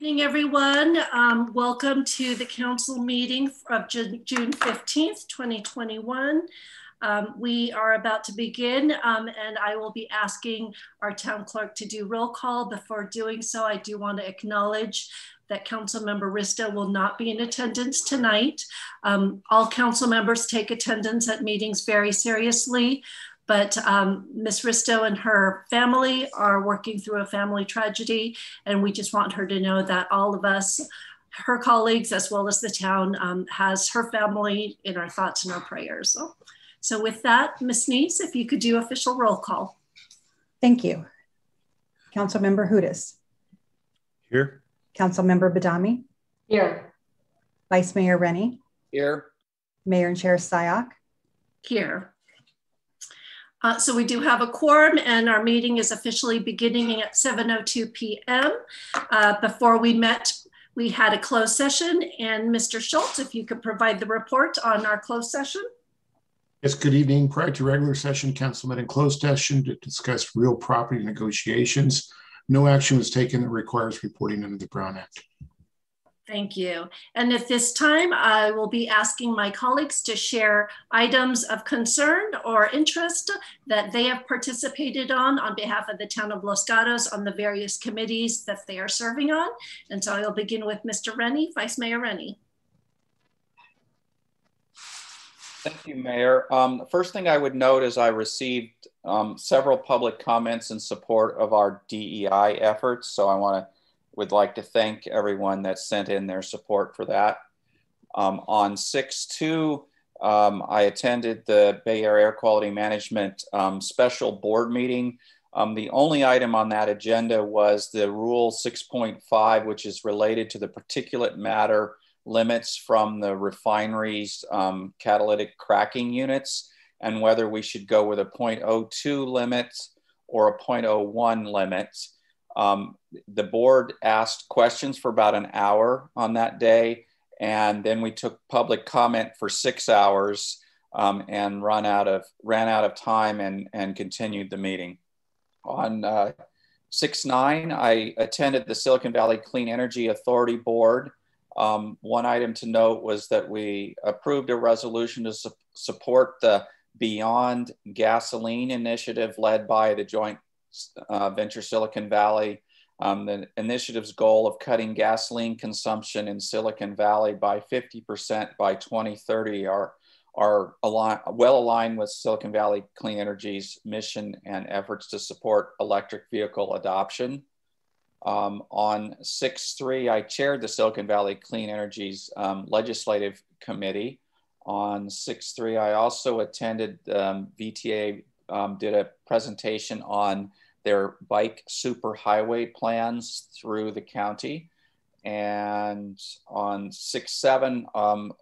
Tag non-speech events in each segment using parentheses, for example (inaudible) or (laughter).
evening, everyone. Um, welcome to the council meeting of June 15th, 2021. Um, we are about to begin um, and I will be asking our town clerk to do roll call. Before doing so, I do want to acknowledge that council member Ristow will not be in attendance tonight. Um, all council members take attendance at meetings very seriously. But um, Miss Ristow and her family are working through a family tragedy, and we just want her to know that all of us, her colleagues, as well as the town, um, has her family in our thoughts and our prayers. So, so with that, Miss Neis, if you could do official roll call. Thank you. Councilmember Hudes. Here. Councilmember Badame. Here. Vice Mayor Rennie. Here. Mayor and Chair Sayoc. Here. Uh, so we do have a quorum and our meeting is officially beginning at 7.02 p.m. Uh, before we met, we had a closed session and Mr. Schultz, if you could provide the report on our closed session. Yes, good evening. Prior to regular session, council met in closed session to discuss real property negotiations. No action was taken that requires reporting under the Brown Act. Thank you. And at this time, I will be asking my colleagues to share items of concern or interest that they have participated on on behalf of the town of Los Gatos on the various committees that they are serving on. And so I'll begin with Mr. Rennie, Vice Mayor Rennie. Thank you, Mayor. Um, first thing I would note is I received um, several public comments in support of our DEI efforts. So I want to would like to thank everyone that sent in their support for that. Um, on 6-2, um, I attended the Bay Area Air Quality Management um, special board meeting. Um, the only item on that agenda was the Rule 6.5, which is related to the particulate matter limits from the refineries' um, catalytic cracking units and whether we should go with a 0.02 limit or a 0.01 limit. Um, the board asked questions for about an hour on that day, and then we took public comment for six hours um, and run out of ran out of time and and continued the meeting. On uh, six nine, I attended the Silicon Valley Clean Energy Authority board. Um, one item to note was that we approved a resolution to su support the Beyond Gasoline initiative led by the Joint uh, Venture Silicon Valley. Um, the initiative's goal of cutting gasoline consumption in Silicon Valley by 50% by 2030 are, are align, well aligned with Silicon Valley Clean Energy's mission and efforts to support electric vehicle adoption. Um, on 6-3, I chaired the Silicon Valley Clean Energy's um, legislative committee. On 6-3, I also attended um, VTA um, did a presentation on their bike superhighway plans through the county. And on 6 7, um,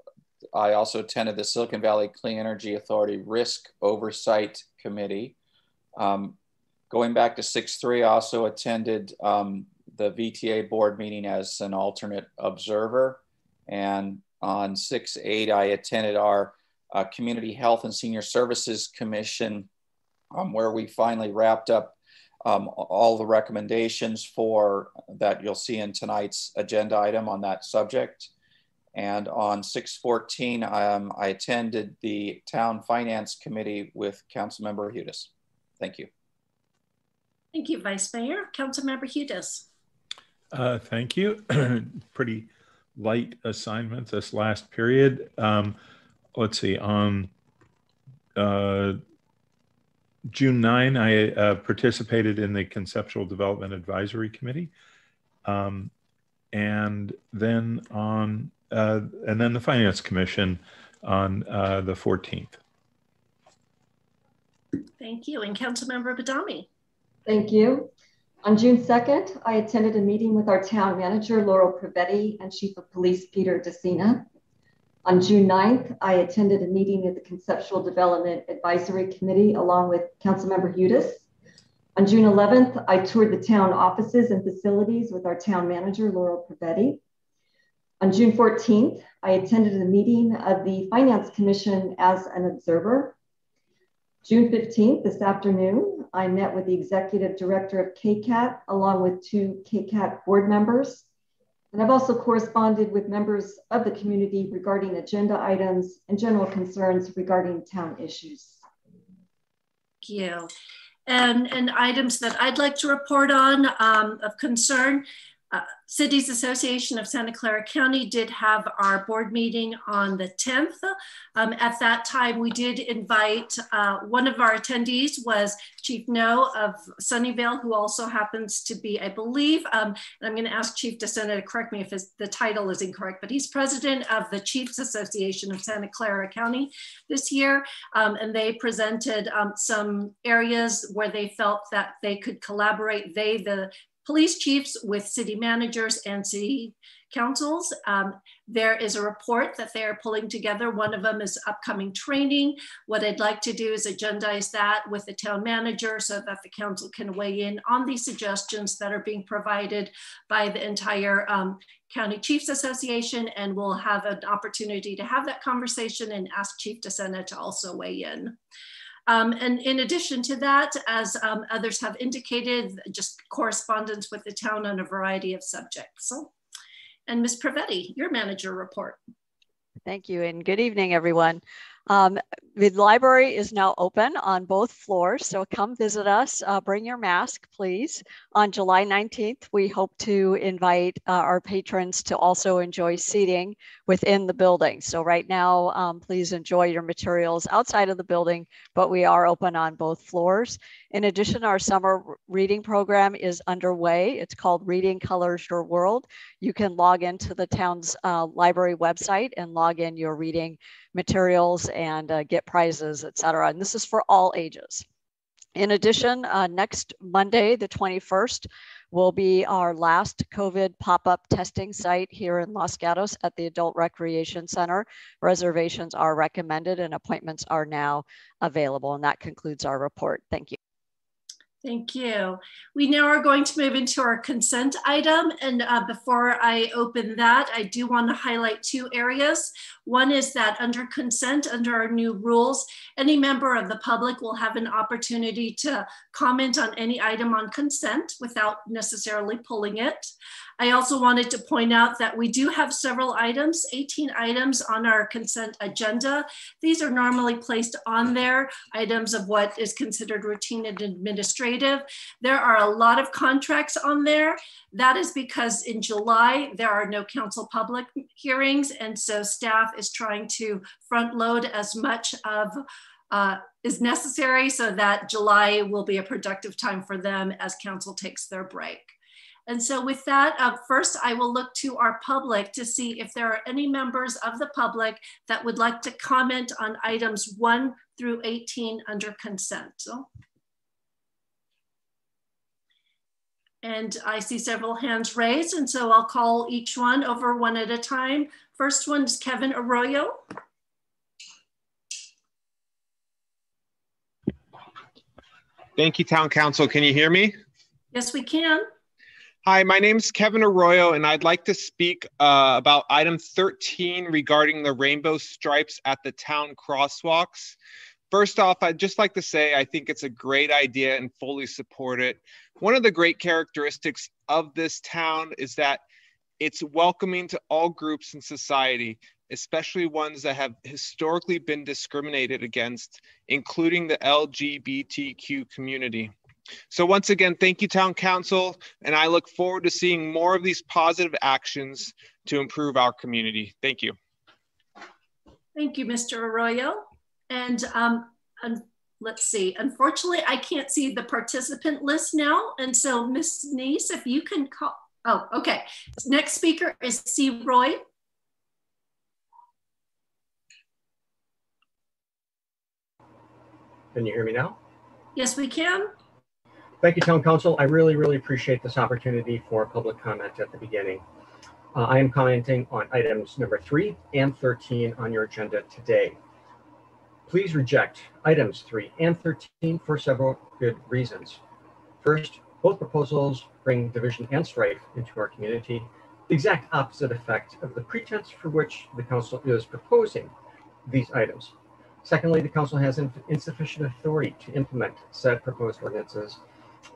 I also attended the Silicon Valley Clean Energy Authority Risk Oversight Committee. Um, going back to 6 3, I also attended um, the VTA board meeting as an alternate observer. And on 6 8, I attended our uh, Community Health and Senior Services Commission um, where we finally wrapped up um, all the recommendations for that you'll see in tonight's agenda item on that subject. And on 614, um, I attended the Town Finance Committee with Councilmember Hudes. Thank you. Thank you, Vice Mayor. Councilmember Hudes. Uh, thank you. (clears throat) Pretty light assignment this last period. Um, let's see, on uh, June 9, I uh, participated in the Conceptual Development Advisory Committee. Um, and then on, uh, and then the Finance Commission on uh, the 14th. Thank you. And Councilmember Badame. Thank you. On June 2nd, I attended a meeting with our town manager, Laurel Prevetti, and Chief of Police, Peter Decena. On June 9th, I attended a meeting of the Conceptual Development Advisory Committee along with Councilmember Hudes. On June 11th, I toured the town offices and facilities with our town manager, Laurel Prevetti. On June 14th, I attended a meeting of the Finance Commission as an observer. June 15th, this afternoon, I met with the executive director of KCAT along with two KCAT board members And I've also corresponded with members of the community regarding agenda items and general concerns regarding town issues. Thank you. And, and items that I'd like to report on um, of concern. Uh, Cities Association of Santa Clara County did have our board meeting on the 10th. Um, at that time, we did invite uh, one of our attendees was Chief Ngo of Sunnyvale, who also happens to be, I believe, um, and I'm going to ask Chief Decena to correct me if his, the title is incorrect, but he's president of the Chiefs Association of Santa Clara County this year. Um, and they presented um, some areas where they felt that they could collaborate, they, the police chiefs with city managers and city councils. Um, there is a report that they are pulling together. One of them is upcoming training. What I'd like to do is agendize that with the town manager so that the council can weigh in on these suggestions that are being provided by the entire um, County Chiefs Association. And we'll have an opportunity to have that conversation and ask Chief Decena to also weigh in. Um, and in addition to that, as um, others have indicated, just correspondence with the town on a variety of subjects. So, and Ms. Prevetti, your manager report. Thank you and good evening, everyone. Um, the library is now open on both floors, so come visit us. Uh, bring your mask, please. On July 19th, we hope to invite uh, our patrons to also enjoy seating within the building. So right now, um, please enjoy your materials outside of the building, but we are open on both floors. In addition, our summer reading program is underway. It's called Reading Colors Your World. You can log into the town's uh, library website and log in your reading materials and uh, prizes, et cetera. And this is for all ages. In addition, uh, next Monday, the 21st, will be our last COVID pop-up testing site here in Los Gatos at the Adult Recreation Center. Reservations are recommended and appointments are now available. And that concludes our report. Thank you. Thank you. We now are going to move into our consent item. And uh, before I open that, I do want to highlight two areas. One is that under consent, under our new rules, any member of the public will have an opportunity to comment on any item on consent without necessarily pulling it. I also wanted to point out that we do have several items, 18 items on our consent agenda. These are normally placed on there, items of what is considered routine and administrative. There are a lot of contracts on there. That is because in July, there are no council public hearings. And so staff is trying to front load as much of uh, is necessary so that July will be a productive time for them as council takes their break. And so with that, uh, first I will look to our public to see if there are any members of the public that would like to comment on items one through 18 under consent. So. And I see several hands raised, and so I'll call each one over one at a time. First one is Kevin Arroyo. Thank you, Town Council. Can you hear me? Yes, we can. Hi, my name is Kevin Arroyo, and I'd like to speak uh, about item 13 regarding the rainbow stripes at the town crosswalks. First off, I'd just like to say I think it's a great idea and fully support it. One of the great characteristics of this town is that it's welcoming to all groups in society, especially ones that have historically been discriminated against, including the LGBTQ community. So once again, thank you, Town Council, and I look forward to seeing more of these positive actions to improve our community. Thank you. Thank you, Mr. Arroyo. And um, let's see, unfortunately, I can't see the participant list now. And so Ms. Neis, if you can call, oh, okay. Next speaker is C. Roy. Can you hear me now? Yes, we can. Thank you, Town Council. I really, really appreciate this opportunity for public comment at the beginning. Uh, I am commenting on items number three and 13 on your agenda today. Please reject items three and 13 for several good reasons. First, both proposals bring division and strife into our community, the exact opposite effect of the pretense for which the council is proposing these items. Secondly, the council has insufficient authority to implement said proposed ordinances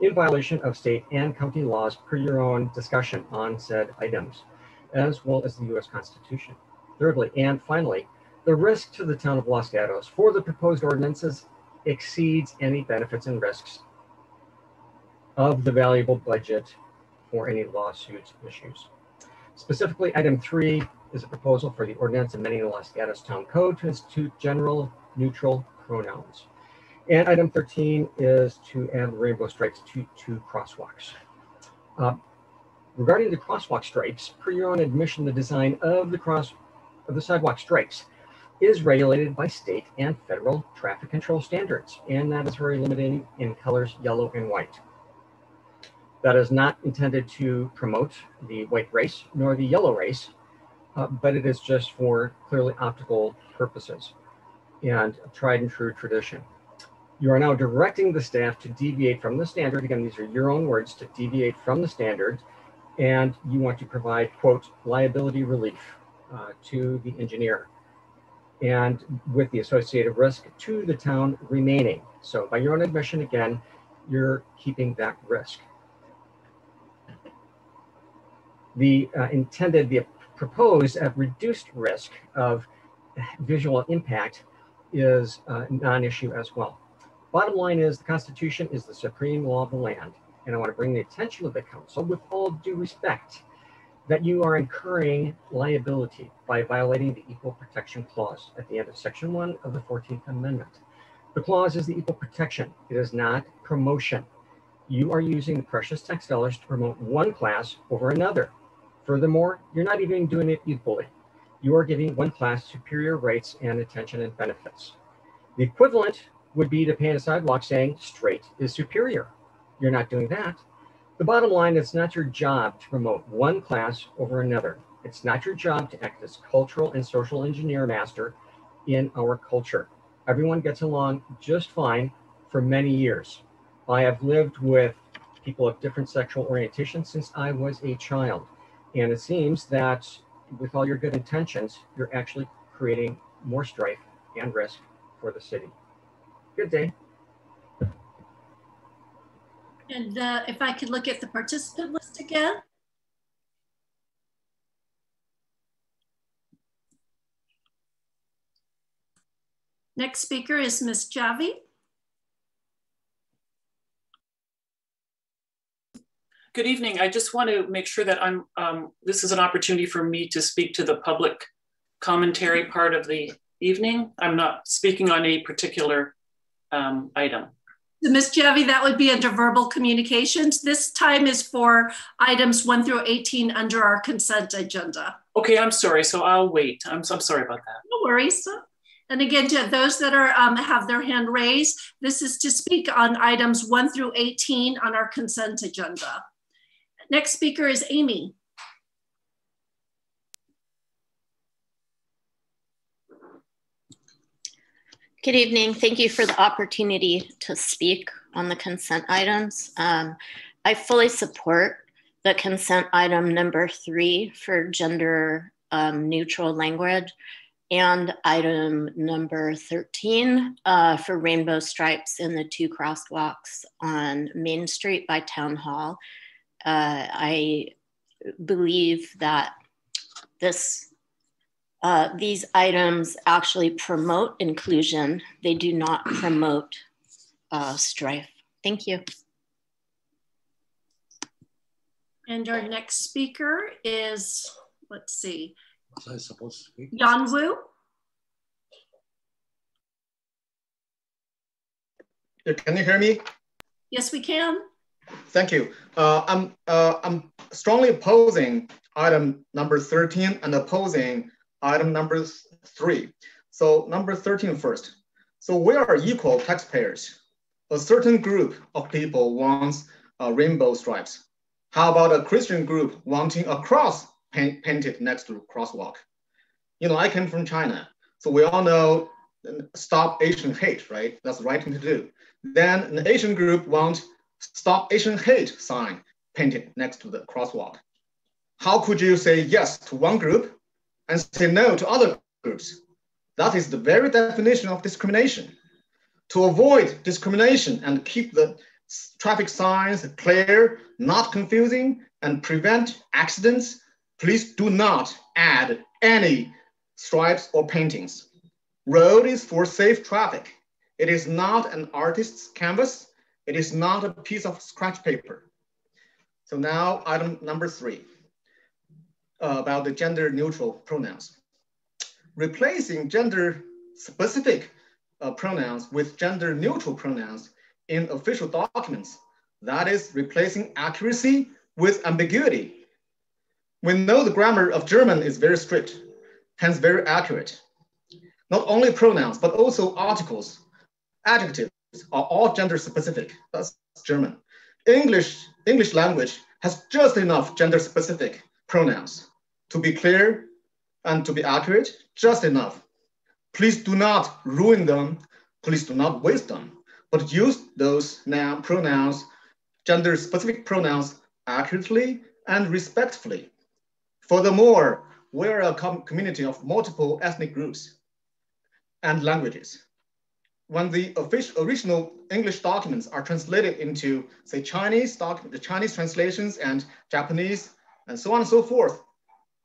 in violation of state and county laws per your own discussion on said items. as well as the US Constitution. Thirdly, and finally, the risk to the town of Los Gatos for the proposed ordinances exceeds any benefits and risks of the valuable budget for any lawsuits issues. Specifically, item three is a proposal for the ordinance amending the Los Gatos Town Code to institute general neutral pronouns. And item 13 is to add rainbow stripes to crosswalks. Uh, regarding the crosswalk stripes, per your own admission, the design of the cross of the sidewalk stripes is regulated by state and federal traffic control standards, and that is very limiting in colors yellow and white. That is not intended to promote the white race nor the yellow race, uh, but it is just for clearly optical purposes and tried and true tradition. You are now directing the staff to deviate from the standard. Again, these are your own words to deviate from the standard, and you want to provide, quote, liability relief uh, to the engineer and with the associated risk to the town remaining. So by your own admission, again, you're keeping that risk. The uh, intended, the proposed at reduced risk of visual impact is a non-issue as well. Bottom line is the Constitution is the supreme law of the land. And I want to bring the attention of the council with all due respect that you are incurring liability by violating the Equal Protection Clause at the end of Section 1 of the 14th Amendment. The clause is the equal protection. It is not promotion. You are using the precious tax dollars to promote one class over another. Furthermore, you're not even doing it equally. You are giving one class superior rights and attention and benefits. The equivalent would be to paint a sidewalk saying straight is superior. You're not doing that. The bottom line, it's not your job to promote one class over another. It's not your job to act as cultural and social engineer master in our culture. Everyone gets along just fine for many years. I have lived with people of different sexual orientation since I was a child. And it seems that with all your good intentions, you're actually creating more strife and risk for the city. Good day. And uh, if I could look at the participant list again. Next speaker is Ms. Javi. Good evening. I just want to make sure that I'm, um, this is an opportunity for me to speak to the public commentary part of the evening. I'm not speaking on a particular um, item. Ms. Javi, that would be under verbal communications. This time is for items 1 through 18 under our consent agenda. Okay, I'm sorry. So I'll wait. I'm, I'm sorry about that. No worries. And again, to those that are um, have their hand raised, this is to speak on items 1 through 18 on our consent agenda. Next speaker is Amy. Good evening. Thank you for the opportunity to speak on the consent items. Um, I fully support the consent item number three for gender um, neutral language and item number 13 uh, for rainbow stripes in the two crosswalks on Main Street by Town Hall. Uh, I believe that this uh, these items actually promote inclusion. They do not promote uh, strife. Thank you. And our next speaker is, let's see, was I supposed to speak? Yan Wu. Can you hear me? Yes, we can. Thank you. Uh, I'm, uh, I'm strongly opposing item number 13 and opposing item number three. So number 13 first. So we are equal taxpayers. A certain group of people wants uh, rainbow stripes. How about a Christian group wanting a cross paint, painted next to crosswalk? You know, I came from China. So we all know stop Asian hate, right? That's the right thing to do. Then an Asian group want stop Asian hate sign painted next to the crosswalk. How could you say yes to one group and say no to other groups. That is the very definition of discrimination. To avoid discrimination and keep the traffic signs clear, not confusing, and prevent accidents, please do not add any stripes or paintings. Road is for safe traffic. It is not an artist's canvas. It is not a piece of scratch paper. So now item number three uh, about the gender neutral pronouns. Replacing gender specific uh, pronouns with gender neutral pronouns in official documents. That is replacing accuracy with ambiguity. We know the grammar of German is very strict, hence very accurate. Not only pronouns, but also articles, adjectives are all gender specific. That's German. English, English language has just enough gender specific pronouns to be clear and to be accurate, just enough. Please do not ruin them. Please do not waste them, but use those noun pronouns, gender specific pronouns accurately and respectfully. Furthermore, we're a com community of multiple ethnic groups and languages. When the official, original English documents are translated into, say, Chinese the Chinese translations and Japanese, and so on and so forth,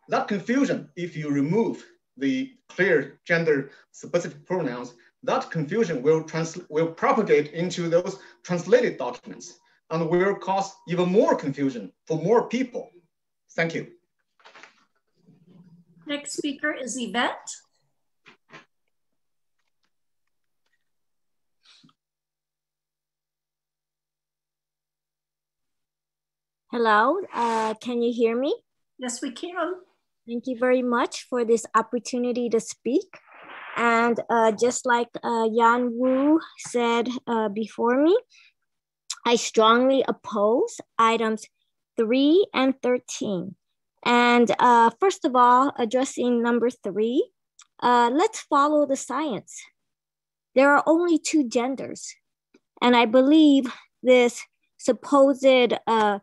that confusion, if you remove the clear gender specific pronouns, that confusion will, will propagate into those translated documents and will cause even more confusion for more people. Thank you. Next speaker is Yvette. Hello, uh, can you hear me? Yes, we can. Thank you very much for this opportunity to speak. And uh, just like uh, Yan Wu said uh, before me, I strongly oppose items 3 and 13. And uh, first of all, addressing number three, uh, let's follow the science. There are only two genders. And I believe this supposed uh,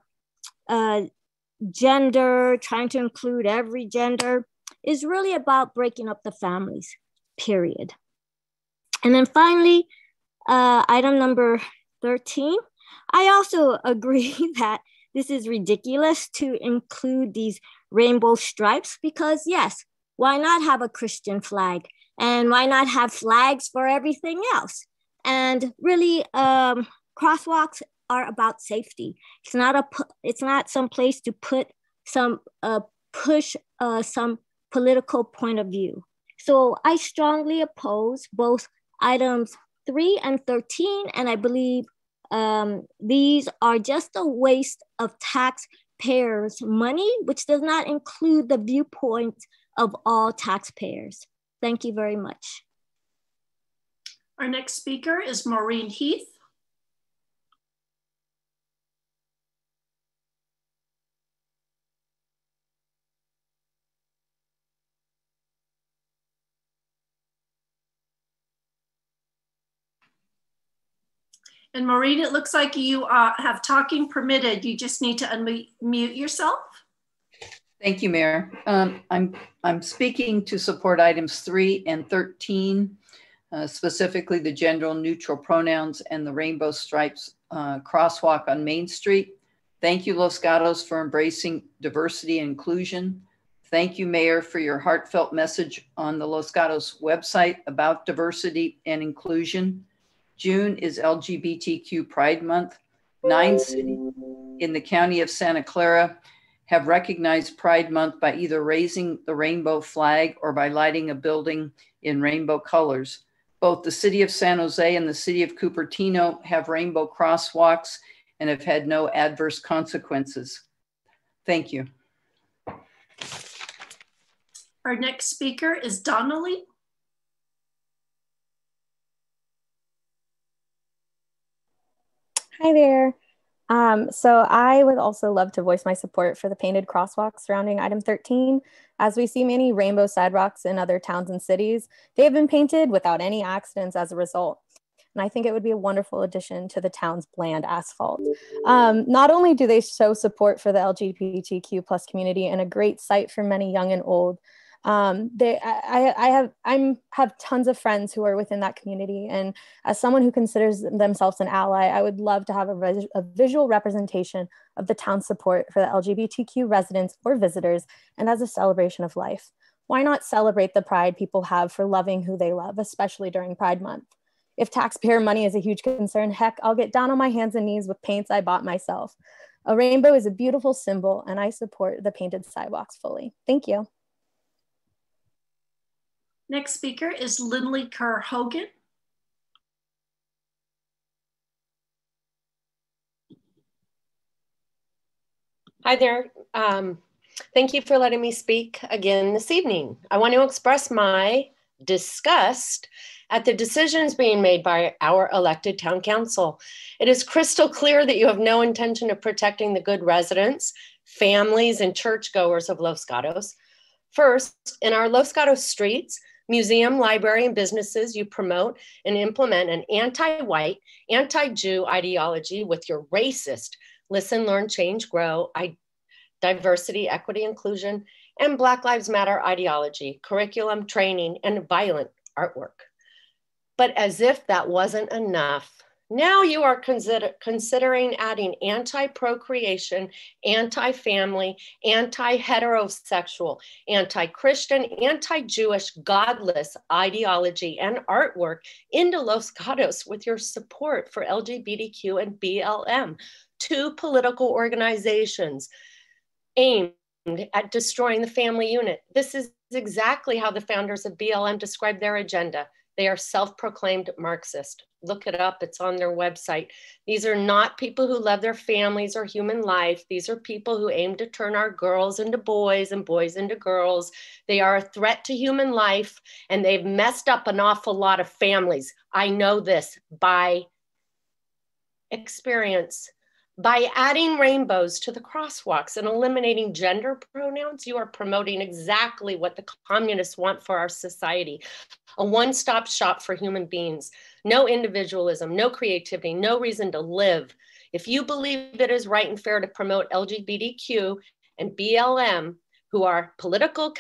gender, trying to include every gender, is really about breaking up the families, period. And then finally, uh, item number 13, I also (laughs) agree that this is ridiculous to include these rainbow stripes because, yes, why not have a Christian flag? And why not have flags for everything else? And really, um, crosswalks are about safety. It's not a it's not some place to put some uh, push uh, some political point of view. So I strongly oppose both items three and 13, and I believe um, these are just a waste of taxpayers' money, which does not include the viewpoint of all taxpayers. Thank you very much. Our next speaker is Maureen Heath. And Maureen, it looks like you uh, have talking permitted. You just need to unmute yourself. Thank you, Mayor. Um, I'm, I'm speaking to support items three and 13, uh, specifically the gender neutral pronouns and the rainbow stripes uh, crosswalk on Main Street. Thank you, Los Gatos, for embracing diversity and inclusion. Thank you, Mayor, for your heartfelt message on the Los Gatos website about diversity and inclusion. June is LGBTQ Pride Month. Nine cities in the county of Santa Clara have recognized Pride Month by either raising the rainbow flag or by lighting a building in rainbow colors. Both the city of San Jose and the city of Cupertino have rainbow crosswalks and have had no adverse consequences. Thank you. Our next speaker is Donnelly. Hi there. Um, so I would also love to voice my support for the painted crosswalks surrounding item 13. As we see many rainbow sidewalks in other towns and cities, they have been painted without any accidents as a result. And I think it would be a wonderful addition to the town's bland asphalt. Um, not only do they show support for the LGBTQ plus community and a great sight for many young and old, Um, they, I, I have, I'm have tons of friends who are within that community, and as someone who considers themselves an ally, I would love to have a, res- a visual representation of the town's support for the LGBTQ residents or visitors, and as a celebration of life. Why not celebrate the pride people have for loving who they love, especially during Pride Month? If taxpayer money is a huge concern, heck, I'll get down on my hands and knees with paints I bought myself. A rainbow is a beautiful symbol, and I support the painted sidewalks fully. Thank you. Next speaker is Lindley Kerr Hogan. Hi there. Um, thank you for letting me speak again this evening. I want to express my disgust at the decisions being made by our elected town council. It is crystal clear that you have no intention of protecting the good residents, families, and churchgoers of Los Gatos. First, in our Los Gatos streets, museum, library, and businesses, you promote and implement an anti white, anti Jew ideology with your racist listen, learn, change, grow, I, diversity, equity, inclusion, and Black Lives Matter ideology, curriculum, training, and violent artwork. But as if that wasn't enough, now you are consider considering adding anti procreation, anti family, anti heterosexual, anti Christian, anti Jewish, godless ideology and artwork into Los Gatos with your support for LGBTQ and BLM, two political organizations aimed at destroying the family unit. This is exactly how the founders of BLM described their agenda. They are self proclaimed Marxist. Look it up, it's on their website. These are not people who love their families or human life. These are people who aim to turn our girls into boys and boys into girls. They are a threat to human life and they've messed up an awful lot of families. I know this by experience. By adding rainbows to the crosswalks and eliminating gender pronouns, you are promoting exactly what the communists want for our society a one stop shop for human beings. No individualism, no creativity, no reason to live. If you believe it is right and fair to promote LGBTQ and BLM, who are political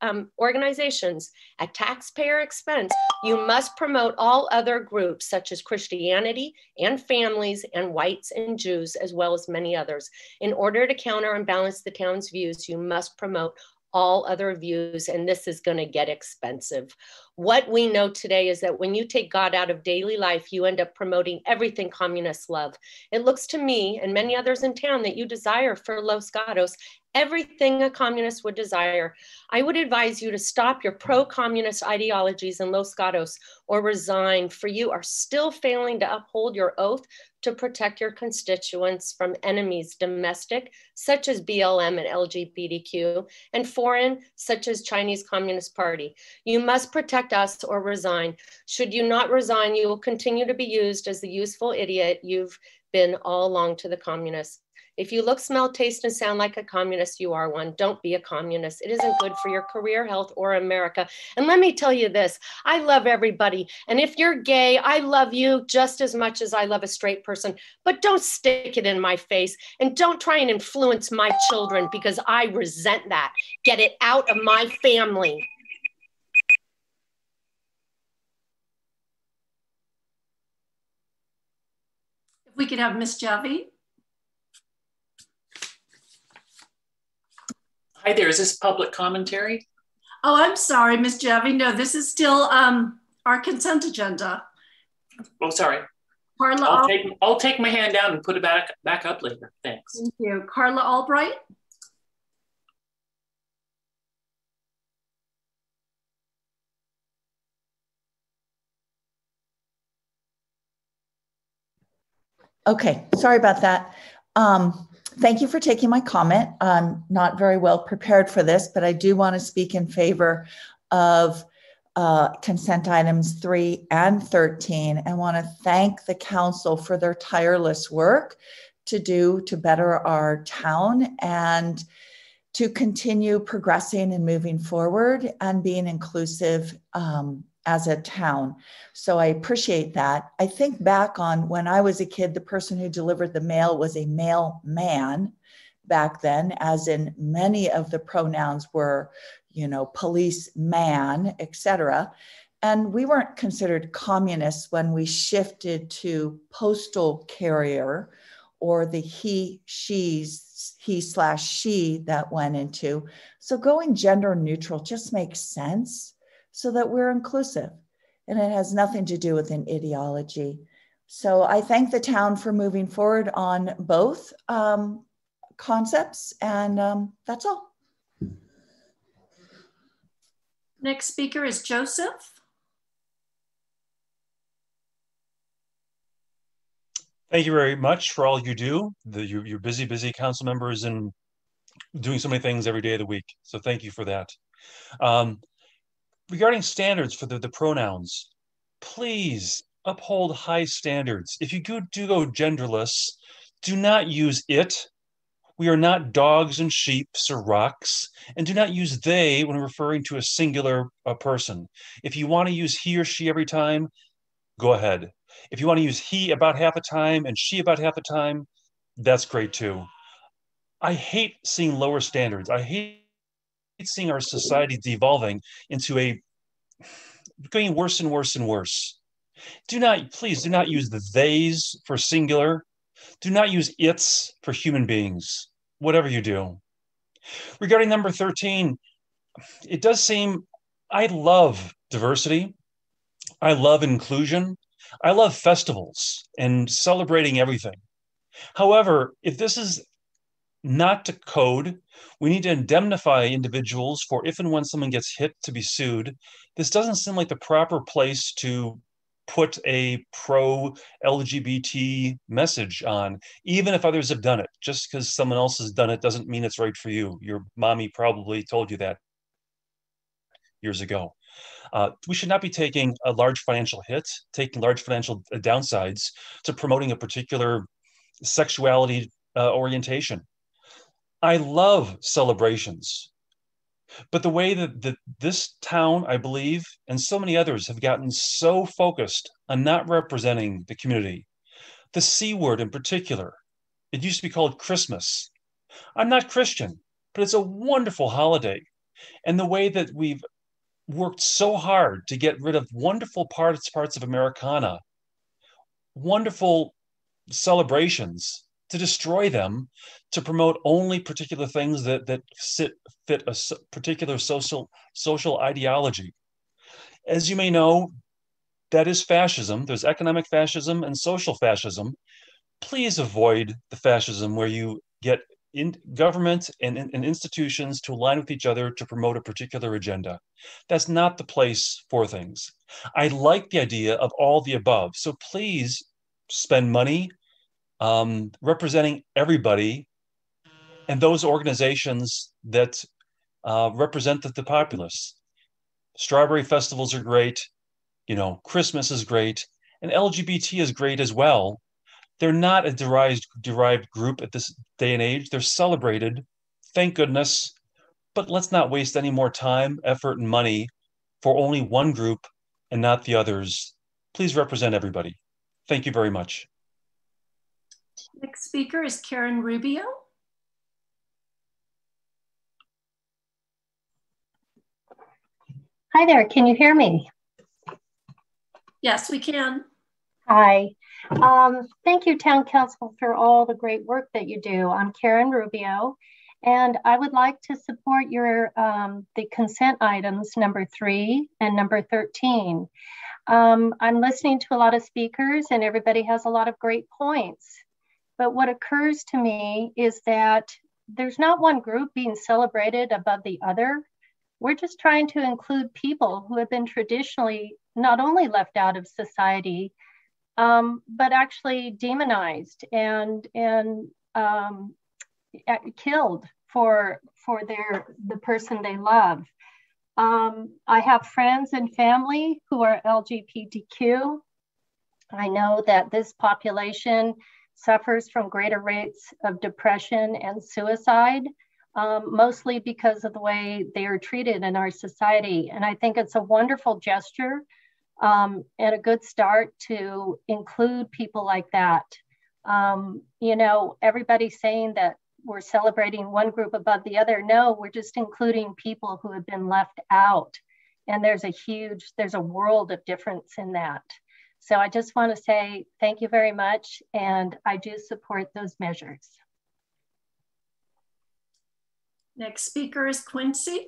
um, organizations at taxpayer expense, you must promote all other groups such as Christianity and families and whites and Jews, as well as many others. In order to counter and balance the town's views, you must promote all other views, and this is going to get expensive. What we know today is that when you take God out of daily life, you end up promoting everything communists love. It looks to me and many others in town that you desire for Los Gatos everything a communist would desire. I would advise you to stop your pro communist ideologies in Los Gatos or resign, for you are still failing to uphold your oath to protect your constituents from enemies domestic, such as BLM and LGBTQ, and foreign, such as Chinese Communist Party. You must protect us or resign. Should you not resign, you will continue to be used as the useful idiot you've been all along to the communists. If you look, smell, taste, and sound like a communist, you are one. Don't be a communist. It isn't good for your career, health, or America. And let me tell you this I love everybody. And if you're gay, I love you just as much as I love a straight person. But don't stick it in my face and don't try and influence my children because I resent that. Get it out of my family. We could have Miss Javi. Hi there, is this public commentary? Oh, I'm sorry, Miss Javi. No, this is still um, our consent agenda. Oh, sorry. Carla, I'll Al- take, I'll take my hand down and put it back, back up later. Thanks. thank you. Carla Albright. Okay, sorry about that. Um, thank you for taking my comment. I'm not very well prepared for this, but I do want to speak in favor of uh, consent items three and 13 and want to thank the council for their tireless work to do to better our town and to continue progressing and moving forward and being inclusive um, as a town. So I appreciate that. I think back on when I was a kid, the person who delivered the mail was a male man back then, as in many of the pronouns were you know, police policeman, etc. And we weren't considered communists when we shifted to postal carrier or the he, she's, he slash she that went into. So going gender neutral just makes sense so that we're inclusive. And it has nothing to do with an ideology. So I thank the town for moving forward on both um, concepts. And um, that's all. Next speaker is Joseph. Thank you very much for all you do. The, you, you're busy, busy council members and doing so many things every day of the week. So thank you for that. Um, regarding standards for the, the pronouns, please uphold high standards. If you do, do go genderless, do not use it. We are not dogs and sheep or rocks, and do not use they when referring to a singular uh, person. If you want to use he or she every time, go ahead. If you want to use he about half a time and she about half a time, that's great too. I hate seeing lower standards. I hate seeing our society devolving into a going worse and worse and worse. Do not, please, do not use the theys for singular. Do not use its for human beings, whatever you do. Regarding number 13, it does seem I love diversity. I love inclusion. I love festivals and celebrating everything. However, if this is not to code, we need to indemnify individuals for if and when someone gets hit to be sued. This doesn't seem like the proper place to put a pro LGBT message on, even if others have done it. Just because someone else has done it doesn't mean it's right for you. Your mommy probably told you that years ago. Uh, we should not be taking a large financial hit, taking large financial uh, downsides to promoting a particular sexuality uh, orientation. I love celebrations. But the way that, that this town, I believe, and so many others have gotten so focused on not representing the community, the C word in particular, it used to be called Christmas. I'm not Christian, but it's a wonderful holiday. And the way that we've worked so hard to get rid of wonderful parts parts of Americana, wonderful celebrations to destroy them, to promote only particular things that that sit, fit a particular social social ideology. As you may know, that is fascism. There's economic fascism and social fascism. Please avoid the fascism where you get in government and, and, institutions to align with each other to promote a particular agenda. That's not the place for things. I like the idea of all the above. So please spend money um, representing everybody and those organizations that uh, represent the, the populace. Strawberry festivals are great. You know, Christmas is great. And LGBT is great as well they're not a derived derived group at this day and age. They're celebrated, thank goodness. But let's not waste any more time, effort, and money for only one group and not the others. Please represent everybody. Thank you very much. Next speaker is Karen Rubio. Hi there, can you hear me? Yes, we can. Hi. Um, thank you, Town Council, for all the great work that you do. I'm Karen Rubio, and I would like to support your um, the consent items number three and number 13. Um, I'm listening to a lot of speakers, and everybody has a lot of great points. But what occurs to me is that there's not one group being celebrated above the other. We're just trying to include people who have been traditionally not only left out of society, um, but actually demonized and and um, killed for for their the person they love. Um, I have friends and family who are LGBTQ. I know that this population suffers from greater rates of depression and suicide, um, mostly because of the way they are treated in our society. And I think it's a wonderful gesture um, and a good start to include people like that. Um, you know, everybody's saying that we're celebrating one group above the other. No, we're just including people who have been left out. And there's a huge, there's a world of difference in that. So I just want to say thank you very much. And I do support those measures. Next speaker is Quincy.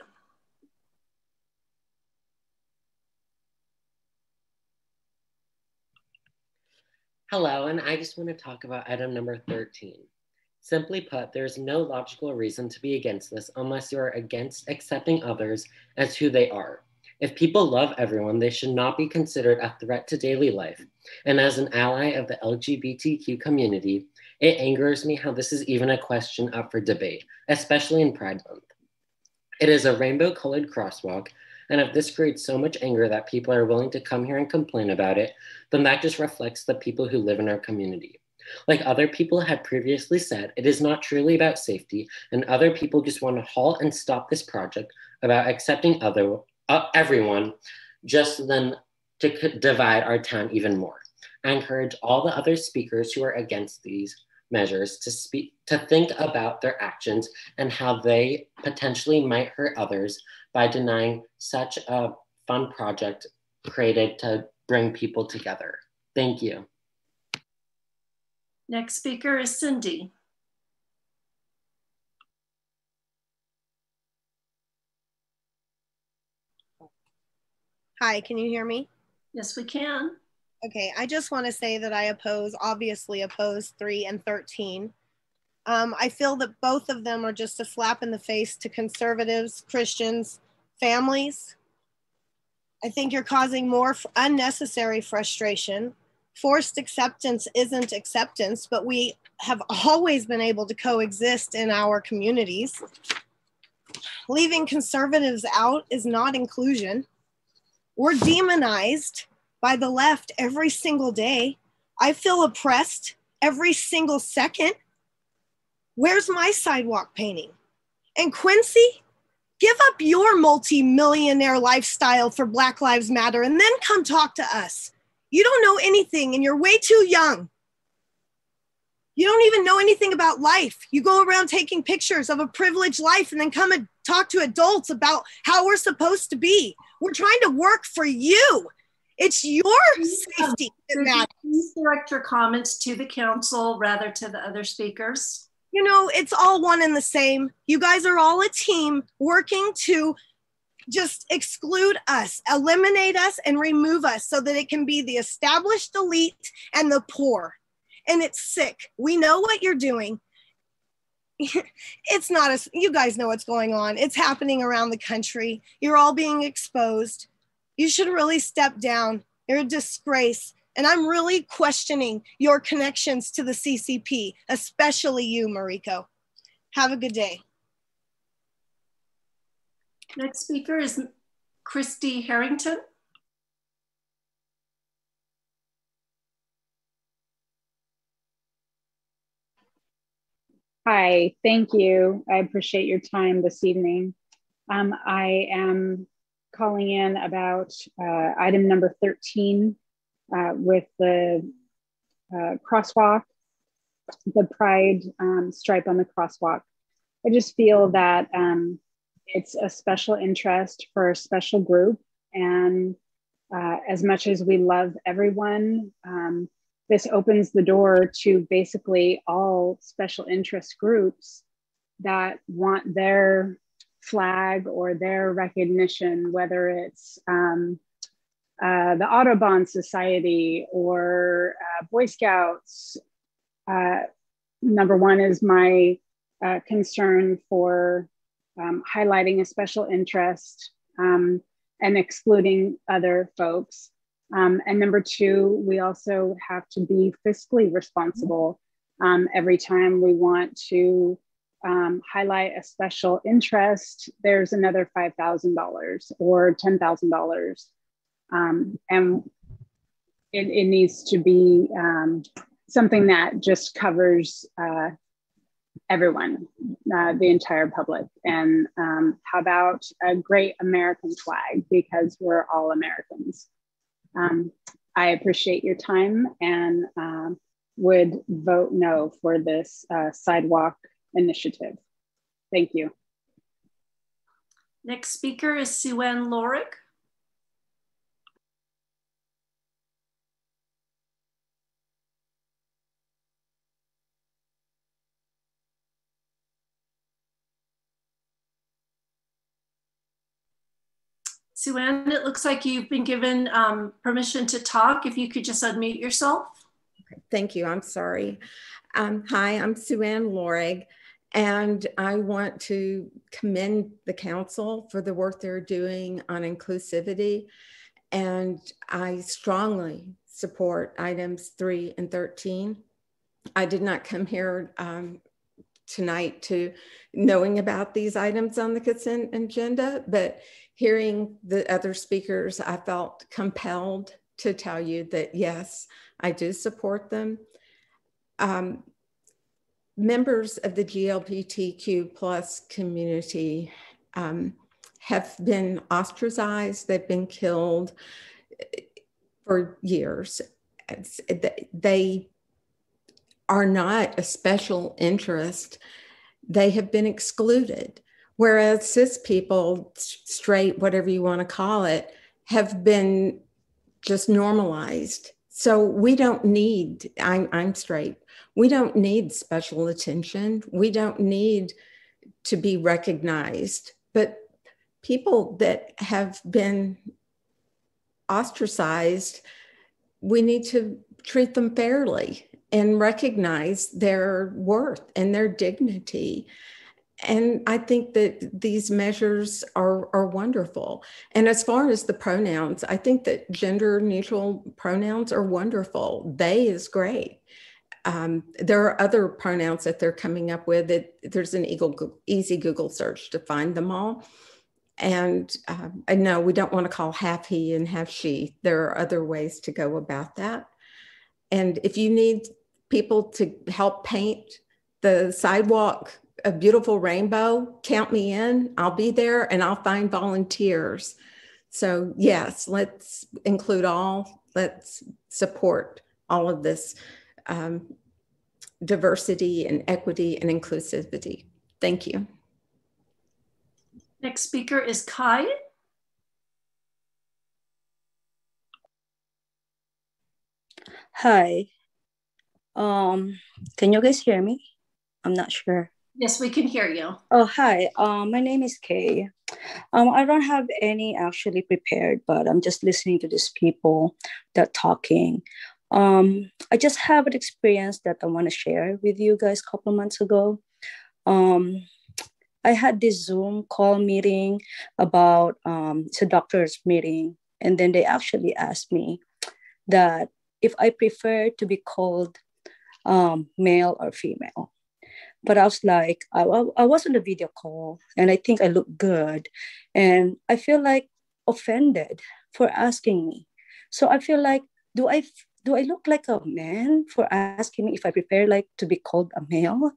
Hello, and I just want to talk about item number 13. Simply put, there is no logical reason to be against this unless you are against accepting others as who they are. If people love everyone, they should not be considered a threat to daily life. And as an ally of the LGBTQ community, it angers me how this is even a question up for debate, especially in Pride Month. It is a rainbow colored crosswalk, and if this creates so much anger that people are willing to come here and complain about it, then that just reflects the people who live in our community. Like other people had previously said, it is not truly about safety, and other people just want to halt and stop this project about accepting other uh, everyone, just then to divide our town even more. I encourage all the other speakers who are against these measures to speak to think about their actions and how they potentially might hurt others by denying such a fun project created to bring people together. Thank you. Next speaker is Cindy. Hi, can you hear me? Yes, we can. Okay, I just want to say that I oppose, obviously oppose 3 and 13. Um, I feel that both of them are just a slap in the face to conservatives, Christians, families. I think you're causing more unnecessary frustration. Forced acceptance isn't acceptance, but we have always been able to coexist in our communities. Leaving conservatives out is not inclusion. We're demonized by the left every single day. I feel oppressed every single second. Where's my sidewalk painting? And Quincy, give up your multi-millionaire lifestyle for Black Lives Matter and then come talk to us. You don't know anything and you're way too young. You don't even know anything about life. You go around taking pictures of a privileged life and then come and talk to adults about how we're supposed to be. We're trying to work for you. It's your uh, safety that matters. Please direct your comments to the council rather to the other speakers. You know, it's all one and the same. You guys are all a team working to just exclude us, eliminate us, and remove us so that it can be the established elite and the poor. And it's sick. We know what you're doing. (laughs) it's not as you guys know what's going on. It's happening around the country. You're all being exposed. You should really step down. You're a disgrace. And I'm really questioning your connections to the CCP, especially you, Marico. Have a good day. Next speaker is Christy Harrington. Hi, thank you. I appreciate your time this evening. Um, I am calling in about uh, item number 13 uh, with the uh, crosswalk, the pride um, stripe on the crosswalk. I just feel that um, it's a special interest for a special group. And uh, as much as we love everyone, um, this opens the door to basically all special interest groups that want their flag or their recognition, whether it's um, uh, the Audubon Society or uh, Boy Scouts. Uh, number one is my uh, concern for um, highlighting a special interest um, and excluding other folks. Um, and number two, we also have to be fiscally responsible um, every time we want to um, highlight a special interest, there's another $5,000 or $10,000. Um, and it, it, needs to be um, something that just covers uh, everyone, uh, the entire public. And um, how about a great American flag because we're all Americans. Um, I appreciate your time and um, would vote no for this uh, sidewalk initiative. Thank you. Next speaker is Sue-Ann Lorig. Sue-Ann, it looks like you've been given um, permission to talk. If you could just unmute yourself. Okay, thank you. I'm sorry. Um, hi, I'm Sue-Ann Lorig, and I want to commend the council for the work they're doing on inclusivity. And I strongly support items three and 13. I did not come here um, tonight to knowing about these items on the consent agenda, but hearing the other speakers, I felt compelled to tell you that yes, I do support them. Um, members of the GLBTQ plus community um, have been ostracized, they've been killed for years. They are not a special interest, they have been excluded. Whereas cis people, straight, whatever you want to call it, have been just normalized. So we don't need, I'm, I'm straight, we don't need special attention. We don't need to be recognized. But people that have been ostracized, we need to treat them fairly and recognize their worth and their dignity and I think that these measures are, are wonderful. And as far as the pronouns, I think that gender neutral pronouns are wonderful. They is great. Um, there are other pronouns that they're coming up with. That there's an easy Google search to find them all. And uh, I know we don't want to call half he and half she. There are other ways to go about that. And if you need people to help paint the sidewalk a beautiful rainbow, count me in. I'll be there and I'll find volunteers. So, yes, let's include all, let's support all of this um, diversity and equity and inclusivity. Thank you. Next speaker is Kai. Hi. Um, can you guys hear me? I'm not sure. Yes, we can hear you. Oh, hi. Um, my name is Kay. Um, I don't have any actually prepared, but I'm just listening to these people that talking. Um, I just have an experience that I want to share with you guys a couple months ago. Um, I had this Zoom call meeting about um, it's a doctor's meeting, and then they actually asked me that if I prefer to be called um, male or female. But I was like, I, I was on the video call and I think I look good. And I feel like offended for asking me. So I feel like, do I do I look like a man for asking me if I prefer like to be called a male?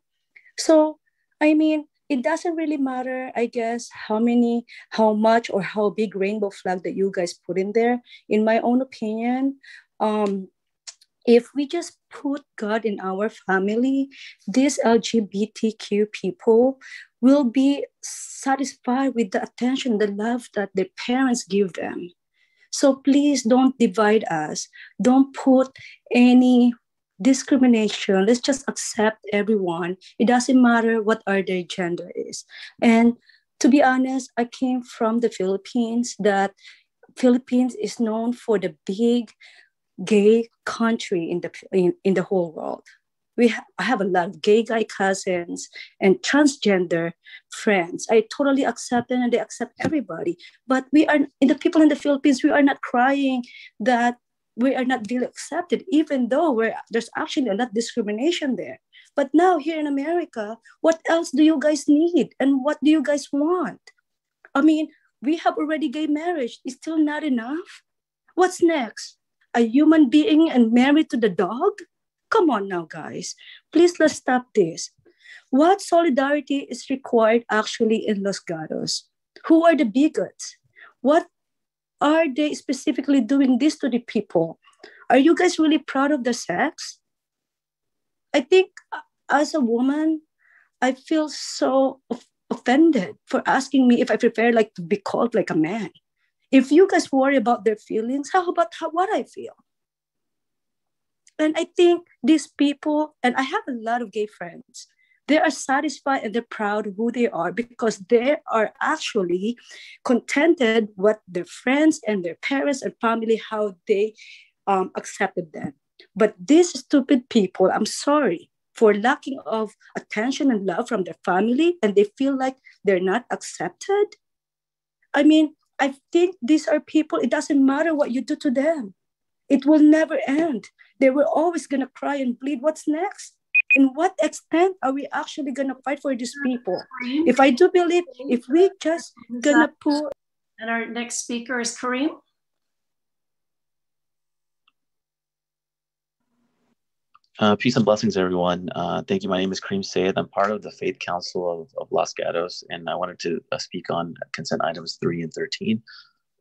So I mean, it doesn't really matter, I guess, how many, how much, or how big rainbow flag that you guys put in there. In my own opinion, um, if we just put God in our family, these LGBTQ people will be satisfied with the attention, the love that their parents give them. So please don't divide us. Don't put any discrimination. Let's just accept everyone. It doesn't matter what our their gender is. And to be honest, I came from the Philippines that Philippines is known for the big gay country in the in, in the whole world. We ha- I have a lot of gay guy cousins and transgender friends. I totally accept them and they accept everybody. But we are in the people in the Philippines, we are not crying that we are not really accepted, even though we're, there's actually a lot of discrimination there. But now here in America, what else do you guys need? And what do you guys want? I mean, we have already gay marriage. It's still not enough. What's next? A human being and married to the dog? Come on now, guys. Please let's stop this. What solidarity is required actually in Los Gatos? Who are the bigots? What are they specifically doing this to the people? Are you guys really proud of the sex? I think uh, as a woman, I feel so offended for asking me if I prefer like to be called like a man. If you guys worry about their feelings, how about how, what I feel? And I think these people, and I have a lot of gay friends, they are satisfied and they're proud of who they are because they are actually contented what their friends and their parents and family how they um, accepted them. But these stupid people, I'm sorry, for lacking of attention and love from their family and they feel like they're not accepted. I mean, I think these are people, it doesn't matter what you do to them. It will never end. They were always going to cry and bleed. What's next? In what extent are we actually going to fight for these people? If I do believe, if we just going to put. And our next speaker is Kareem. Uh, peace and blessings, everyone. Uh, thank you. My name is Kareem Sayed. I'm part of the Faith Council of, of Los Gatos, and I wanted to uh, speak on consent items three and 13,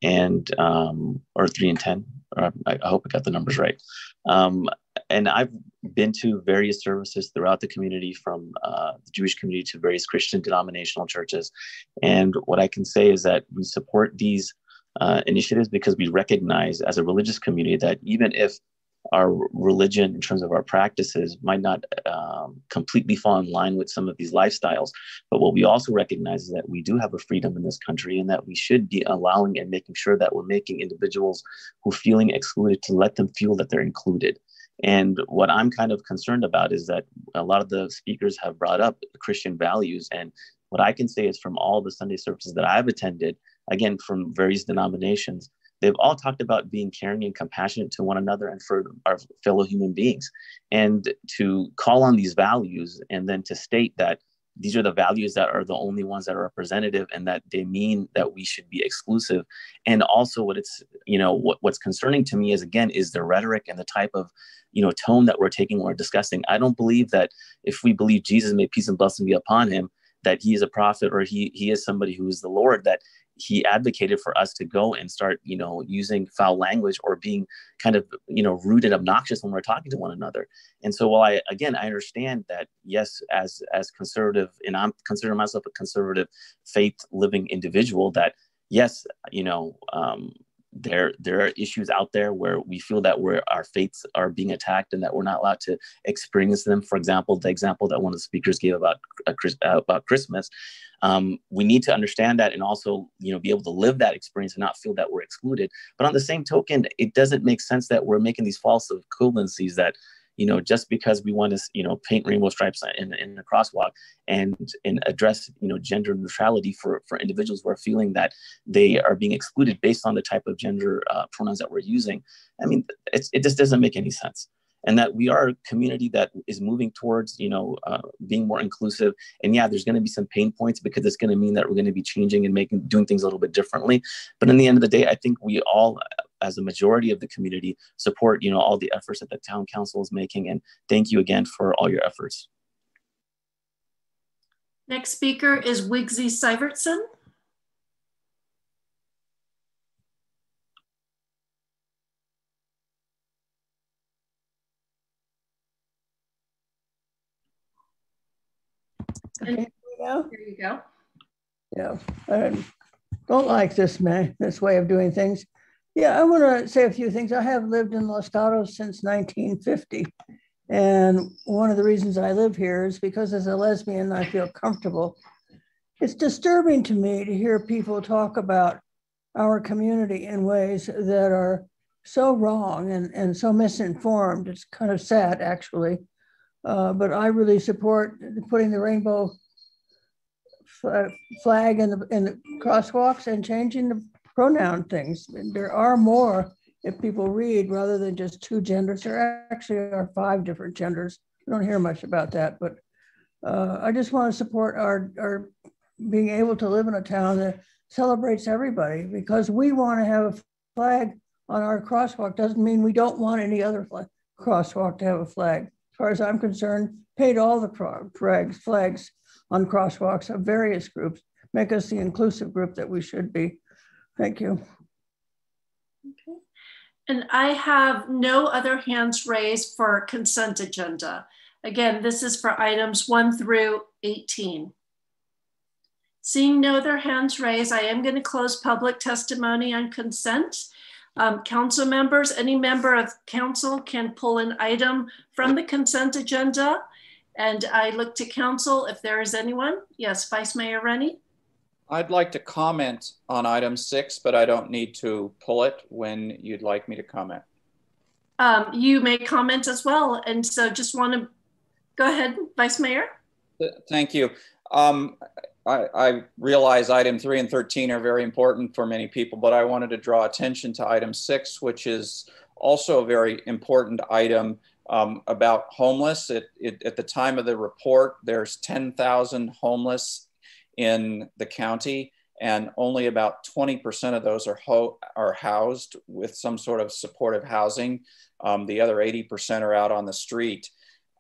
and um, or three and 10. I, I, hope I got the numbers right. Um, and I've been to various services throughout the community, from uh, the Jewish community to various Christian denominational churches. And what I can say is that we support these uh, initiatives because we recognize as a religious community that even if our religion in terms of our practices might not um, completely fall in line with some of these lifestyles. But what we also recognize is that we do have a freedom in this country and that we should be allowing and making sure that we're making individuals who are feeling excluded to let them feel that they're included. And what i'm kind of concerned about is that a lot of the speakers have brought up christian values. And what i can say is from all the sunday services that i've attended again from various denominations they've all talked about being caring and compassionate to one another and for our fellow human beings. And to call on these values and then to state that these are the values that are the only ones that are representative and that they mean that we should be exclusive and also what it's you know what, what's concerning to me is again is the rhetoric and the type of you know tone that we're taking when we're discussing i don't believe that if we believe jesus may peace and blessing be upon him that he is a prophet or he he is somebody who is the lord that he advocated for us to go and start, you know, using foul language or being kind of, you know, rude and obnoxious when we're talking to one another. And so, while I again I understand that yes, as as conservative, and I'm considering myself a conservative, faith living individual, that yes, you know, um, there there are issues out there where we feel that we're our faiths are being attacked and that we're not allowed to experience them. For example the example that one of the speakers gave about uh, about christmas um, we need to understand that and also you know be able to live that experience and not feel that we're excluded. But on the same token it doesn't make sense that we're making these false equivalencies that you know just because we want to you know paint rainbow stripes in, in the crosswalk and and address you know gender neutrality for for individuals who are feeling that they are being excluded based on the type of gender uh, pronouns that we're using i mean it just doesn't make any sense. And that we are a community that is moving towards you know uh, being more inclusive. And yeah there's going to be some pain points because it's going to mean that we're going to be changing and making doing things a little bit differently. But in the end of the day i think we all as a majority of the community support you know all the efforts that the town council is making and thank you again for all your efforts next speaker is Wiggsy Sivertson. Okay. There you go. Yeah, I don't like this man, this way of doing things. Yeah, I want to say a few things. I have lived in Los Gatos since 1950. And one of the reasons I live here is because as a lesbian, I feel comfortable. It's disturbing to me to hear people talk about our community in ways that are so wrong and, and so misinformed. It's kind of sad, actually. Uh, but I really support putting the rainbow flag in the, in the crosswalks and changing the pronoun things. There are more if people read rather than just two genders. There actually are five different genders. We don't hear much about that, but uh, I just want to support our, our being able to live in a town that celebrates everybody because we want to have a flag on our crosswalk doesn't mean we don't want any other crosswalk to have a flag As far as I'm concerned, paint all the flags, flags on crosswalks of various groups, make us the inclusive group that we should be. Thank you. Okay. And I have no other hands raised for consent agenda. Again, this is for items 1 through 18. Seeing no other hands raised, I am going to close public testimony on consent. Um, council members, any member of council can pull an item from the consent agenda. And I look to council if there is anyone. Yes, Vice Mayor Rennie. I'd like to comment on item six, but I don't need to pull it when you'd like me to comment. Um, you may comment as well. And so just want to go ahead, Vice Mayor. Thank you. Um, I, I, realize item three and 13 are very important for many people, but I wanted to draw attention to item six, which is also a very important item um, about homeless. It, it, at the time of the report, there's 10,000 homeless in the county, and only about 20% of those are, ho- are housed with some sort of supportive housing. Um, the other 80% are out on the street.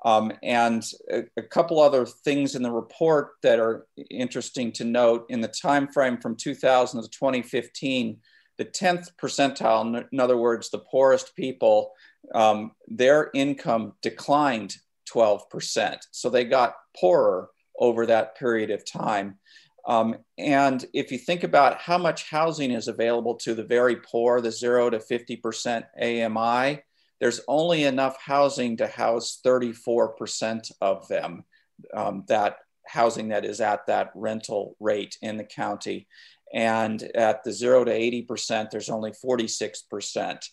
Um, and a, a, couple other things in the report that are interesting to note in the time frame from 2000 to 2015 the 10th percentile in other words the poorest people um, their income declined 12% so they got poorer over that period of time um, and if you think about how much housing is available to the very poor the 0 to 50% ami there's only enough housing to house 34% of them, um, that housing that is at that rental rate in the county. And at the zero to 80%, there's only 46%.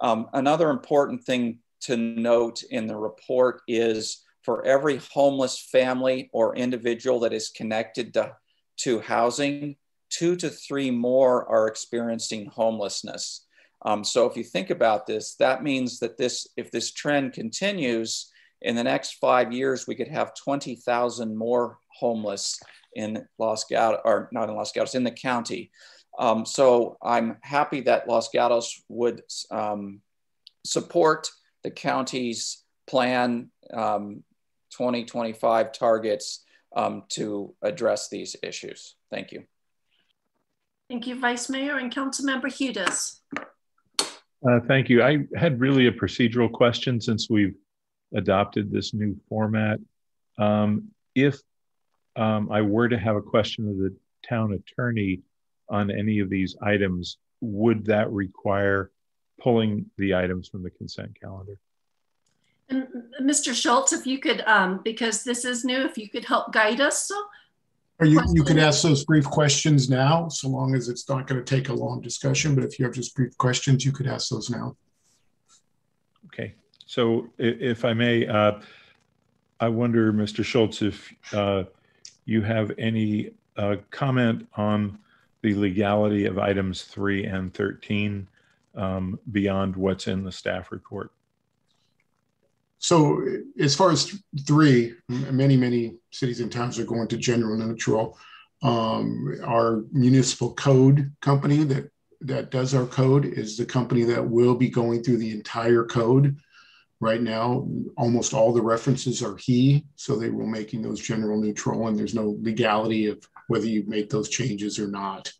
Um, another important thing to note in the report is for every homeless family or individual that is connected to, to housing, two to three more are experiencing homelessness. Um, so if you think about this, that means that this, if this trend continues, in the next five years, we could have 20,000 more homeless in Los Gatos, or not in Los Gatos, in the county. Um, so I'm happy that Los Gatos would um, support the county's plan um, 2025 targets um, to address these issues. Thank you. Thank you, Vice Mayor and Councilmember Hudes. Uh, thank you. I had really a procedural question since we've adopted this new format. Um, if um, I were to have a question of the town attorney on any of these items, would that require pulling the items from the consent calendar? And Mr. Schultz, if you could, um, because this is new, if you could help guide us. So or you, you could ask those brief questions now, so long as it's not going to take a long discussion. But if you have just brief questions, you could ask those now. Okay. So if I may, uh, I wonder, Mr. Schultz, if uh, you have any uh, comment on the legality of items three and 13 um, beyond what's in the staff report. So as far as three, many, many cities and towns are going to general neutral. Um, our municipal code company that, that does our code is the company that will be going through the entire code. Right now, almost all the references are he, so they will making those general neutral and there's no legality of whether you make those changes or not.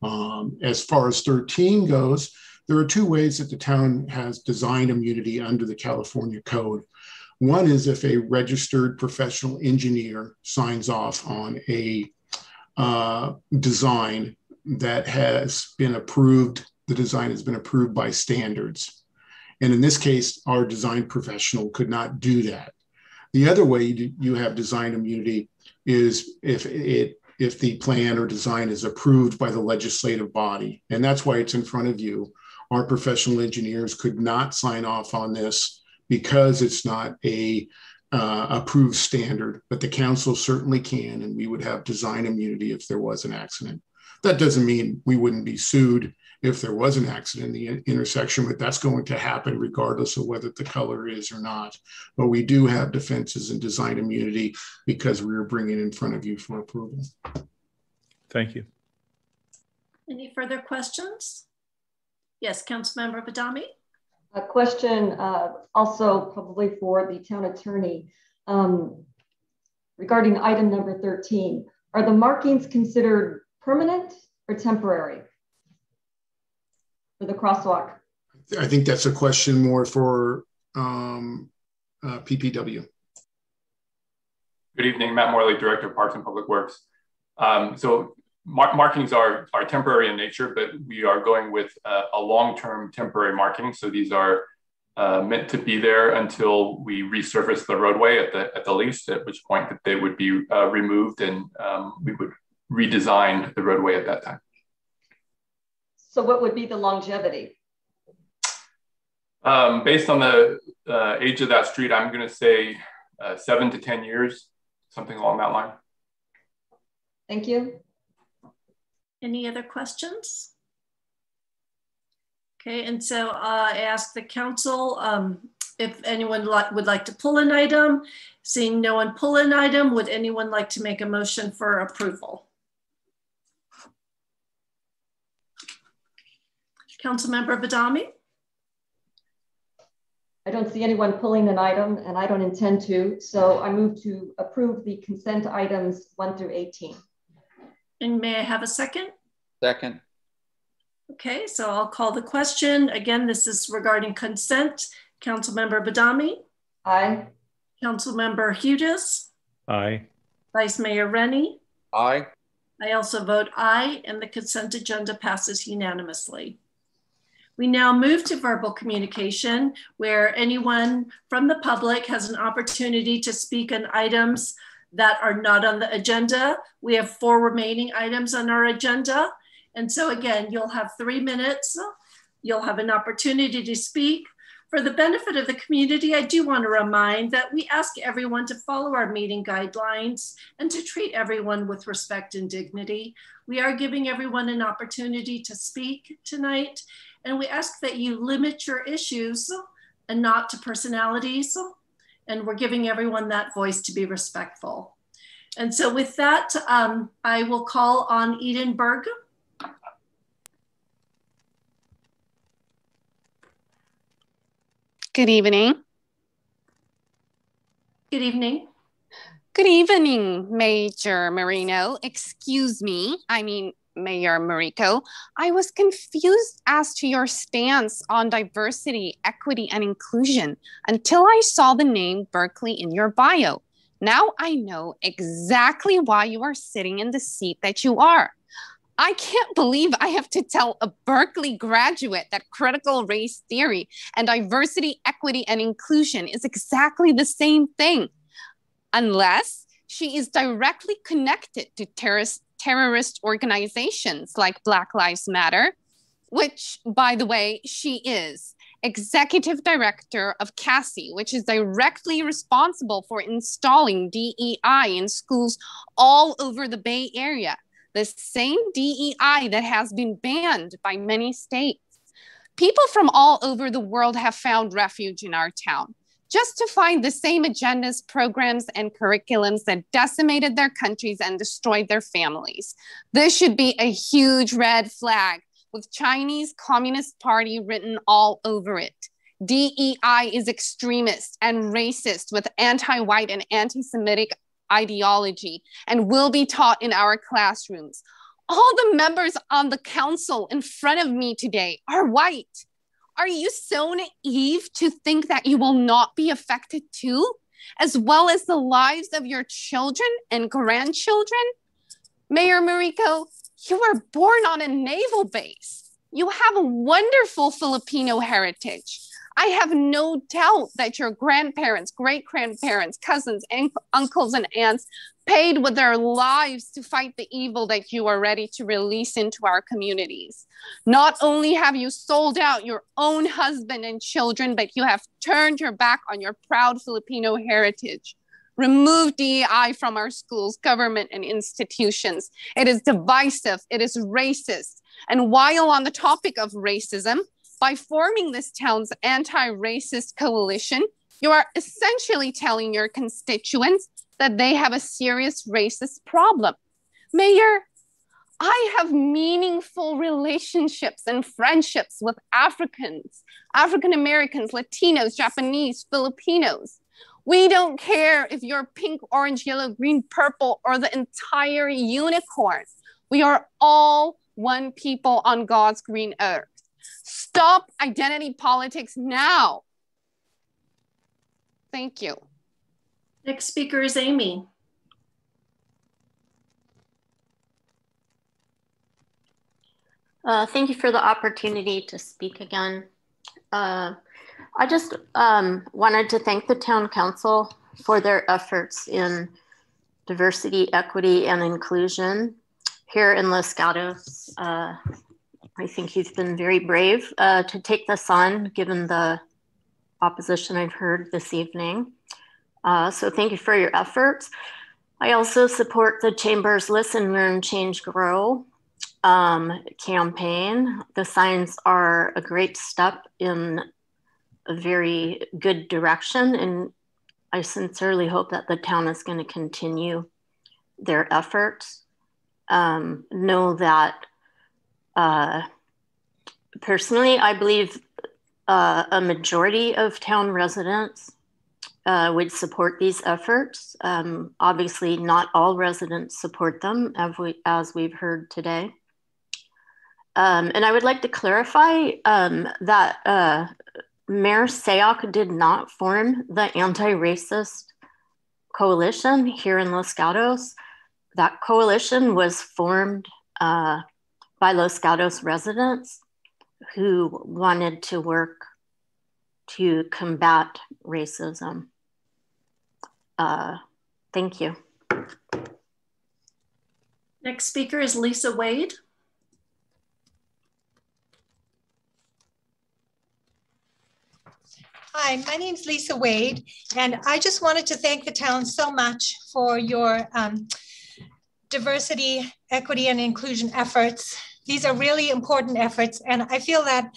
Um, as far as 13 goes, there are two ways that the town has design immunity under the California code. One is if a registered professional engineer signs off on a uh, design that has been approved, the design has been approved by standards. And in this case, our design professional could not do that. The other way you have design immunity is if it if the plan or design is approved by the legislative body. And that's why it's in front of you our professional engineers could not sign off on this because it's not a uh, approved standard, but the council certainly can, and we would have design immunity if there was an accident. That doesn't mean we wouldn't be sued if there was an accident in the intersection, but that's going to happen regardless of whether the color is or not. But we do have defenses and design immunity because we are bringing in front of you for approval. Thank you. Any further questions? Yes, Councilmember Badame. A question uh, also probably for the town attorney um, regarding item number 13. Are the markings considered permanent or temporary for the crosswalk? I think that's a question more for um, uh, PPW. Good evening, Matt Morley, Director of Parks and Public Works. Um, so mar markings are, are temporary in nature, but we are going with uh, a long-term temporary marking. So these are uh, meant to be there until we resurface the roadway at the, at the least, at which point that they would be uh, removed and um, we would redesign the roadway at that time. So what would be the longevity? Um, based on the uh, age of that street, I'm going to say uh, seven to 10 years, something along that line. Thank you. Any other questions? Okay, and so uh, I ask the council um, if anyone li would like to pull an item. Seeing no one pull an item, would anyone like to make a motion for approval? Councilmember Badame? I don't see anyone pulling an item and I don't intend to. So I move to approve the consent items 1 through 18. And may I have a second? Second. Okay, so I'll call the question. Again, this is regarding consent. Councilmember Badame? Aye. Councilmember Hudes? Aye. Vice Mayor Rennie? Aye. I also vote aye, and the consent agenda passes unanimously. We now move to verbal communication, where anyone from the public has an opportunity to speak on items that are not on the agenda. We have four remaining items on our agenda. And so again, you'll have three minutes. You'll have an opportunity to speak. For the benefit of the community, I do want to remind that we ask everyone to follow our meeting guidelines and to treat everyone with respect and dignity. We are giving everyone an opportunity to speak tonight, and we ask that you limit your issues and not to personalities. And we're giving everyone that voice to be respectful. And so with that, um, I will call on Eden Berg. Good evening. Good evening. Good evening, Major Marino. Excuse me. I mean, Mayor Marico. I was confused as to your stance on diversity, equity, and inclusion until I saw the name Berkeley in your bio. Now I know exactly why you are sitting in the seat that you are. I can't believe I have to tell a Berkeley graduate that critical race theory and diversity, equity, and inclusion is exactly the same thing, unless she is directly connected to terrorist, terrorist organizations like Black Lives Matter, which, by the way, she is executive director of CASSY, which is directly responsible for installing DEI in schools all over the Bay Area the same DEI that has been banned by many states. People from all over the world have found refuge in our town just to find the same agendas, programs, and curriculums that decimated their countries and destroyed their families. This should be a huge red flag with Chinese Communist Party written all over it. DEI is extremist and racist with anti white and anti Semitic ideology and will be taught in our classrooms. All the members on the council in front of me today are white. Are you so naive to think that you will not be affected too, as well as the lives of your children and grandchildren? Mayor Marico, you were born on a naval base. You have a wonderful Filipino heritage. I have no doubt that your grandparents, great grandparents, cousins, uncles, and aunts paid with their lives to fight the evil that you are ready to release into our communities. Not only have you sold out your own husband and children, but you have turned your back on your proud Filipino heritage. Remove DEI from our schools, government, and institutions. It is divisive, it is racist. And while on the topic of racism, by forming this town's anti racist coalition, you are essentially telling your constituents that they have a serious racist problem. Mayor, I have meaningful relationships and friendships with Africans, African Americans, Latinos, Japanese, Filipinos. We don't care if you're pink, orange, yellow, green, purple, or the entire unicorn. We are all one people on God's green earth. Stop identity politics now. Thank you. Next speaker is Amy. Uh, thank you for the opportunity to speak again. Uh, I just um, wanted to thank the town council for their efforts in diversity, equity, and inclusion here in Los Gatos. Uh, I think he's been very brave uh, to take this on, given the opposition I've heard this evening. Uh, so thank you for your efforts. I also support the Chamber's Listen, Learn, Change, Grow um, campaign. The signs are a great step in a very good direction, and I sincerely hope that the town is going to continue their efforts. Um, know that uh, personally, I believe uh, a majority of town residents uh, would support these efforts. Um, obviously, not all residents support them, as, we, as we've heard today. Um, and I would like to clarify um, that uh, Mayor Sayoc did not form the anti-racist coalition here in Los Gatos. That coalition was formed uh, by Los Gatos residents who wanted to work to combat racism. Uh, thank you. Next speaker is Lisa Wade. Hi, my name is Lisa Wade, and I just wanted to thank the town so much for your um, diversity, equity, and inclusion efforts. These are really important efforts, and I feel that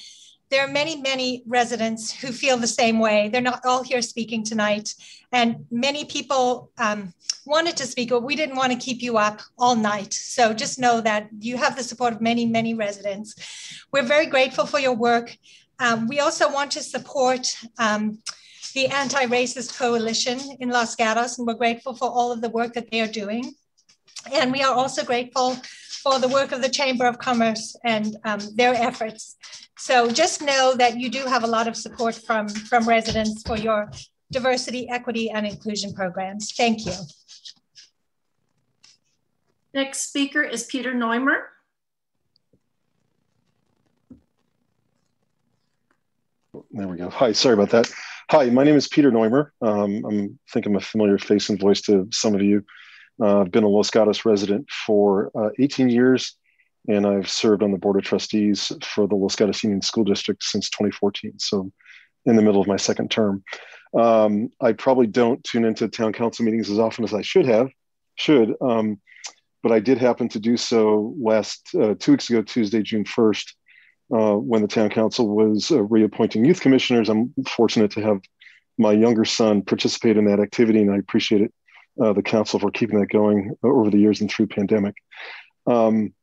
there are many, many residents who feel the same way. They're not all here speaking tonight, and many people um, wanted to speak, but we didn't want to keep you up all night. So just know that you have the support of many, many residents. We're very grateful for your work. Um, we also want to support um, the Anti-Racist Coalition in Los Gatos, and we're grateful for all of the work that they are doing. And we are also grateful for the work of the Chamber of Commerce and um, their efforts. So just know that you do have a lot of support from, from residents for your diversity, equity, and inclusion programs. Thank you. Next speaker is Peter Noymer. There we go. Hi, sorry about that. Hi, my name is Peter Noymer. Um, I'm, I think I'm a familiar face and voice to some of you. Uh, I've been a Los Gatos resident for uh, 18 years, and I've served on the Board of Trustees for the Los Gatos Union School District since 2014. So, in the middle of my second term. Um, I probably don't tune into town council meetings as often as I should have, should, um, but I did happen to do so last uh, two weeks ago, Tuesday, June 1st, uh, when the town council was uh, reappointing youth commissioners. I'm fortunate to have my younger son participate in that activity, and I appreciate it, uh, the council for keeping that going over the years and through pandemic. Um,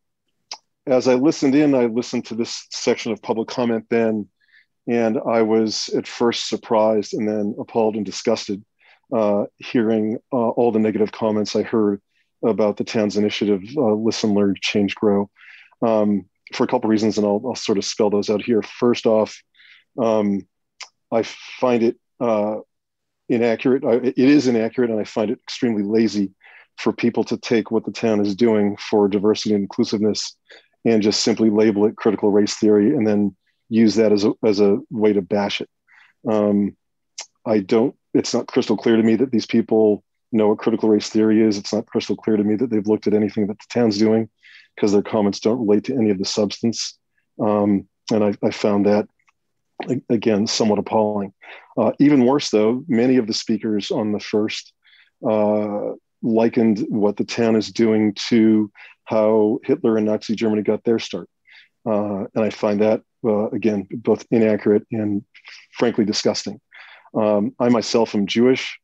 as I listened in, I listened to this section of public comment then, and I was at first surprised and then appalled and disgusted uh, hearing uh, all the negative comments I heard about the town's initiative, uh, Listen, Learn, Change, Grow. Um, for a couple reasons, and I'll, I'll, sort of spell those out here. First off, um, I find it uh, inaccurate. It is inaccurate, and I find it extremely lazy for people to take what the town is doing for diversity and inclusiveness and just simply label it critical race theory and then use that as a, as a way to bash it. Um, I don't, it's not crystal clear to me that these people know what critical race theory is. It's not crystal clear to me that they've looked at anything that the town's doing because their comments don't relate to any of the substance. Um, and I, I, found that, again, somewhat appalling. Uh, even worse, though, many of the speakers on the first uh, likened what the town is doing to how Hitler and Nazi Germany got their start. Uh, and I find that, uh, again, both inaccurate and frankly disgusting. Um, I myself am Jewish.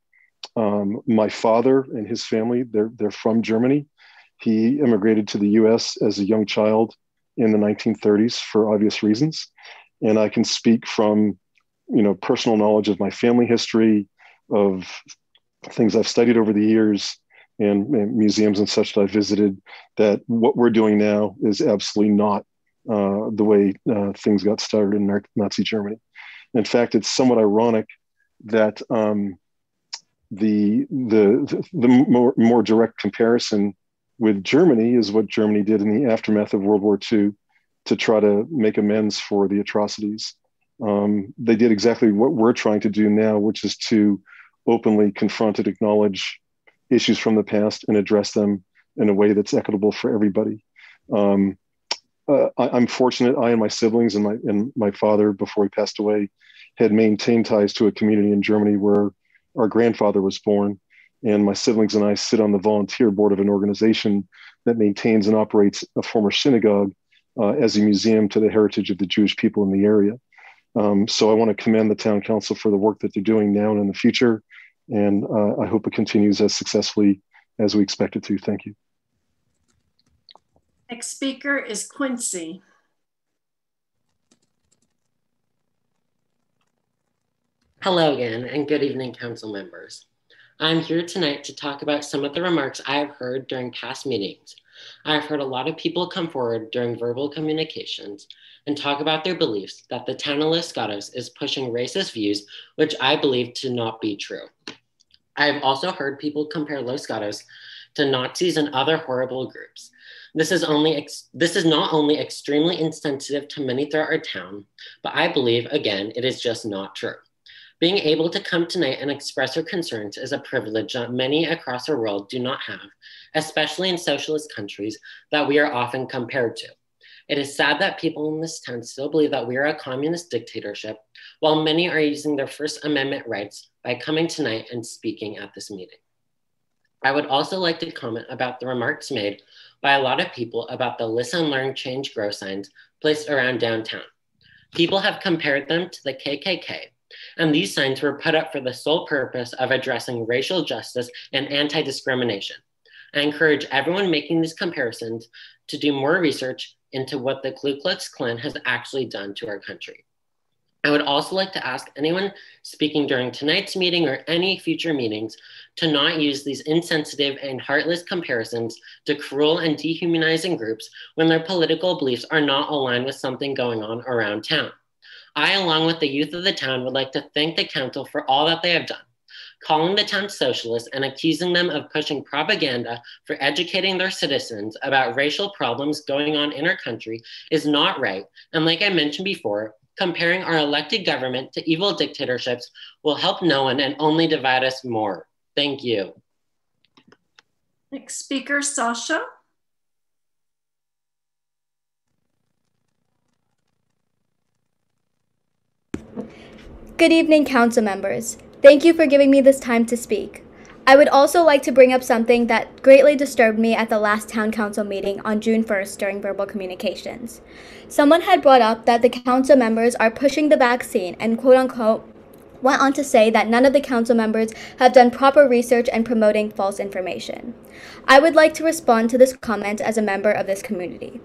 Um, my father and his family, they're, they're from Germany. He immigrated to the US as a young child in the 1930s for obvious reasons. And I can speak from, you know, personal knowledge of my family history, of things I've studied over the years, and, and museums and such that I visited, that what we're doing now is absolutely not uh, the way uh, things got started in Nazi Germany. In fact, it's somewhat ironic that um, the, the, the more, more direct comparison with Germany is what Germany did in the aftermath of World War II to try to make amends for the atrocities. Um, they did exactly what we're trying to do now, which is to openly confront and acknowledge issues from the past and address them in a way that's equitable for everybody. Um, uh, I, am fortunate. I and my siblings and my and my father, before he passed away, had maintained ties to a community in Germany where our grandfather was born, and my siblings and I sit on the volunteer board of an organization that maintains and operates a former synagogue uh, as a museum to the heritage of the Jewish people in the area. Um, so I want to commend the town council for the work that they're doing now and in the future. And uh, I hope it continues as successfully as we expect it to. Thank you. Next speaker is Quincy. Hello again, and good evening, council members. I'm here tonight to talk about some of the remarks I have heard during past meetings. I have heard a lot of people come forward during verbal communications and talk about their beliefs that the town of Los Gatos is pushing racist views, which I believe to not be true. I have also heard people compare Los Gatos to Nazis and other horrible groups. This is only this is not only extremely insensitive to many throughout our town, but I believe again it is just not true. Being able to come tonight and express our concerns is a privilege that many across the world do not have, especially in socialist countries that we are often compared to. It is sad that people in this town still believe that we are a communist dictatorship, while many are using their First Amendment rights by coming tonight and speaking at this meeting. I would also like to comment about the remarks made by a lot of people about the listen, learn, change, grow signs placed around downtown. People have compared them to the KKK, and these signs were put up for the sole purpose of addressing racial justice and anti discrimination. I encourage everyone making these comparisons to do more research into what the Ku Klux Klan has actually done to our country. I would also like to ask anyone speaking during tonight's meeting or any future meetings to not use these insensitive and heartless comparisons to cruel and dehumanizing groups when their political beliefs are not aligned with something going on around town. I, along with the youth of the town, would like to thank the council for all that they have done. Calling the town socialists and accusing them of pushing propaganda for educating their citizens about racial problems going on in our country is not right. And like I mentioned before, comparing our elected government to evil dictatorships will help no one and only divide us more. Thank you. Next speaker, Sasha. Good evening, council members. Thank you for giving me this time to speak. I would also like to bring up something that greatly disturbed me at the last town council meeting on June 1st during verbal communications. Someone had brought up that the council members are pushing the vaccine and quote unquote went on to say that none of the council members have done proper research and promoting false information. I would like to respond to this comment as a member of this community.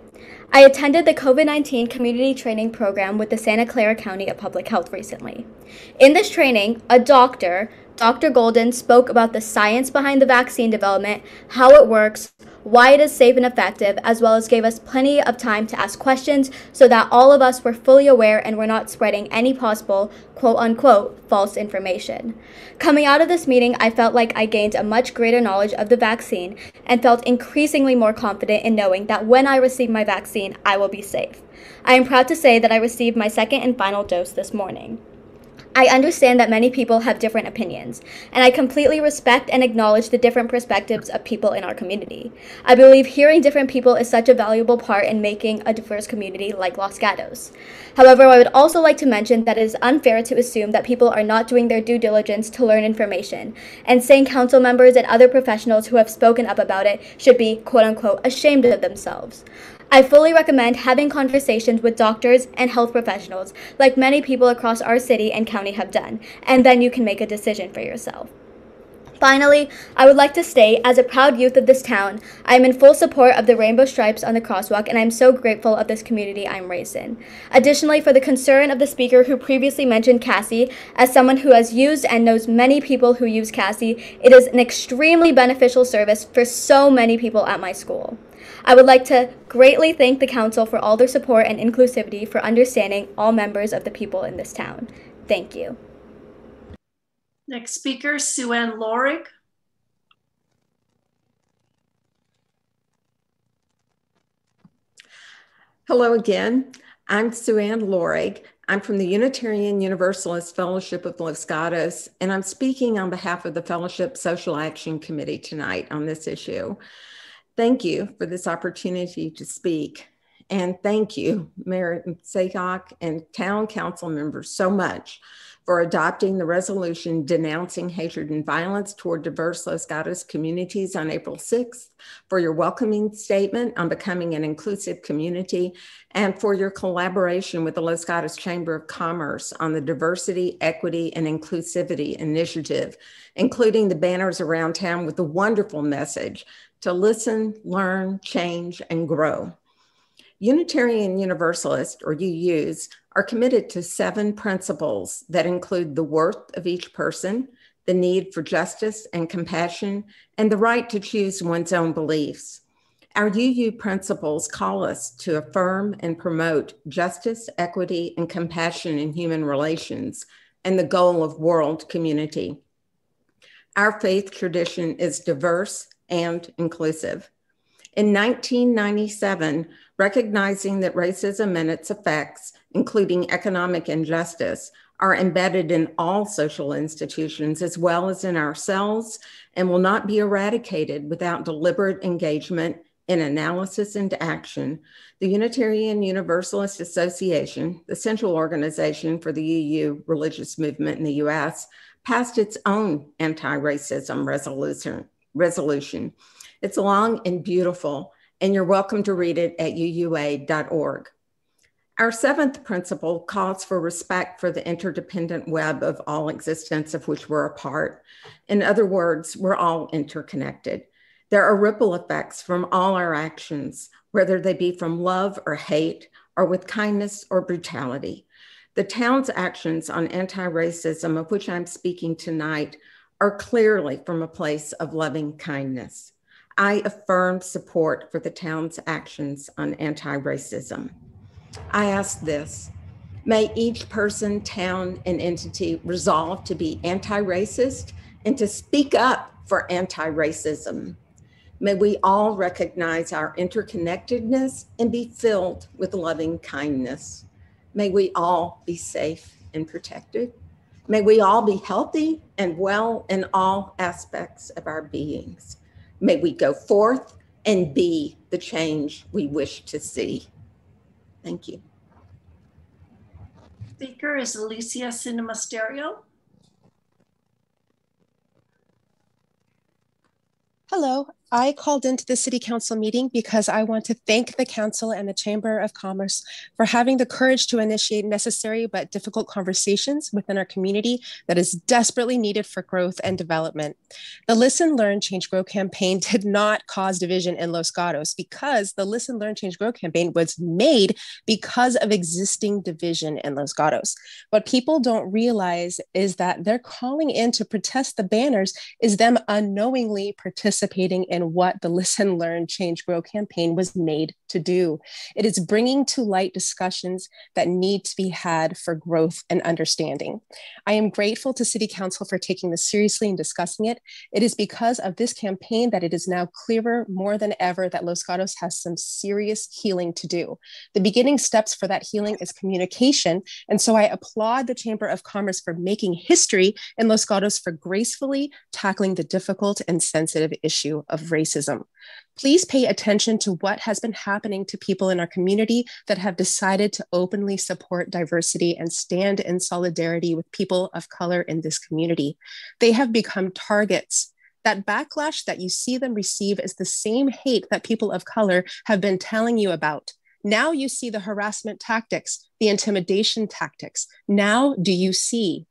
I attended the COVID 19 community training program with the Santa Clara County of Public Health recently. In this training, a doctor, Dr. Golden, spoke about the science behind the vaccine development, how it works, why it is safe and effective, as well as gave us plenty of time to ask questions so that all of us were fully aware and were not spreading any possible quote unquote false information. Coming out of this meeting, I felt like I gained a much greater knowledge of the vaccine and felt increasingly more confident in knowing that when I receive my vaccine, I will be safe. I am proud to say that I received my second and final dose this morning. I understand that many people have different opinions, and I completely respect and acknowledge the different perspectives of people in our community. I believe hearing different people is such a valuable part in making a diverse community like Los Gatos. However, I would also like to mention that it is unfair to assume that people are not doing their due diligence to learn information, and saying council members and other professionals who have spoken up about it should be quote unquote ashamed of themselves. I fully recommend having conversations with doctors and health professionals, like many people across our city and county have done, and then you can make a decision for yourself. Finally, I would like to state, as a proud youth of this town, I am in full support of the rainbow stripes on the crosswalk, and I am so grateful of this community I am raised in. Additionally, for the concern of the speaker who previously mentioned CASSY, as someone who has used and knows many people who use CASSY, it is an extremely beneficial service for so many people at my school. I would like to greatly thank the Council for all their support and inclusivity for understanding all members of the people in this town. Thank you. Next speaker, Sue Ann Lorig. Hello again. I'm Sue Ann Lorig. I'm from the Unitarian Universalist Fellowship of Los Gatos, and I'm speaking on behalf of the Fellowship Social Action Committee tonight on this issue. Thank you for this opportunity to speak. And thank you, Mayor Sayoc and town council members so much for adopting the resolution denouncing hatred and violence toward diverse Los Gatos communities on April 6th, for your welcoming statement on becoming an inclusive community, and for your collaboration with the Los Gatos Chamber of Commerce on the Diversity, Equity, and Inclusivity Initiative, including the banners around town with the wonderful message to listen, learn, change, and grow. Unitarian Universalists, or UUs, are committed to seven principles that include the worth of each person, the need for justice and compassion, and the right to choose one's own beliefs. Our UU principles call us to affirm and promote justice, equity, and compassion in human relations and the goal of world community. Our faith tradition is diverse and inclusive. In 1997, recognizing that racism and its effects, including economic injustice, are embedded in all social institutions as well as in ourselves and will not be eradicated without deliberate engagement in analysis and action, the Unitarian Universalist Association, the central organization for the UU religious movement in the US, passed its own anti racism resolution. Resolution. It's long and beautiful, and you're welcome to read it at uua.org. Our seventh principle calls for respect for the interdependent web of all existence of which we're a part. In other words, we're all interconnected. There are ripple effects from all our actions, whether they be from love or hate, or with kindness or brutality. The town's actions on anti racism, of which I'm speaking tonight, are clearly from a place of loving kindness. I affirm support for the town's actions on anti racism. I ask this May each person, town, and entity resolve to be anti racist and to speak up for anti racism. May we all recognize our interconnectedness and be filled with loving kindness. May we all be safe and protected. May we all be healthy and well in all aspects of our beings. May we go forth and be the change we wish to see. Thank you. Speaker is Alicia Cinemasterio. Hello, I called into the City Council meeting because I want to thank the Council and the Chamber of Commerce for having the courage to initiate necessary but difficult conversations within our community that is desperately needed for growth and development. The Listen, Learn, Change, Grow campaign (laughs) did not cause division in Los Gatos because the Listen, Learn, Change, Grow campaign was made because of existing division in Los Gatos. What people don't realize is that they're calling in to protest the banners is them unknowingly participating in and what the Listen, (laughs) Learn, Change, Grow campaign was made to do. It is bringing to light discussions that need to be had for growth and understanding. I am grateful to City Council for taking this seriously and discussing it. It is because of this campaign that it is now clearer more than ever that Los Gatos has some serious healing to do. The beginning steps for that healing is communication. And so I applaud the Chamber of Commerce for making history in Los Gatos for gracefully tackling the difficult and sensitive issue of racism. Please pay attention to what has been happening to people in our community that have decided to openly support diversity and stand in solidarity with people of color in this community. They have become targets. That backlash that you see them receive is the same hate that people of color have been telling you about. Now you see the harassment tactics, the intimidation tactics. Now do you see?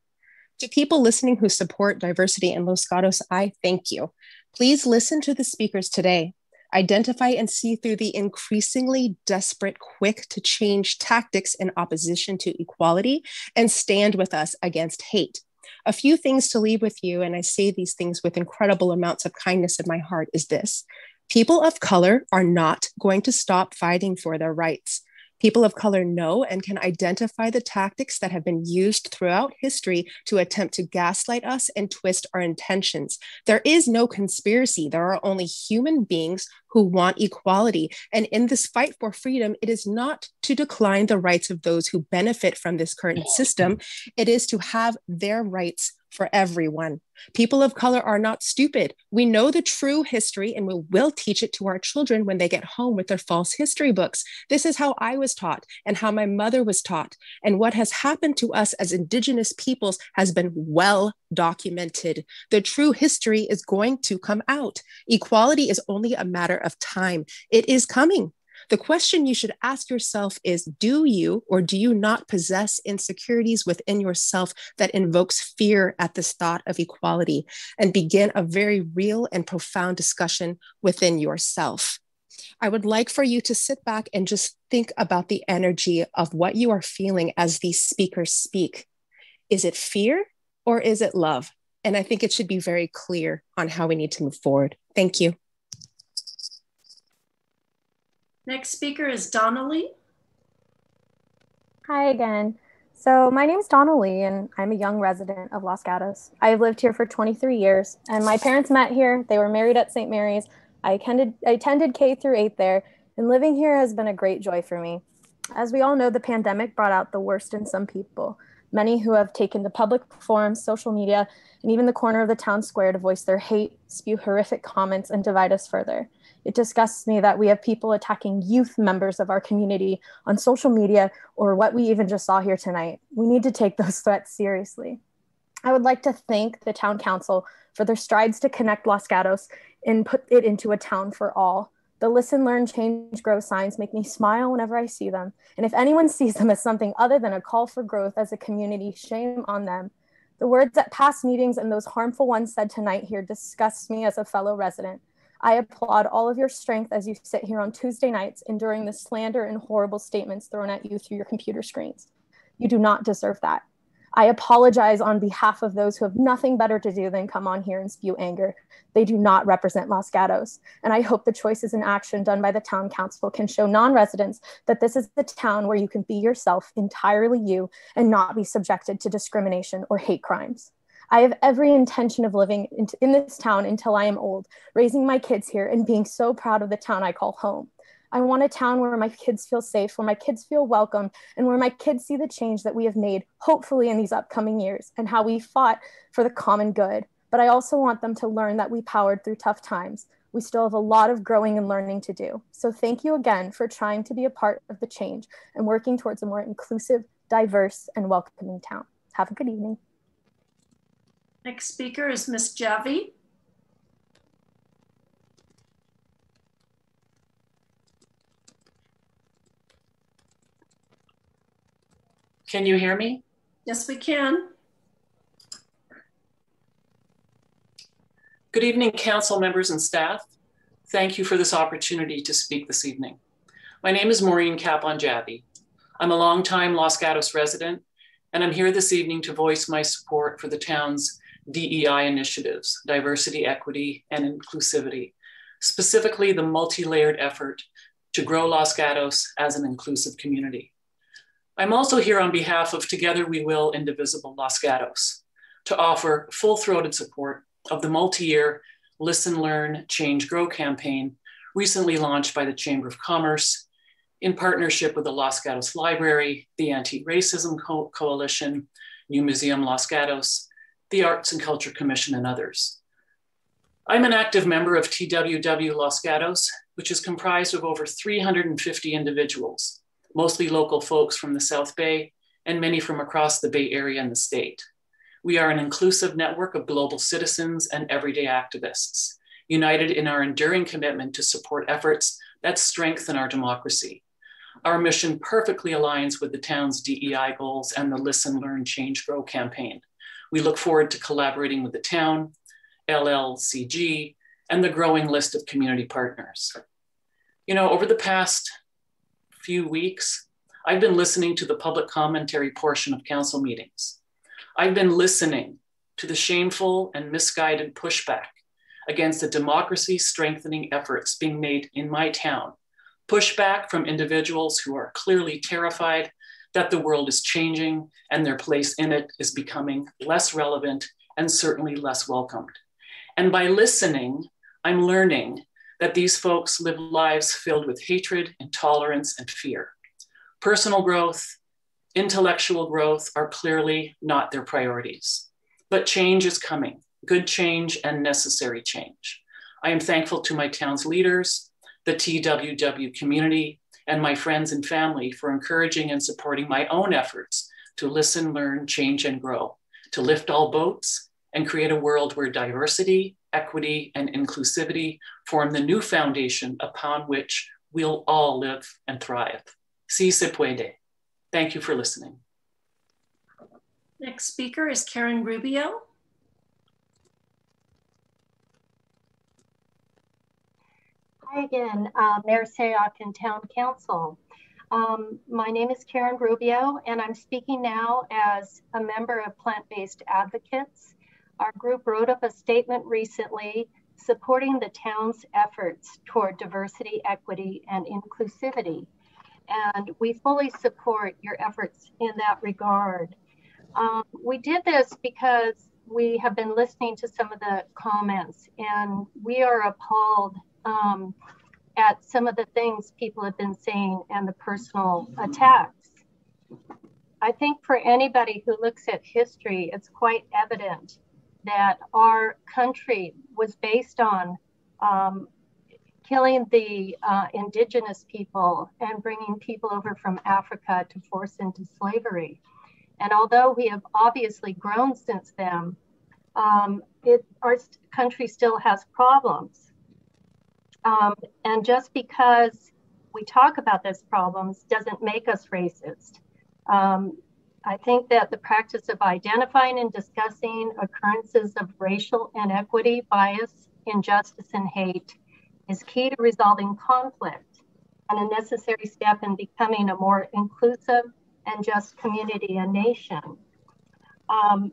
To people listening who support diversity in Los Gatos, I thank you. Please listen to the speakers today. Identify and see through the increasingly desperate, quick to change tactics in opposition to equality and stand with us against hate. A few things to leave with you, and I say these things with incredible amounts of kindness in my heart, is this people of color are not going to stop fighting for their rights. People of color know and can identify the tactics that have been used throughout history to attempt to gaslight us and twist our intentions. There is no conspiracy. There are only human beings who want equality. And in this fight for freedom, it is not to decline the rights of those who benefit from this current system, it is to have their rights for everyone. People of color are not stupid. We know the true history and we will teach it to our children when they get home with their false history books. This is how I was taught and how my mother was taught. And what has happened to us as Indigenous peoples has been well documented. The true history is going to come out. Equality is only a matter of time. It is coming. The question you should ask yourself is Do you or do you not possess insecurities within yourself that invokes fear at this thought of equality? And begin a very real and profound discussion within yourself. I would like for you to sit back and just think about the energy of what you are feeling as these speakers speak. Is it fear or is it love? And I think it should be very clear on how we need to move forward. Thank you. Next speaker is Donnelly. Hi again. So my name is Donnelly, and I'm a young resident of Los Gatos. I have lived here for 23 years, and my parents met here. They were married at St. Mary's. I attended, I attended K through 8 there, and living here has been a great joy for me. As we all know, the pandemic brought out the worst in some people. Many who have taken to public forums, social media, and even the corner of the town square to voice their hate, spew horrific comments, and divide us further. It disgusts me that we have people attacking youth members of our community on social media or what we even just saw here tonight. We need to take (laughs) those threats seriously. I would like to thank the town council for their strides to connect Los Gatos and put it into a town for all. The listen, learn, change, grow signs make me smile whenever I see them. And if anyone (laughs) sees them as something other than a call for growth as a community, shame on them. The words at past meetings and those harmful ones said tonight here disgust me as a fellow resident. I applaud all of your strength as you sit here on Tuesday nights enduring the slander and horrible statements thrown at you through your computer screens. You do not deserve that. I apologize on behalf of those who have nothing better to do than come on here and spew anger. They do not represent Los Gatos. And I hope the choices and action done by the town council can show non residents that this is the town where you can be yourself, entirely you, and not be subjected to discrimination or hate crimes. I have every intention of living in, in this town until I am old, raising my kids here and being so proud of the town I call home. I want a town where my kids feel safe, where my kids feel welcome, and where my kids see the change that we have made, hopefully, in these upcoming years, and how we fought for the common good. But I also want them to learn that we powered through tough times. We still have a lot of growing and learning to do. So, thank you again for trying to be a part of the change and working towards a more inclusive, diverse, and welcoming town. Have a good evening. Next speaker is Ms. Javi. Can you hear me? Yes, we can. Good evening, council members and staff. Thank you for this opportunity to speak this evening. My name is Maureen Kaplan-Javi. I'm a longtime Los Gatos resident, and I'm here this evening to voice my support for the town's DEI initiatives, diversity, equity, and inclusivity, specifically the multi-layered effort to grow Los Gatos as an inclusive community. I'm also here on behalf of Together We Will Indivisible Los Gatos to offer full-throated support of the multi-year Listen, Learn, Change, Grow campaign recently launched by the Chamber of Commerce in partnership with the Los Gatos Library, the Anti-Racism Co Coalition, New Museum Los Gatos, the Arts and Culture Commission, and others. I'm an active member of TWW Los Gatos, which is comprised of over 350 individuals, mostly local folks from the South Bay and many from across the Bay Area and the state. We are an inclusive network of global citizens and everyday activists, united in our enduring commitment to support efforts that strengthen our democracy. Our mission perfectly aligns with the town's DEI goals and the Listen, Learn, Change, Grow campaign. We look forward to collaborating with the town, LLCG, and the growing list of community partners. You know, over the past few weeks, I've been listening to the public commentary portion of council meetings. I've been listening to the shameful and misguided pushback against the democracy strengthening efforts being made in my town pushback from individuals who are clearly terrified that the world is changing and their place in it is becoming less relevant and certainly less welcomed. And by listening, I'm learning that these folks live lives filled with hatred, intolerance, and fear. Personal growth, intellectual growth are clearly not their priorities. But change is coming, good change and necessary change. I am thankful to my town's leaders, the TWW community, and my friends and family for encouraging and supporting my own efforts to listen, learn, change, and grow, to lift all boats and create a world where diversity, equity, and inclusivity form the new foundation upon which we'll all live and thrive. Si se puede. Thank you for listening. Next speaker is Karen Rubio. Again, uh, Mayor Sayoc and Town Council. Um, my name is Karen Rubio, and I'm speaking now as a member of Plant Based Advocates. Our group wrote up a statement recently supporting the town's efforts toward diversity, equity, and inclusivity. And we fully support your efforts in that regard. Um, we did this because we have been listening to some of the comments, and we are appalled um, at some of the things people have been saying and the personal attacks. I think for anybody who looks at history, it's quite evident that our country was based on um, killing the uh, indigenous people and bringing people over from Africa to force into slavery. And although we have obviously grown since then, um, it, our country still has problems. Um, and just because we talk about those problems doesn't make us racist. Um, I think that the practice of identifying and discussing occurrences of racial inequity, bias, injustice, and hate is key to resolving conflict and a necessary step in becoming a more inclusive and just community and nation. Um,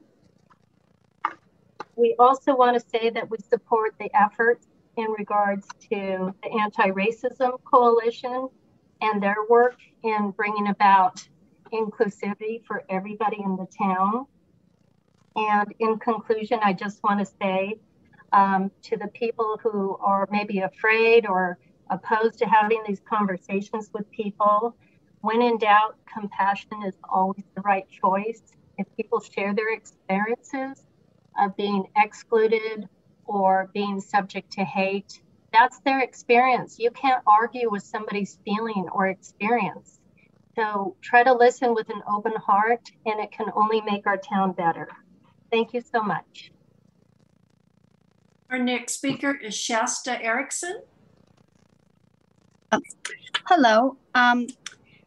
we also want to say that we support the efforts in regards to the Anti Racism Coalition and their work in bringing about inclusivity for everybody in the town. And in conclusion, I just want to say um, to the people who are maybe afraid or opposed to having these conversations with people, when in doubt, compassion is always the right choice. If people share their experiences of being excluded or being subject to hate. That's their experience. You can't argue with somebody's feeling or experience. So try to listen with an open heart, and it can only make our town better. Thank you so much. Our next speaker is Shasta Erickson. Hello. Um,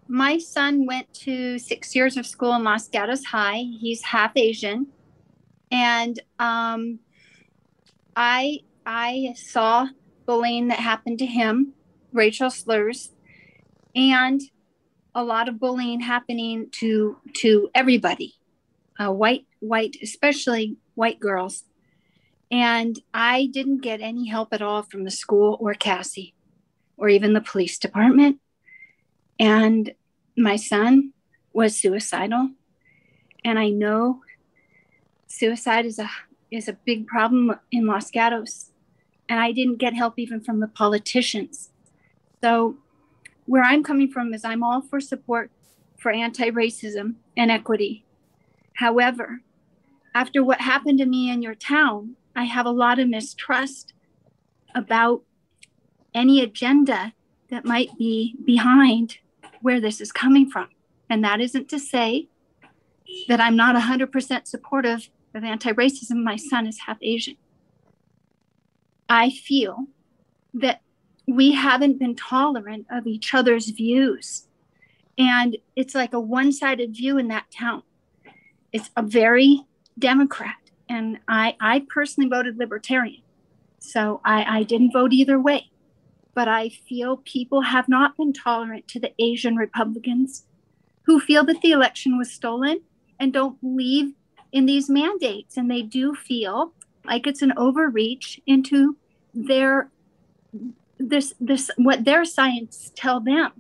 my son went to six years of school in Los Gatos High. He's half Asian. And um, I I saw bullying that happened to him, racial slurs, and a lot of bullying happening to to everybody, uh, white white especially white girls, and I didn't get any help at all from the school or CASSY, or even the police department, and my son was suicidal, and I know suicide is a is a big problem in Los Gatos. And I didn't get help even from the politicians. So, where I'm coming from is I'm all for support for anti racism and equity. However, after what happened to me in your town, I have a lot of mistrust about any agenda that might be behind where this is coming from. And that isn't to say that I'm not 100% supportive of anti racism, my son is half Asian. I feel that we haven't been tolerant of each other's views. And it's like a one sided view in that town. It's a very Democrat. And I, I personally voted Libertarian. So I, I didn't vote either way. But I feel people have not been tolerant to the Asian Republicans who feel that the election was stolen and don't believe in these mandates and they do feel like it's an overreach into their this this what their science tell them.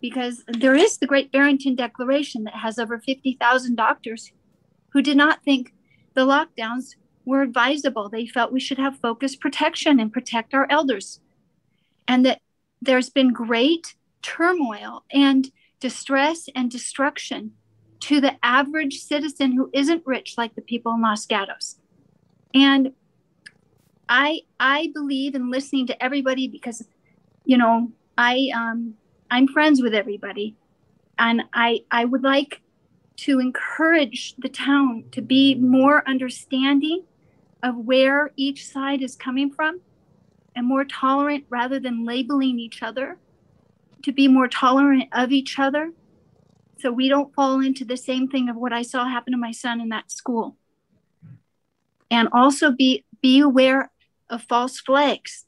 Because there is the great barrington declaration that has over 50000 doctors who did not think the lockdowns were advisable. They felt we should have focused protection and protect our elders. And that there's been great turmoil and distress and destruction to the average citizen who isn't rich like the people in los gatos. And I I believe in listening to everybody because, you know, I um I'm friends with everybody, and I I would like to encourage the town to be more understanding of where each side is coming from and more tolerant rather than labeling each other to be more tolerant of each other so we don't fall into the same thing of what I saw happen to my son in that school. And also be be aware of false flags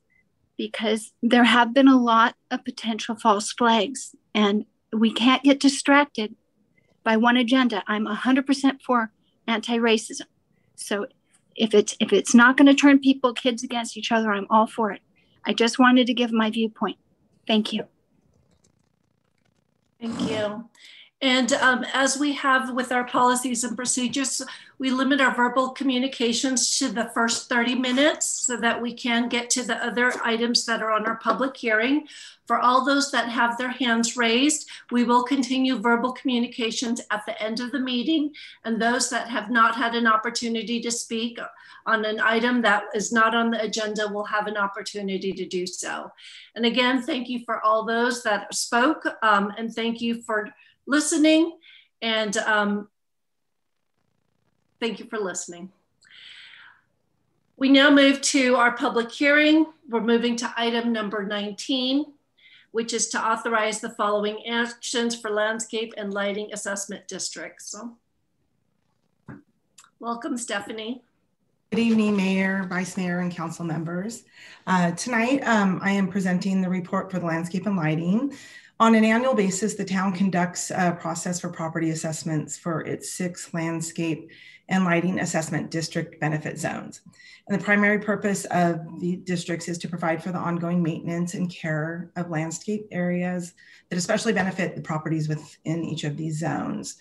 because there have been a lot of potential false flags and we can't get distracted by one agenda. I'm 100% for anti-racism. So if it's if it's not going to turn people kids against each other i'm all for it. I just wanted to give my viewpoint. Thank you. Thank you and um, as we have with our policies and procedures, we limit our verbal communications to the first 30 minutes so that we can get to the other items that are on our public hearing. For all those that have their hands raised, we will continue verbal communications at the end of the meeting. And those that have not had an opportunity to speak on an item that is not on the agenda will have an opportunity to do so. And again, thank you for all those that spoke um, and thank you for listening. And um, thank you for listening. We now move to our public hearing. We're moving to item number 19, which is to authorize the following actions for landscape and lighting assessment districts. So, welcome, Stephanie. Good evening, Mayor, Vice Mayor, and Council members. Uh, tonight, um, I am presenting the report for the landscape and lighting. On an annual basis, the town conducts a process for property assessments for its six landscape and lighting assessment district benefit zones. And the primary purpose of the districts is to provide for the ongoing maintenance and care of landscape areas that especially benefit the properties within each of these zones.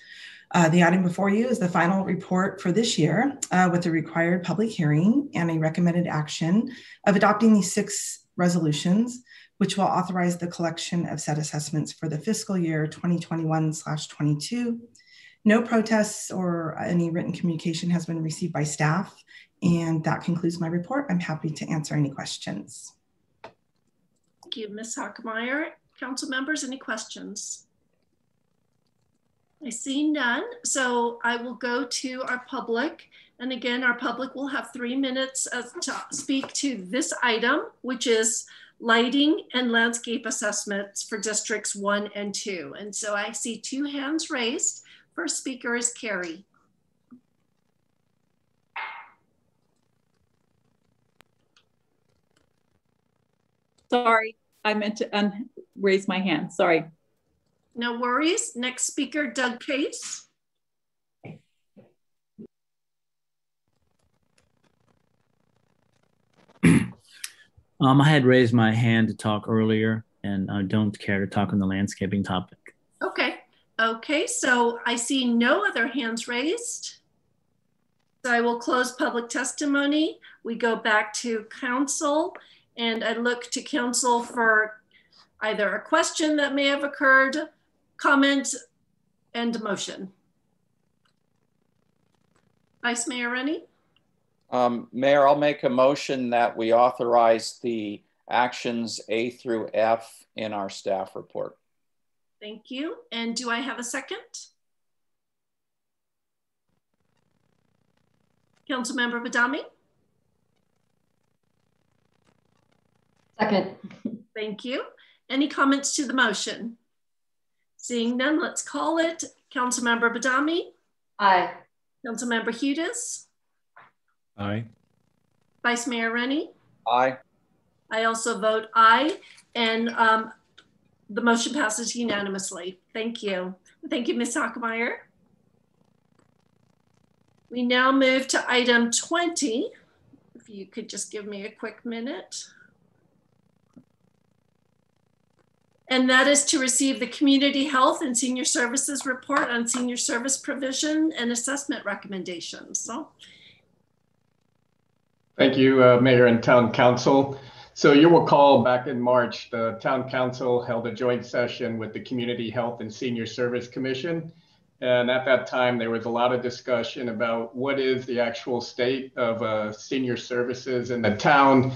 Uh, the item before you is the final report for this year uh, with the required public hearing and a recommended action of adopting these six resolutions which will authorize the collection of set assessments for the fiscal year 2021 slash 22. No protests or any written communication has been received by staff. And that concludes my report. I'm happy to answer any questions. Thank you, Ms. Hockemeyer. Council members, any questions? I see none. So I will go to our public. And again, our public will have three minutes uh, to speak to this item, which is lighting and landscape assessments for districts one and two. And so I see two hands raised. First speaker is Carrie. Sorry, I meant to raise my hand. Sorry. No worries. Next speaker, Doug Case. Um, I had raised my hand to talk earlier, and I don't care to talk on the landscaping topic. Okay. Okay. So I see no other hands raised. So I will close public testimony. We go back to council, and I look to council for either a question that may have occurred, comment, and motion. Vice Mayor Rennie? Um, Mayor, I'll make a motion that we authorize the actions A through F in our staff report. Thank you. And do I have a second? Councilmember Badame? Second. Thank you. Any comments to the motion? Seeing none, let's call it. Councilmember Badame? Aye. Councilmember Hudes? Aye. Vice Mayor Rennie? Aye. I also vote aye. And um, the motion passes unanimously. Thank you. Thank you, Ms. Hockemeyer. We now move to item 20. If you could just give me a quick minute. and that is to receive the Community Health and Senior Services Report on Senior Service Provision and Assessment Recommendations. So, Thank you, uh, Mayor and Town Council. So you will recall back in March, the Town Council held a joint session with the Community Health and Senior Service Commission. And at that time, there was a lot of discussion about what is the actual state of uh, senior services in the town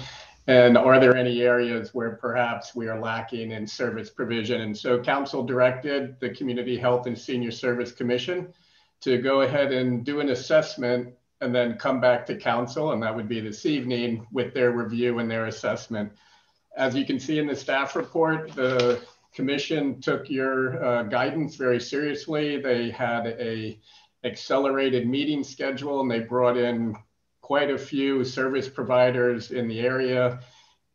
and are there any areas where perhaps we are lacking in service provision? And so council directed the Community Health and Senior Service Commission to go ahead and do an assessment and then come back to council, and that would be this evening with their review and their assessment. As you can see in the staff report, the commission took your uh, guidance very seriously. They had a accelerated meeting schedule and they brought in quite a few service providers in the area.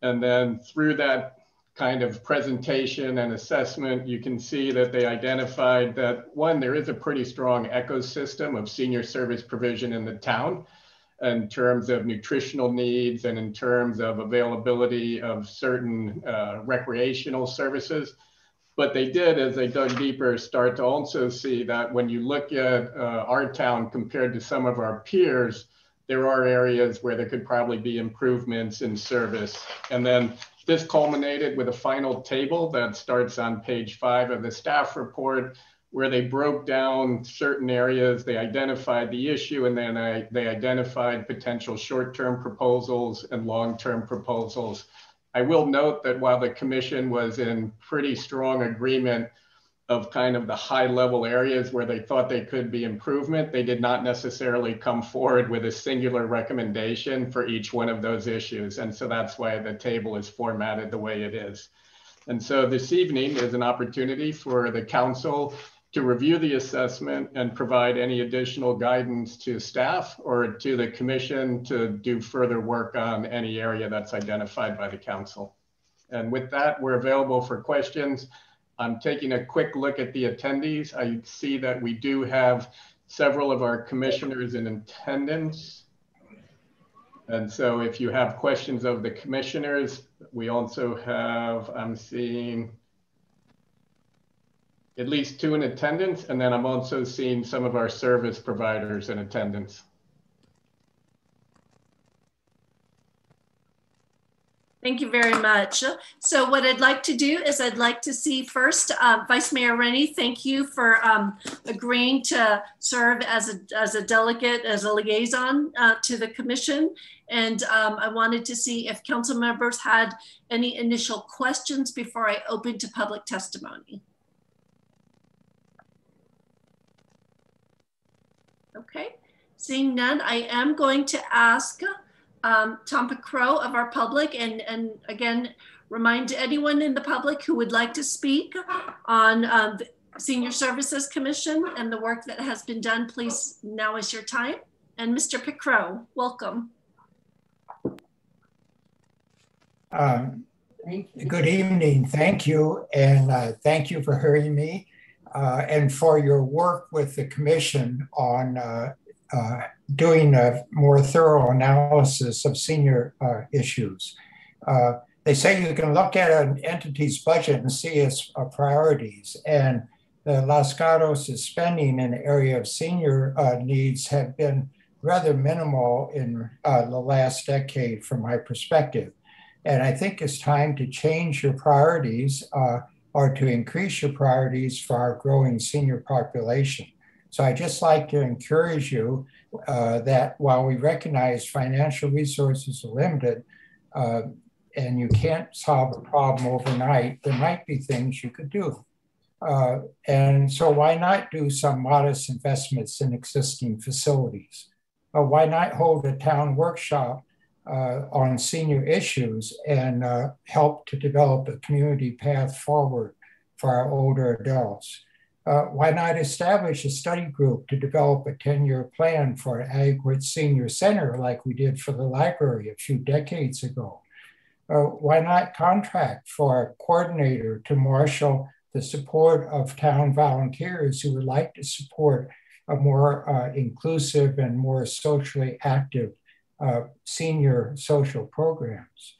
And then through that kind of presentation and assessment, you can see that they identified that one, there is a pretty strong ecosystem of senior service provision in the town in terms of nutritional needs and in terms of availability of certain uh, recreational services. But they did, as they dug deeper, start to also see that when you look at uh, our town compared to some of our peers, there are areas where there could probably be improvements in service. And then this culminated with a final table that starts on page five of the staff report where they broke down certain areas, they identified the issue, and then I, they identified potential short-term proposals and long-term proposals. I will note that while the commission was in pretty strong agreement of kind of the high level areas where they thought they could be improvement. They did not necessarily come forward with a singular recommendation for each one of those issues. And so that's why the table is formatted the way it is. And so this evening is an opportunity for the council to review the assessment and provide any additional guidance to staff or to the commission to do further work on any area that's identified by the council. And with that, we're available for questions. I'm taking a quick look at the attendees. I see that we do have several of our commissioners in attendance. And so if you have questions of the commissioners, we also have, I'm seeing at least two in attendance, and then I'm also seeing some of our service providers in attendance. Thank you very much. So what I'd like to do is I'd like to see first, uh, Vice Mayor Rennie, thank you for um, agreeing to serve as a, as a delegate, as a liaison uh, to the commission. And um, I wanted to see if council members had any initial questions before I open to public testimony. Okay, seeing none, I am going to ask um, Tom Crow of our public and, and again, remind anyone in the public who would like to speak on uh, the Senior Services Commission and the work that has been done, please, now is your time. And Mr. Picraux, welcome. Um, good evening. Thank you. And uh, thank you for hearing me uh, and for your work with the commission on uh, uh doing a more thorough analysis of senior uh, issues. Uh, they say you can look at an entity's budget and see its uh, priorities. And the Los Gatos' spending in the area of senior uh, needs have been rather minimal in uh, the last decade from my perspective. And I think it's time to change your priorities uh, or to increase your priorities for our growing senior population. So I just like to encourage you uh, that while we recognize financial resources are limited uh, and you can't solve a problem overnight, there might be things you could do. Uh, and so why not do some modest investments in existing facilities? Why not hold a town workshop uh, on senior issues and uh, help to develop a community path forward for our older adults? Uh, why not establish a study group to develop a 10 year plan for an adequate senior center like we did for the library a few decades ago? Uh, why not contract for a coordinator to marshal the support of town volunteers who would like to support a more uh, inclusive and more socially active uh, senior social programs?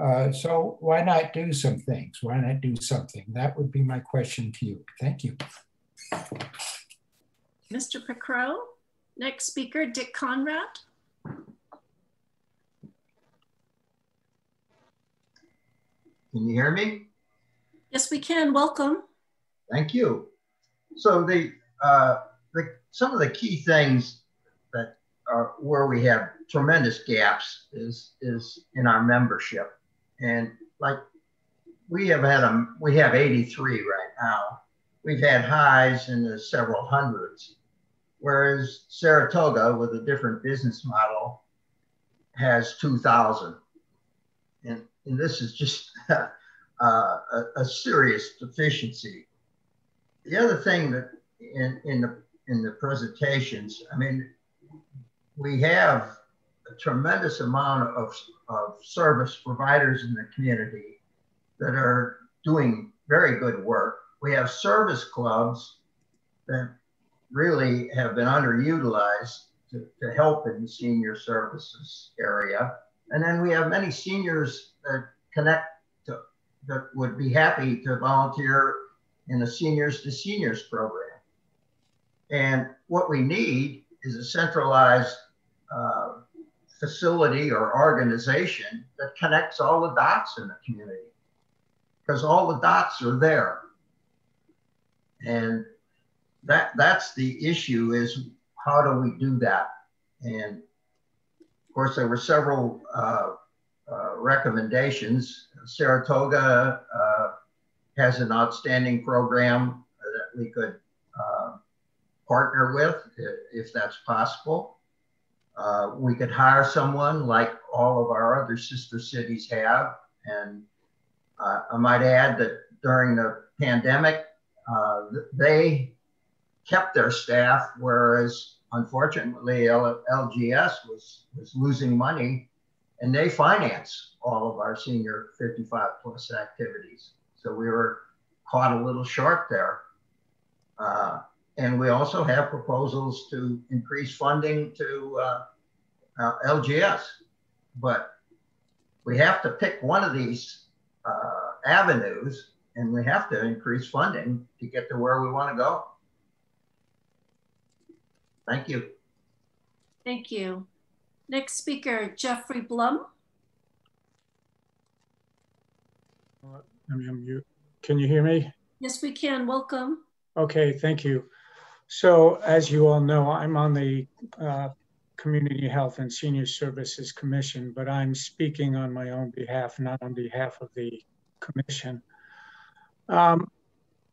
Uh, so why not do some things? Why not do something? That would be my question to you. Thank you. Mr. Picraux. Next speaker, Dick Conrad. Can you hear me? Yes, we can. Welcome. Thank you. So the, uh, the some of the key things that are where we have tremendous gaps is is in our membership, and like we have had a we have 83 right now. We've had highs in the several hundreds, whereas Saratoga with a different business model has 2,000, and and this is just (laughs) a, a, serious deficiency. The other thing that in, in the in the presentations, I mean, we have a tremendous amount of, of service providers in the community that are doing very good work. We have service clubs that really have been underutilized to, to help in the senior services area. And then we have many seniors that connect to, that would be happy to volunteer in the seniors to seniors program. And what we need is a centralized uh, facility or organization that connects all the dots in the community because all the dots are there. And that that's the issue is how do we do that? And of course, there were several uh, uh, recommendations. Saratoga uh, has an outstanding program that we could uh, partner with if that's possible. Uh, we could hire someone like all of our other sister cities have. And uh, I might add that during the pandemic, uh, they kept their staff, whereas unfortunately L- LGS was, was losing money and they finance all of our senior 55 plus activities. So we were caught a little short there. And we also have proposals to increase funding to uh, uh, LGS. But we have to pick one of these uh, avenues and we have to increase funding to get to where we want to go. Thank you. Thank you. Next speaker, Jeffrey Blum. I can you hear me? Yes, we can. Welcome. Okay, thank you. So as you all know, I'm on the uh, Community Health and Senior Services Commission, but I'm speaking on my own behalf, not on behalf of the commission. Um,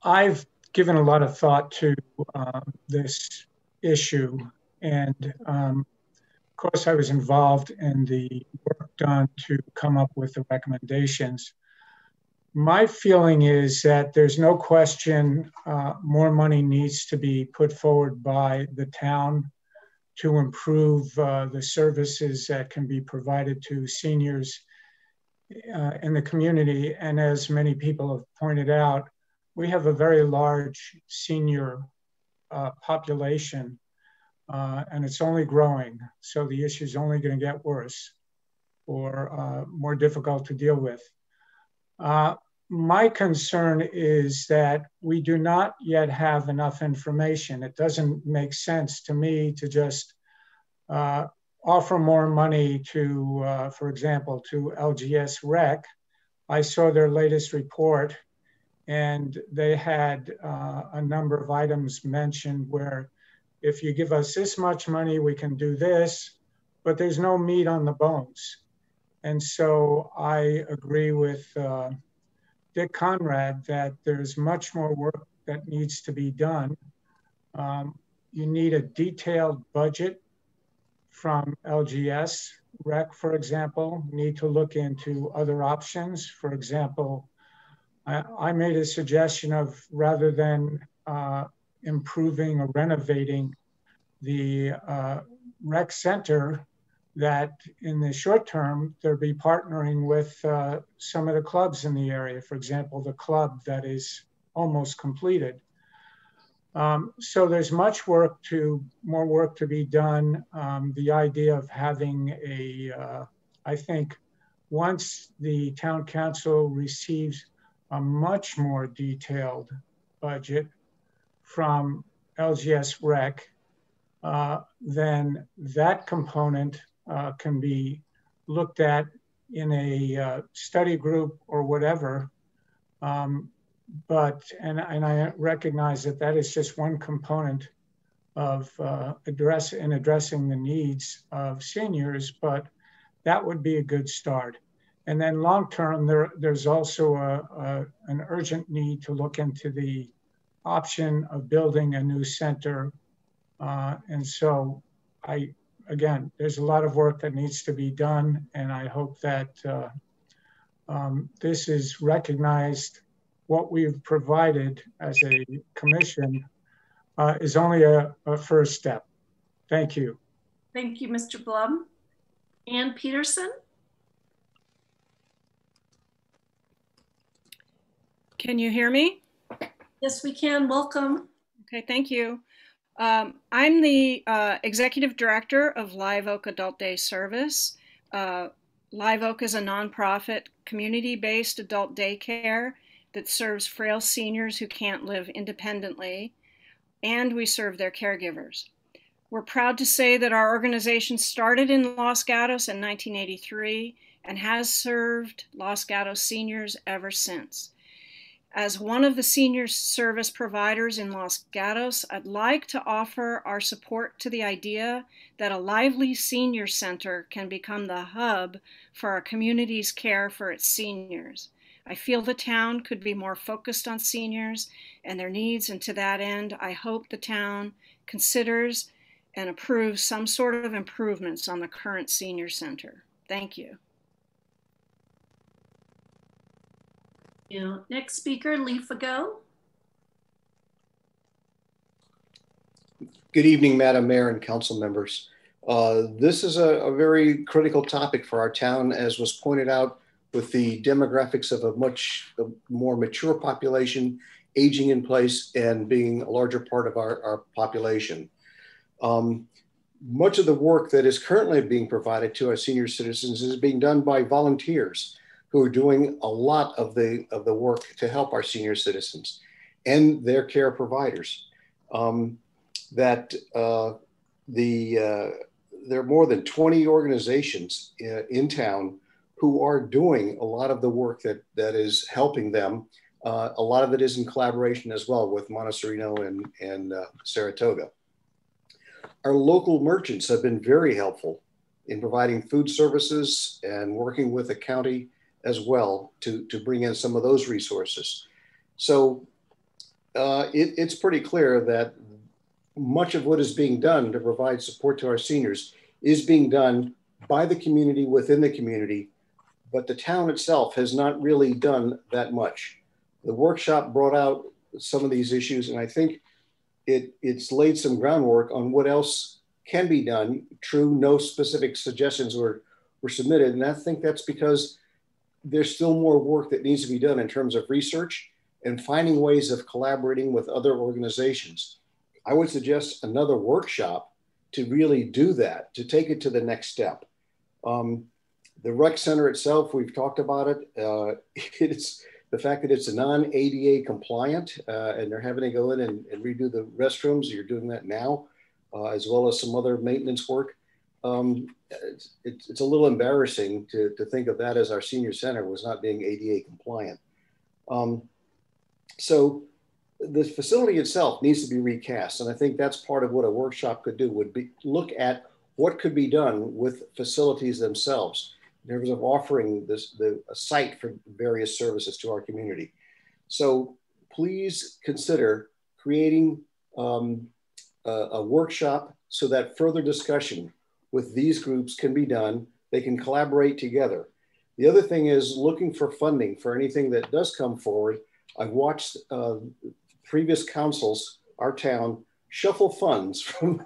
I've given a lot of thought to uh, this issue, and um, of course, I was involved in the work done to come up with the recommendations my feeling is that there's no question uh, more money needs to be put forward by the town to improve uh, the services that can be provided to seniors uh, in the community. And as many people have pointed out, we have a very large senior uh, population uh, and it's only growing. So the issue is only going to get worse or uh, more difficult to deal with. Uh, my concern is that we do not yet have enough information. It doesn't make sense to me to just uh, offer more money to, uh, for example, to LGS Rec. I saw their latest report and they had uh, a number of items mentioned where if you give us this much money, we can do this, but there's no meat on the bones. And so I agree with uh, Dick Conrad that there's much more work that needs to be done. Um, you need a detailed budget from LGS. REC, for example, need to look into other options. For example, I, I made a suggestion of rather than uh, improving or renovating the uh, rec center, that in the short term, they'll be partnering with uh, some of the clubs in the area. For example, the club that is almost completed. Um, so there's much work to, more work to be done. Um, the idea of having a, uh, I think, once the town council receives a much more detailed budget from LGS Rec, uh, then that component uh, can be looked at in a uh, study group or whatever. Um, but, and, and I recognize that that is just one component of uh, address in addressing the needs of seniors, but that would be a good start. And then long term, there, there's also a, a, an urgent need to look into the option of building a new center. Uh, and so I, again, there's a lot of work that needs to be done. And I hope that uh, um, this is recognized. What we've provided as a commission uh, is only a, a first step. Thank you. Thank you, Mr. Blum. Ann Peterson? Can you hear me? Yes, we can. Welcome. Okay, thank you. Um, I'm the uh, executive director of Live Oak Adult Day Service. Uh, Live Oak is a nonprofit, community based adult daycare that serves frail seniors who can't live independently, and we serve their caregivers. We're proud to say that our organization started in Los Gatos in 1983 and has served Los Gatos seniors ever since. As one of the senior service providers in Los Gatos, I'd like to offer our support to the idea that a lively senior center can become the hub for our community's care for its seniors. I feel the town could be more focused on seniors and their needs, and to that end, I hope the town considers and approves some sort of improvements on the current senior center. Thank you. You. Next speaker, Lee Fago. Good evening, Madam Mayor and council members. Uh, this is a, a, very critical topic for our town, as was pointed out with the demographics of a much more mature population aging in place and being a larger part of our, our population. Um, much of the work that is currently being provided to our senior citizens is being done by volunteers who are doing a lot of the of the work to help our senior citizens and their care providers. Um, that uh, the uh, there are more than 20 organizations in, uh, in, town who are doing a lot of the work that that is helping them. Uh, a lot of it is in collaboration as well with Monte Sereno and, and uh, Saratoga. Our local merchants have been very helpful in providing food services and working with the county as well to, to bring in some of those resources. So uh, it, it's pretty clear that much of what is being done to provide support to our seniors is being done by the community within the community, but the town itself has not really done that much. The workshop brought out some of these issues, and I think it, it's laid some groundwork on what else can be done. True, no specific suggestions were, were submitted, and I think that's because there's still more work that needs to be done in terms of research and finding ways of collaborating with other organizations. I would suggest another workshop to really do that, to take it to the next step. Um, the rec center itself, we've talked about it. Uh, (laughs) it's the fact that it's a non-ADA compliant uh, and they're having to go in and, and, redo the restrooms. You're doing that now, uh, as well as some other maintenance work um, it's, it's, a little embarrassing to, to think of that as our senior center was not being ADA compliant. Um, so the facility itself needs to be recast. And I think that's part of what a workshop could do would be look at what could be done with facilities themselves in terms of offering this the a site for various services to our community. So please consider creating um, a, a workshop so that further discussion with these groups can be done. They can collaborate together. The other thing is looking for funding for anything that does come forward. I've watched uh, previous councils, our town, shuffle funds (laughs) from,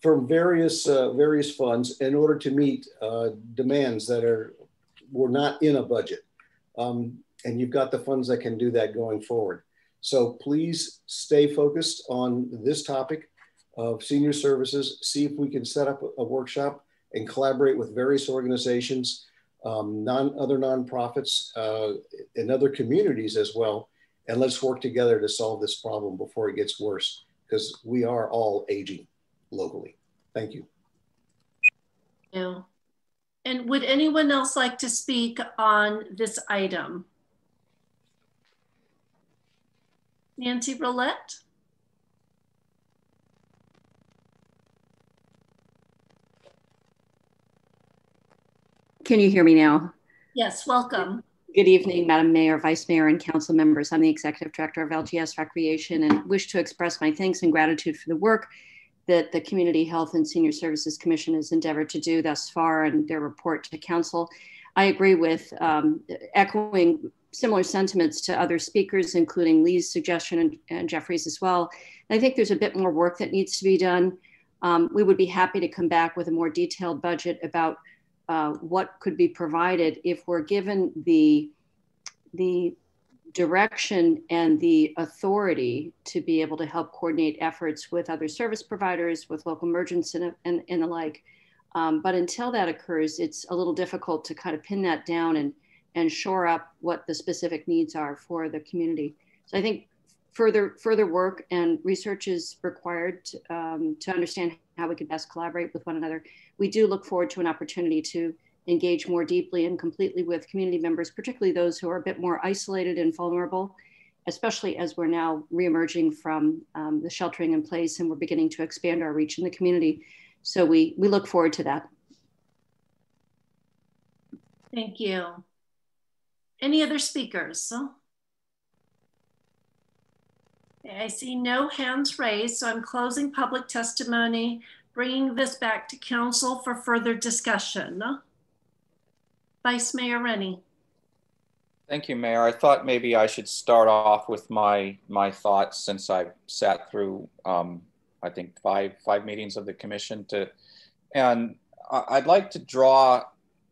from various, uh, various funds in order to meet uh, demands that are were not in a budget. Um, and you've got the funds that can do that going forward. So please stay focused on this topic of senior services, see if we can set up a workshop and collaborate with various organizations um, non other nonprofits uh, in other communities as well. And let's work together to solve this problem before it gets worse, because we are all aging locally. Thank you. And would anyone else like to speak on this item? Nancy Rollett? Can you hear me now? Yes, welcome. Good evening, Madam Mayor, Vice Mayor, and Council members. I'm the Executive Director of LGS Recreation and wish to express my thanks and gratitude for the work that the Community Health and Senior Services Commission has endeavored to do thus far and their report to Council. I agree with um, echoing similar sentiments to other speakers, including Lee's suggestion and, and Jeffrey's as well. And I think there's a bit more work that needs to be done. Um, we would be happy to come back with a more detailed budget about uh, what could be provided if we're given the the direction and the authority to be able to help coordinate efforts with other service providers, with local emergents and, and, and the like. Um, but until that occurs, it's a little difficult to kind of pin that down and, and shore up what the specific needs are for the community. So I think further further work and research is required um, to understand how we could best collaborate with one another. We do look forward to an opportunity to engage more deeply and completely with community members, particularly those who are a bit more isolated and vulnerable, especially as we're now reemerging from um, the sheltering in place and we're beginning to expand our reach in the community. So we, we look forward to that. Thank you. Any other speakers? I see no hands raised, so I'm closing public testimony, bringing this back to council for further discussion. Vice Mayor Rennie. Thank you, Mayor. I thought maybe I should start off with my my thoughts since I've sat through, um, I think five five meetings of the commission to, and I'd like to draw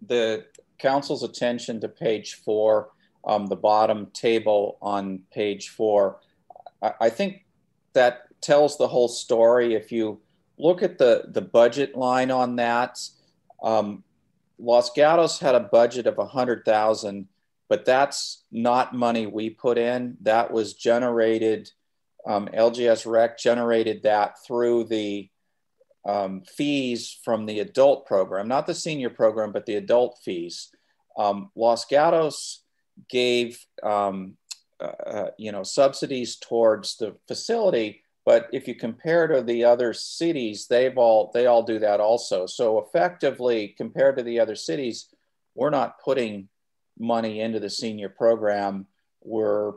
the council's attention to page four, um, the bottom table on page four. I, I think that tells the whole story. If you look at the the budget line on that, um, Los Gatos had a budget of a hundred thousand, but that's not money we put in. That was generated. Um, LGS Rec generated that through the um, fees from the adult program, not the senior program, but the adult fees. Um, Los Gatos gave um, uh, uh, you know subsidies towards the facility, but if you compare to the other cities, they've all they all do that also. So effectively, compared to the other cities, we're not putting money into the senior program. We're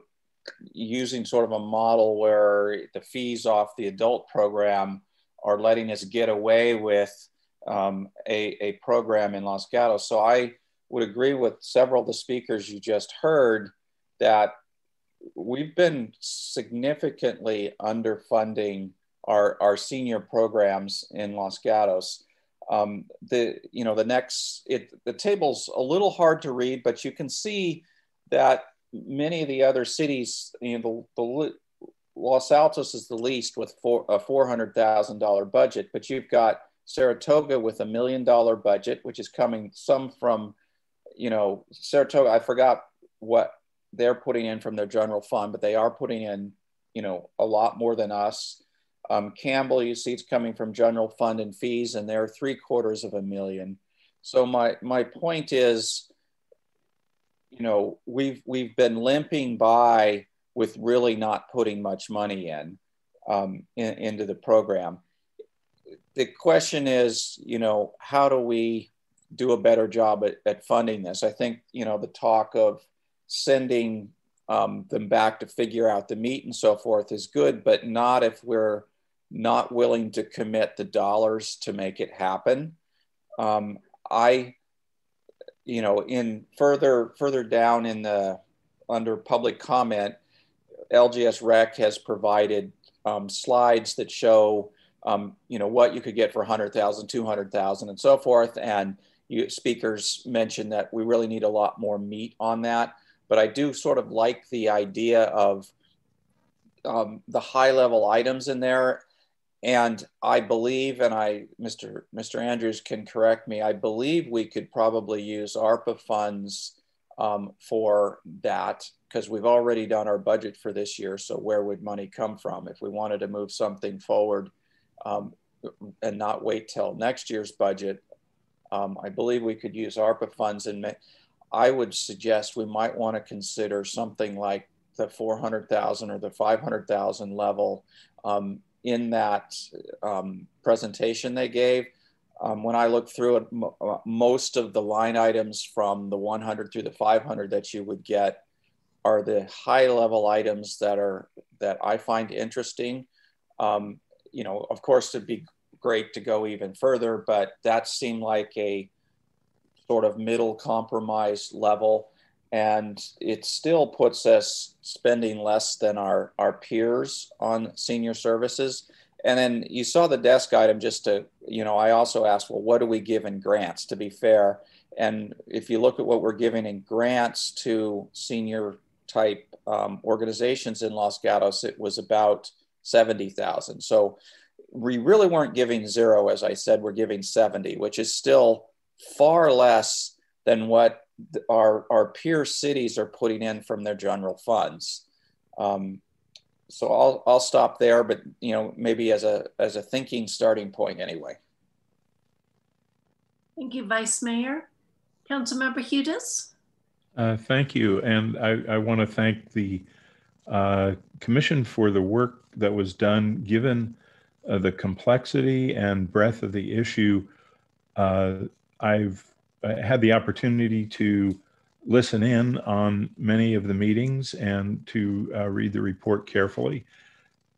using sort of a model where the fees off the adult program are letting us get away with um, a, a program in Los Gatos. So I would agree with several of the speakers you just heard that we've been significantly underfunding our, our senior programs in Los Gatos. Um, the you know the next it the table's a little hard to read, but you can see that many of the other cities, you know, the, the Los Altos is the least with four, a four hundred thousand dollar budget, but you've got Saratoga with a million dollar budget, which is coming some from, you know, Saratoga. I forgot what they're putting in from their general fund, but they are putting in, you know, a lot more than us. Um, Campbell, you see, it's coming from general fund and fees, and they're three quarters of a million. So my my point is, you know, we've we've been limping by with really not putting much money in, um, in into the program. The question is, you know, how do we do a better job at, at funding this? I think, you know, the talk of sending um, them back to figure out the meat and so forth is good, but not if we're not willing to commit the dollars to make it happen. Um, I, you know, in further further down in the under public comment, LGS Rec has provided um, slides that show, um, you know, what you could get for 100,000, 200,000 and so forth. And you, speakers mentioned that we really need a lot more meat on that but I do sort of like the idea of um, the high level items in there. and I believe, and I, Mr. Mr. Andrews can correct me, I believe we could probably use ARPA funds um, for that because we've already done our budget for this year. So where would money come from if we wanted to move something forward um, and not wait till next year's budget? Um, I believe we could use ARPA funds, and I would suggest we might want to consider something like the 400,000 or the 500,000 level um, in that um, presentation they gave. Um, when I look through it, uh, most of the line items from the 100 through the 500 that you would get are the high level items that are that I find interesting. Um, you know, of course, it'd be great to go even further, but that seemed like a sort of middle compromise level. And it still puts us spending less than our, our peers on senior services. And then you saw the desk item just to, you know, I also asked, well, what do we give in grants to be fair? And if you look at what we're giving in grants to senior type um, organizations in Los Gatos, it was about 70,000. So we really weren't giving zero, as I said, we're giving 70, which is still far less than what our, our peer cities are putting in from their general funds. Um, so I'll, I'll stop there, but you know, maybe as a, as a thinking starting point anyway. Thank you, Vice Mayor. Councilmember Hudes. Uh, thank you. And I, I want to thank the uh, Commission for the work that was done, given uh, the complexity and breadth of the issue. I've had the opportunity to listen in on many of the meetings and to uh, read the report carefully.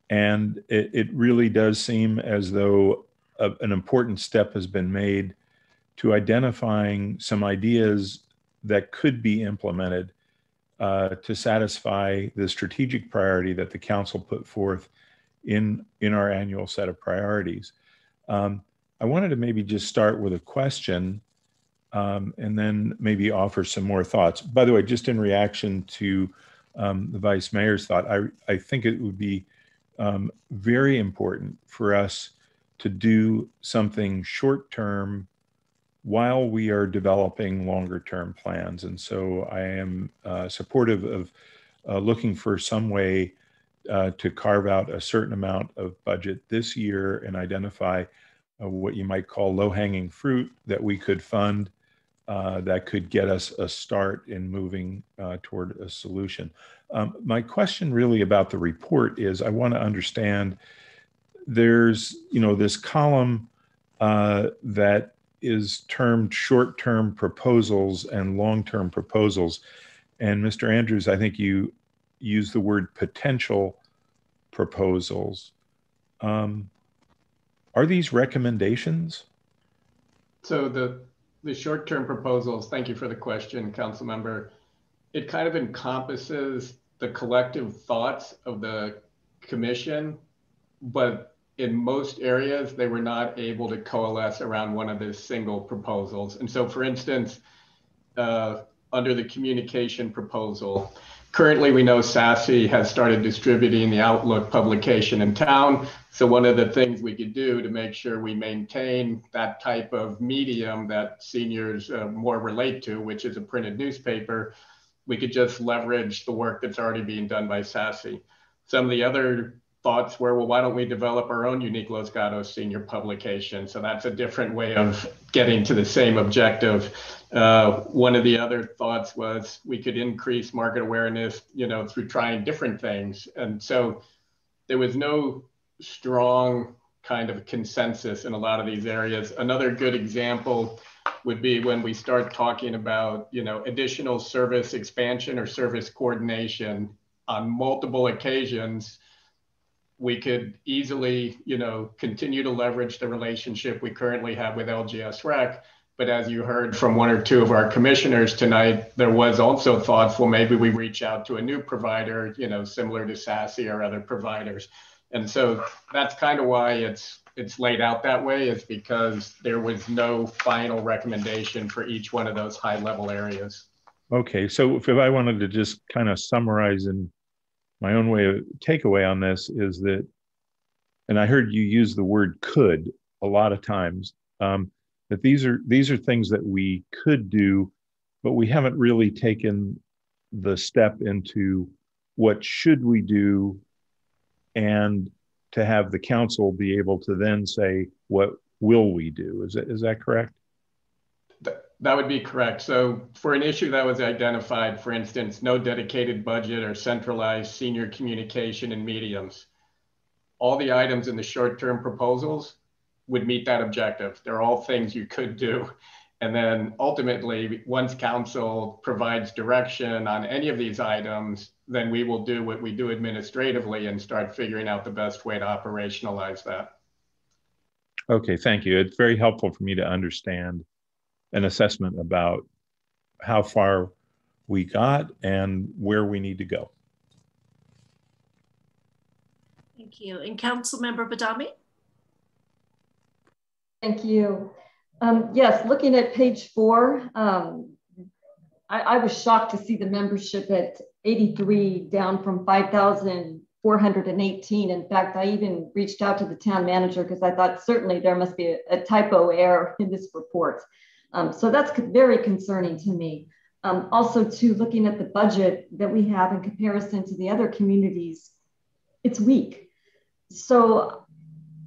And it, it really does seem as though a, an important step has been made to identifying some ideas that could be implemented uh, to satisfy the strategic priority that the council put forth in, in our annual set of priorities. Um, I wanted to maybe just start with a question um, and then maybe offer some more thoughts. By the way, just in reaction to um, the vice mayor's thought, I, I think it would be um, very important for us to do something short term while we are developing longer term plans. And so I am uh, supportive of uh, looking for some way uh, to carve out a certain amount of budget this year and identify what you might call low hanging fruit that we could fund uh, that could get us a start in moving uh, toward a solution. Um, my question really about the report is I want to understand there's, you know, this column uh, that is termed short-term proposals and long-term proposals. And Mr. Andrews, I think you use the word potential proposals. Um, are these recommendations? So the the short-term proposals, thank you for the question, council member. It kind of encompasses the collective thoughts of the commission, but in most areas, they were not able to coalesce around one of the single proposals. And so, for instance, uh, under the communication proposal, currently we know SASE has started distributing the Outlook publication in town. So one of the things we could do to make sure we maintain that type of medium that seniors uh, more relate to, which is a printed newspaper, we could just leverage the work that's already being done by SASE. Some of the other thoughts were, well, why don't we develop our own unique Los Gatos senior publication? So that's a different way of getting to the same objective. Uh, one of the other thoughts was we could increase market awareness, you know, through trying different things. And so there was no strong kind of consensus in a lot of these areas. Another good example would be when we start talking about, you know, additional service expansion or service coordination on multiple occasions we could easily, you know, continue to leverage the relationship we currently have with LGS Rec. But as you heard from one or two of our commissioners tonight, there was also thoughts, well, maybe we reach out to a new provider, you know, similar to SASE or other providers. And so that's kind of why it's it's laid out that way is because there was no final recommendation for each one of those high level areas. Okay, so if I wanted to just kind of summarize in my own way of takeaway on this is that and I heard you use the word could a lot of times, um, that these are these are things that we could do, but we haven't really taken the step into what should we do and to have the council be able to then say what will we do? Is that is that correct that would be correct. So for an issue that was identified, for instance, no dedicated budget or centralized senior communication and mediums, all the items in the short-term proposals would meet that objective. They're all things you could do. And then ultimately, once council provides direction on any of these items, then we will do what we do administratively and start figuring out the best way to operationalize that. Okay, thank you. It's very helpful for me to understand an assessment about how far we got and where we need to go. Thank you. And Council Member Badame? Thank you. Um, yes, looking at page four, um, I, I, was shocked to see the membership at 83 down from 5,418. In fact, I even reached out to the town manager because I thought certainly there must be a, a typo error in this report. Um, so that's very concerning to me. Um, also, to looking at the budget that we have in comparison to the other communities, it's weak. So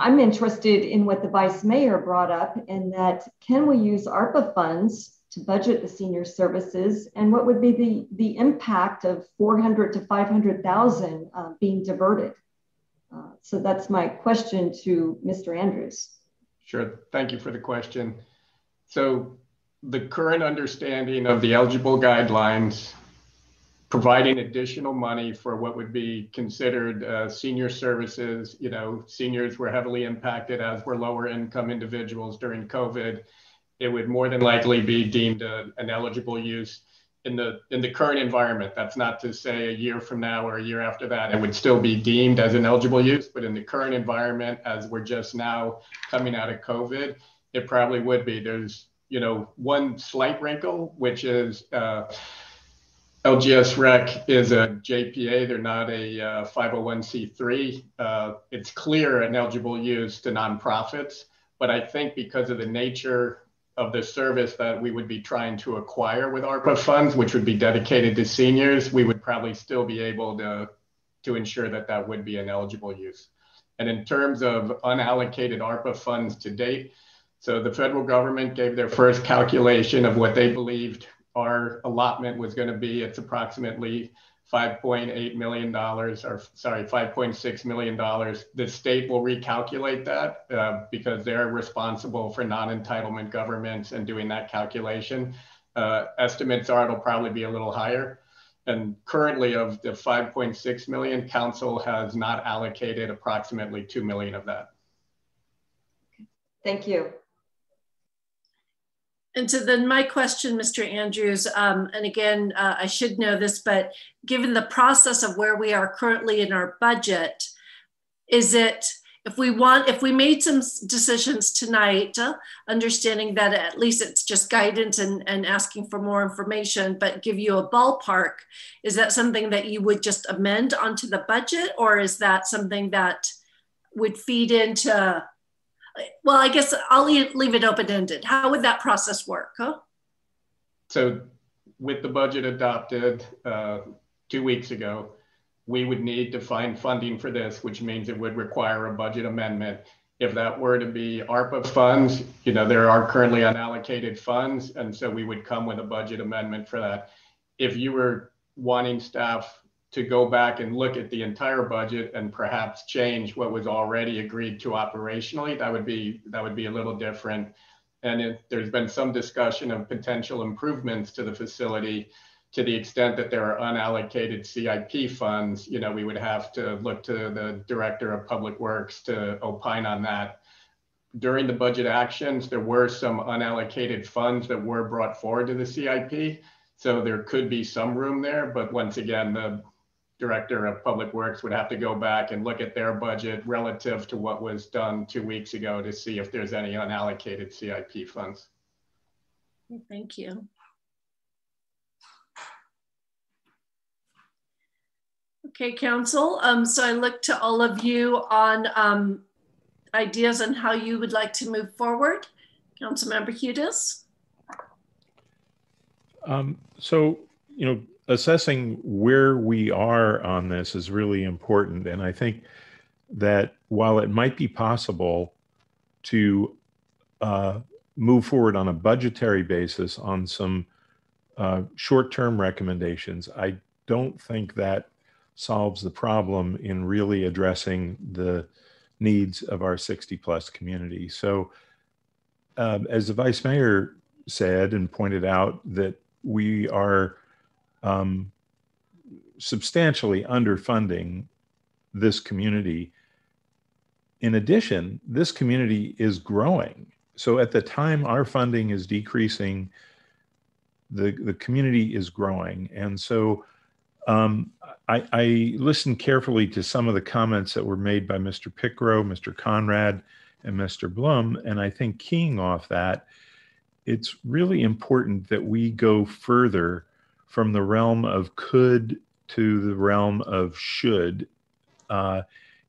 I'm interested in what the vice mayor brought up, and that can we use ARPA funds to budget the senior services, and what would be the the impact of 400 to 500,000 uh, being diverted? Uh, so that's my question to Mr. Andrews. Sure. Thank you for the question. So the current understanding of the eligible guidelines providing additional money for what would be considered uh, senior services. You know, seniors were heavily impacted as were lower income individuals during COVID. It would more than likely be deemed a, an eligible use in the in the current environment. That's not to say a year from now or a year after that, it would still be deemed as an eligible use. But in the current environment, as we're just now coming out of COVID, it probably would be. There's, you know, one slight wrinkle, which is uh, LGS Rec is a JPA. They're not a uh, 501c3. Uh, it's clear an eligible use to nonprofits, but I think because of the nature of the service that we would be trying to acquire with ARPA funds, which would be dedicated to seniors, we would probably still be able to, to ensure that that would be an eligible use. And in terms of unallocated ARPA funds to date, so the federal government gave their first calculation of what they believed our allotment was going to be. It's approximately $5.8 million, or sorry, $5.6 million. The state will recalculate that uh, because they're responsible for non-entitlement governments and doing that calculation. Uh, estimates are it'll probably be a little higher. And currently of the 5.6 million, council has not allocated approximately 2 million of that. Thank you. And so then my question, Mr. Andrews, um, and again, uh, I should know this, but given the process of where we are currently in our budget, is it, if we want, if we made some decisions tonight, uh, understanding that at least it's just guidance and, and asking for more information, but give you a ballpark, is that something that you would just amend onto the budget or is that something that would feed into well, I guess I'll leave it open ended. How would that process work? Huh? So, with the budget adopted uh, two weeks ago, we would need to find funding for this, which means it would require a budget amendment. If that were to be ARPA funds, you know, there are currently unallocated funds, and so we would come with a budget amendment for that. If you were wanting staff to go back and look at the entire budget and perhaps change what was already agreed to operationally, that would be that would be a little different. And there's been some discussion of potential improvements to the facility to the extent that there are unallocated CIP funds, you know, we would have to look to the director of public works to opine on that. During the budget actions, there were some unallocated funds that were brought forward to the CIP. So there could be some room there, but once again, the director of public works would have to go back and look at their budget relative to what was done two weeks ago to see if there's any unallocated CIP funds. Thank you. Okay, Council. Um, so I look to all of you on um, ideas on how you would like to move forward. Councilmember Hudes. Um, so, you know, assessing where we are on this is really important. And I think that while it might be possible to uh, move forward on a budgetary basis on some uh, short-term recommendations, I don't think that solves the problem in really addressing the needs of our 60 plus community. So um, as the vice mayor said and pointed out that we are um, substantially underfunding this community. In addition, this community is growing. So at the time our funding is decreasing, the, the community is growing. And so um, I, I, listened carefully to some of the comments that were made by Mr. Picraux, Mr. Conrad, and Mr. Blum. And I think keying off that, it's really important that we go further from the realm of could to the realm of should uh,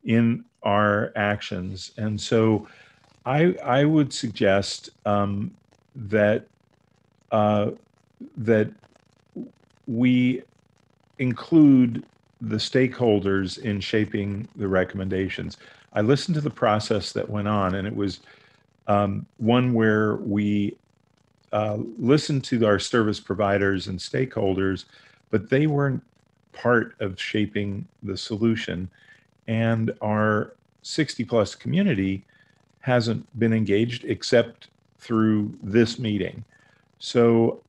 in our actions. And so I, I would suggest um, that, uh, that we include the stakeholders in shaping the recommendations. I listened to the process that went on, and it was um, one where we uh, listened to our service providers and stakeholders, but they weren't part of shaping the solution. And our 60 plus community hasn't been engaged except through this meeting. So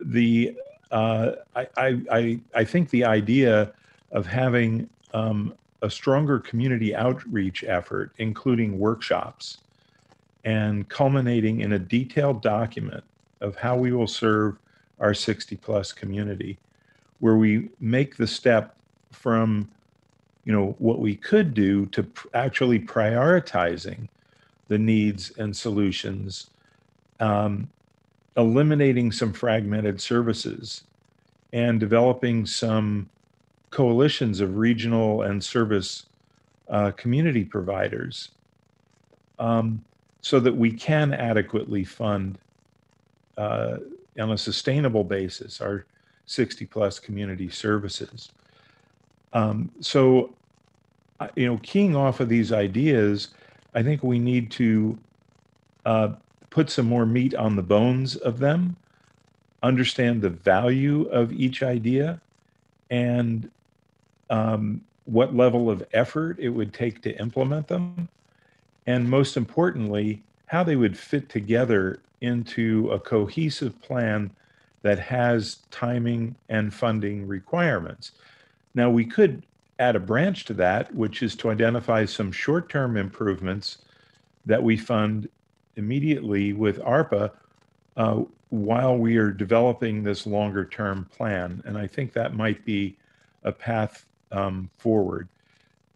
the uh, I, I, I think the idea of having um, a stronger community outreach effort, including workshops, and culminating in a detailed document of how we will serve our 60 plus community, where we make the step from you know what we could do to pr- actually prioritizing the needs and solutions um, eliminating some fragmented services and developing some coalitions of regional and service uh, community providers um, so that we can adequately fund uh, on a sustainable basis our 60 plus community services. Um, so, you know, keying off of these ideas, I think we need to uh, put some more meat on the bones of them, understand the value of each idea, and um, what level of effort it would take to implement them, and most importantly, how they would fit together into a cohesive plan that has timing and funding requirements. Now, we could add a branch to that, which is to identify some short term improvements that we fund immediately with ARPA uh, while we are developing this longer term plan. And I think that might be a path um, forward.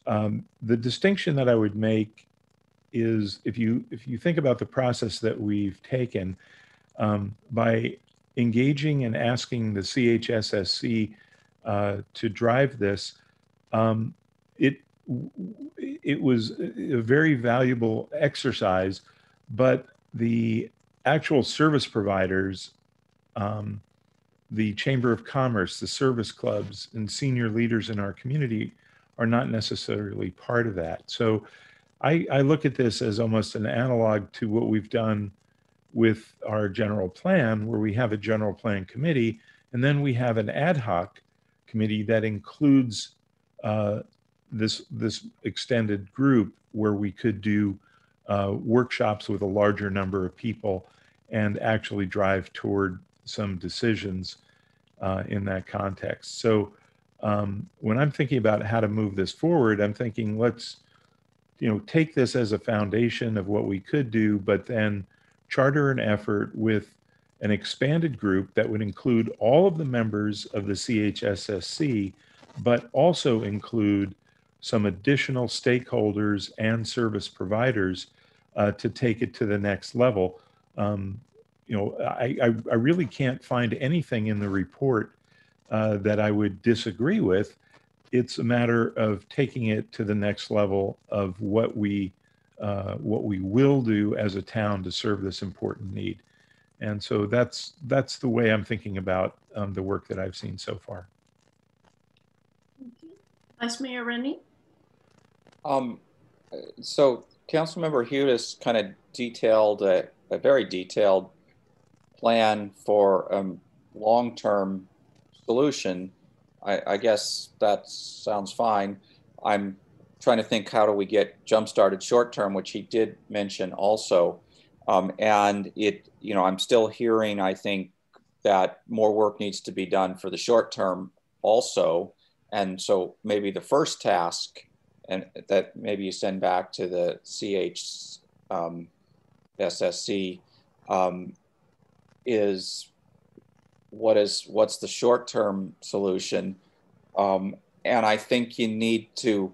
Um, the distinction that I would make is if you if you think about the process that we've taken um, by engaging and asking the CHSSC uh, to drive this, um, it it was a very valuable exercise, but the actual service providers, um, the Chamber of Commerce, the service clubs, and senior leaders in our community are not necessarily part of that. So I, I look at this as almost an analog to what we've done with our general plan, where we have a general plan committee, and then we have an ad hoc committee that includes uh, this this extended group where we could do uh, workshops with a larger number of people and actually drive toward some decisions uh, in that context. So um, when I'm thinking about how to move this forward, I'm thinking let's you know, take this as a foundation of what we could do, but then charter an effort with an expanded group that would include all of the members of the CHSSC, but also include some additional stakeholders and service providers uh, to take it to the next level. Um, you know, I, I, I, really can't find anything in the report uh, that I would disagree with it's a matter of taking it to the next level of what we uh, what we will do as a town to serve this important need. And so that's that's the way I'm thinking about um, the work that I've seen so far. Vice Mayor Rennie? Um, so Councilmember Hudes kind of detailed a, a, very detailed plan for a long-term solution. I, I, guess that sounds fine. I'm trying to think how do we get jump-started short-term, which he did mention also. Um, and it, you know, I'm still hearing, I think, that more work needs to be done for the short term also. And so maybe the first task, and that maybe you send back to the CH um, SSC, um, is what is what's the short term solution, um, and I think you need to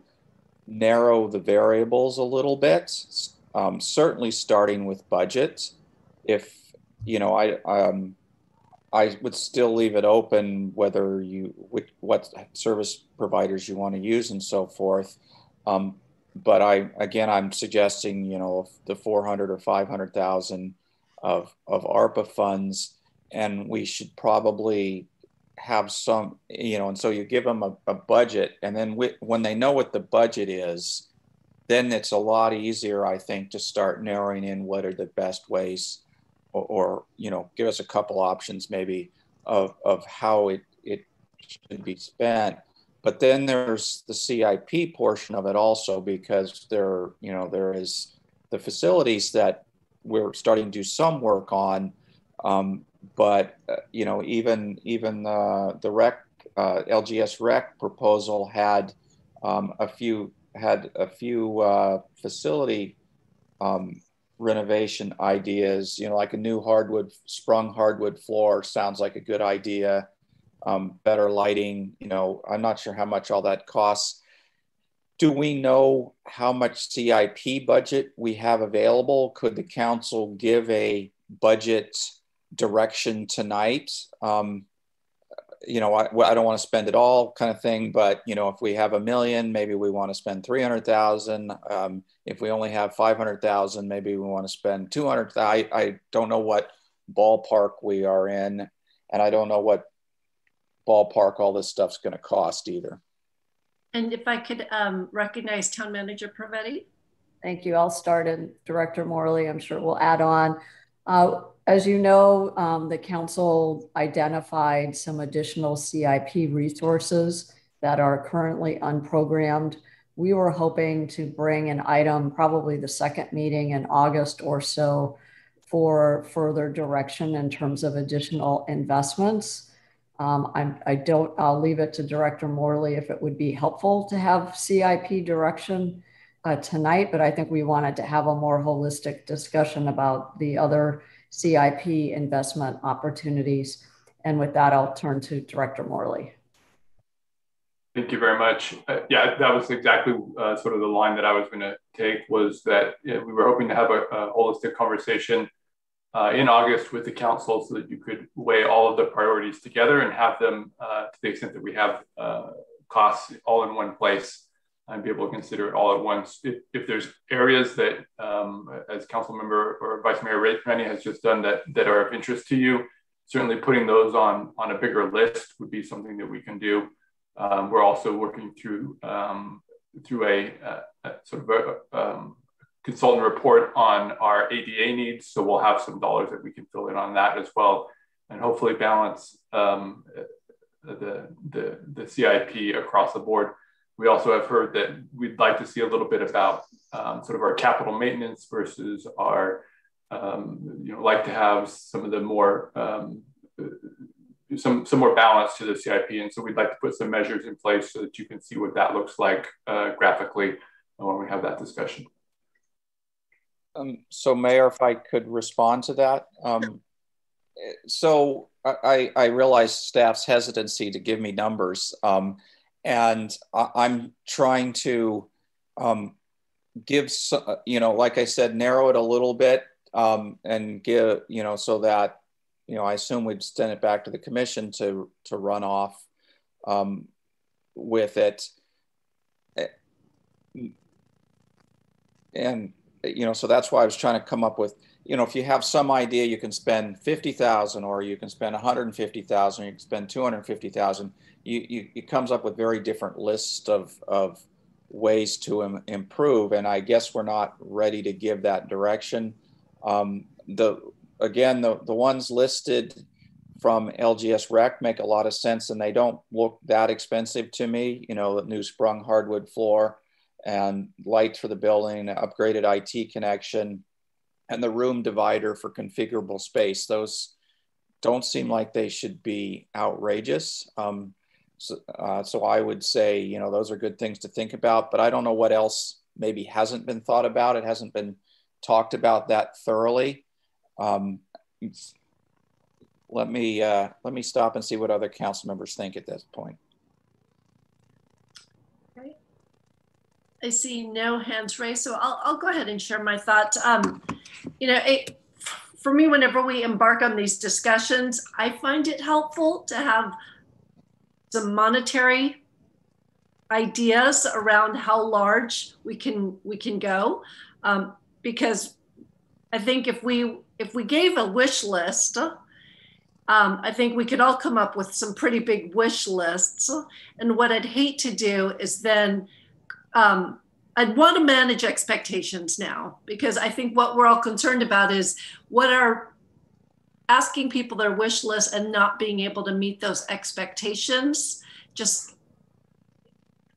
narrow the variables a little bit. Um, certainly, starting with budget. If you know, I um, I would still leave it open whether you which, what service providers you want to use and so forth. Um, but I again, I'm suggesting you know the 400 or 500,000 of of ARPA funds, and we should probably have some you know, and so you give them a, a budget, and then we, when they know what the budget is, then it's a lot easier, I think, to start narrowing in what are the best ways or, or you know, give us a couple options maybe of, of how it, it should be spent. But then there's the CIP portion of it also because there, you know, there is the facilities that we're starting to do some work on. Um, but uh, you know, even even uh, the rec uh, LGS rec proposal had um, a few had a few uh, facility um, renovation ideas, you know, like a new hardwood, sprung hardwood floor sounds like a good idea. Um, better lighting, you know, I'm not sure how much all that costs. Do we know how much CIP budget we have available? Could the council give a budget direction tonight? Um, you know, I, I don't want to spend it all kind of thing, but you know, if we have a million, maybe we want to spend 300,000. Um, if we only have 500,000, maybe we want to spend 200. I, I don't know what ballpark we are in, and I don't know what ballpark all this stuff's going to cost either. And if I could um, recognize Town Manager Prevetti. Thank you. I'll start and Director Morley, I'm sure will add on. Uh, as you know, um, the council identified some additional CIP resources that are currently unprogrammed. We were hoping to bring an item, probably the second meeting in August or so, for further direction in terms of additional investments. Um, I'm, I don't, I'll leave it to Director Morley if it would be helpful to have CIP direction uh, tonight, but I think we wanted to have a more holistic discussion about the other CIP investment opportunities. And with that, I'll turn to Director Morley. Thank you very much. Uh, yeah, that was exactly uh, sort of the line that I was going to take was that you know, we were hoping to have a, a holistic conversation uh, in August with the council so that you could weigh all of the priorities together and have them uh, to the extent that we have uh, costs all in one place and be able to consider it all at once. If, if there's areas that, um, as council member or vice mayor Rennie has just done that, that are of interest to you, certainly putting those on, on a bigger list would be something that we can do. Um, we're also working through, um, through a, a, sort of a um, consultant report on our ADA needs. So we'll have some dollars that we can fill in on that as well and hopefully balance um, the, the, the CIP across the board. We also have heard that we'd like to see a little bit about um, sort of our capital maintenance versus our, um, you know, like to have some of the more, um, some, some more balance to the CIP. And so we'd like to put some measures in place so that you can see what that looks like uh, graphically when we have that discussion. Um, so Mayor, if I could respond to that. Um, so I, I realize staff's hesitancy to give me numbers. And I, am trying to um, give you know like i said narrow it a little bit um, and give you know so that you know i assume we'd send it back to the commission to to run off um, with it and you know, so that's why I was trying to come up with, you know, if you have some idea, you can spend 50,000 or you can spend 150,000, you can spend 250,000. You, you, it comes up with very different lists of, of ways to Im- improve. And I guess we're not ready to give that direction. Um, the, again, the, the ones listed from LGS Rec make a lot of sense and they don't look that expensive to me. You know, the new sprung hardwood floor and lights for the building, upgraded IT connection, and the room divider for configurable space. Those don't seem like they should be outrageous. Um, so, uh, so I would say, you know, those are good things to think about, but I don't know what else maybe hasn't been thought about. It hasn't been talked about that thoroughly. Um, let me uh, let me stop and see what other council members think at this point. I see no hands raised, so I'll, I'll go ahead and share my thoughts. Um, you know, it, for me, whenever we embark on these discussions, I find it helpful to have some monetary ideas around how large we can we can go, um, because I think if we if we gave a wish list, um, I think we could all come up with some pretty big wish lists. And what I'd hate to do is then um, I'd want to manage expectations now because I think what we're all concerned about is what are asking people their wish list and not being able to meet those expectations. Just,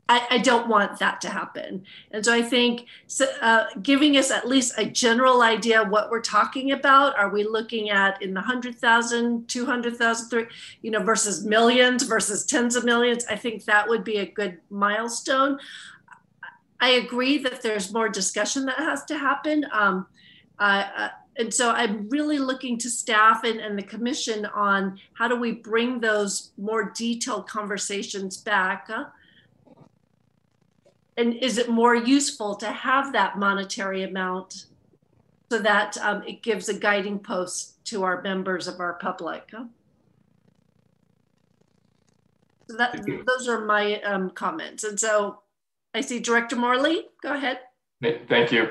I, I don't want that to happen. And so I think uh, giving us at least a general idea what we're talking about. Are we looking at in the 100,000, 200,000, you know, versus millions versus tens of millions? I think that would be a good milestone. I agree that there's more discussion that has to happen. Um, and so I'm really looking to staff and, and the commission on how do we bring those more detailed conversations back. And is it more useful to have that monetary amount so that um, it gives a guiding post to our members of our public? So that those are my um, comments. And so I see Director Morley. Go ahead. Thank you.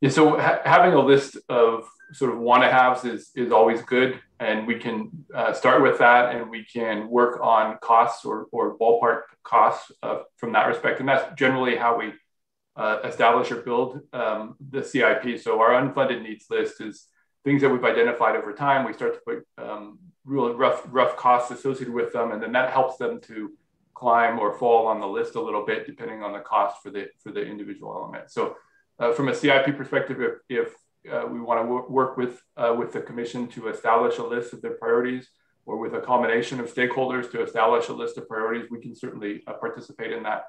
Yeah, so ha having a list of sort of want to haves is, is always good. And we can uh, start with that and we can work on costs or, or ballpark costs uh, from that respect. And that's generally how we uh, establish or build um, the CIP. So our unfunded needs list is things that we've identified over time. We start to put um, real rough, rough costs associated with them. And then that helps them to climb or fall on the list a little bit depending on the cost for the for the individual element. So uh, from a CIP perspective, if, if uh, we want to work with uh, with the commission to establish a list of their priorities or with a combination of stakeholders to establish a list of priorities, we can certainly uh, participate in that.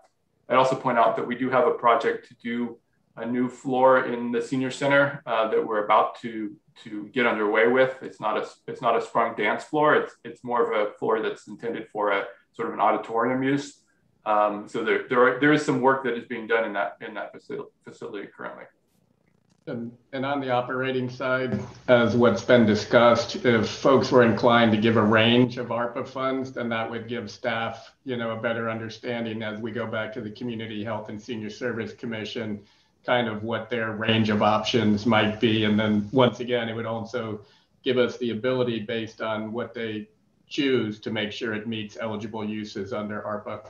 I'd also point out that we do have a project to do a new floor in the senior center uh, that we're about to to get underway with. It's not a it's not a sprung dance floor. It's it's more of a floor that's intended for a sort of an auditorium use. Um, so there, there, are, there is some work that is being done in that, in that facility, currently. And, and on the operating side, as what's been discussed, if folks were inclined to give a range of ARPA funds, then that would give staff, you know, a better understanding as we go back to the Community Health and Senior Service Commission, kind of what their range of options might be. And then once again, it would also give us the ability based on what they choose to make sure it meets eligible uses under ARPA.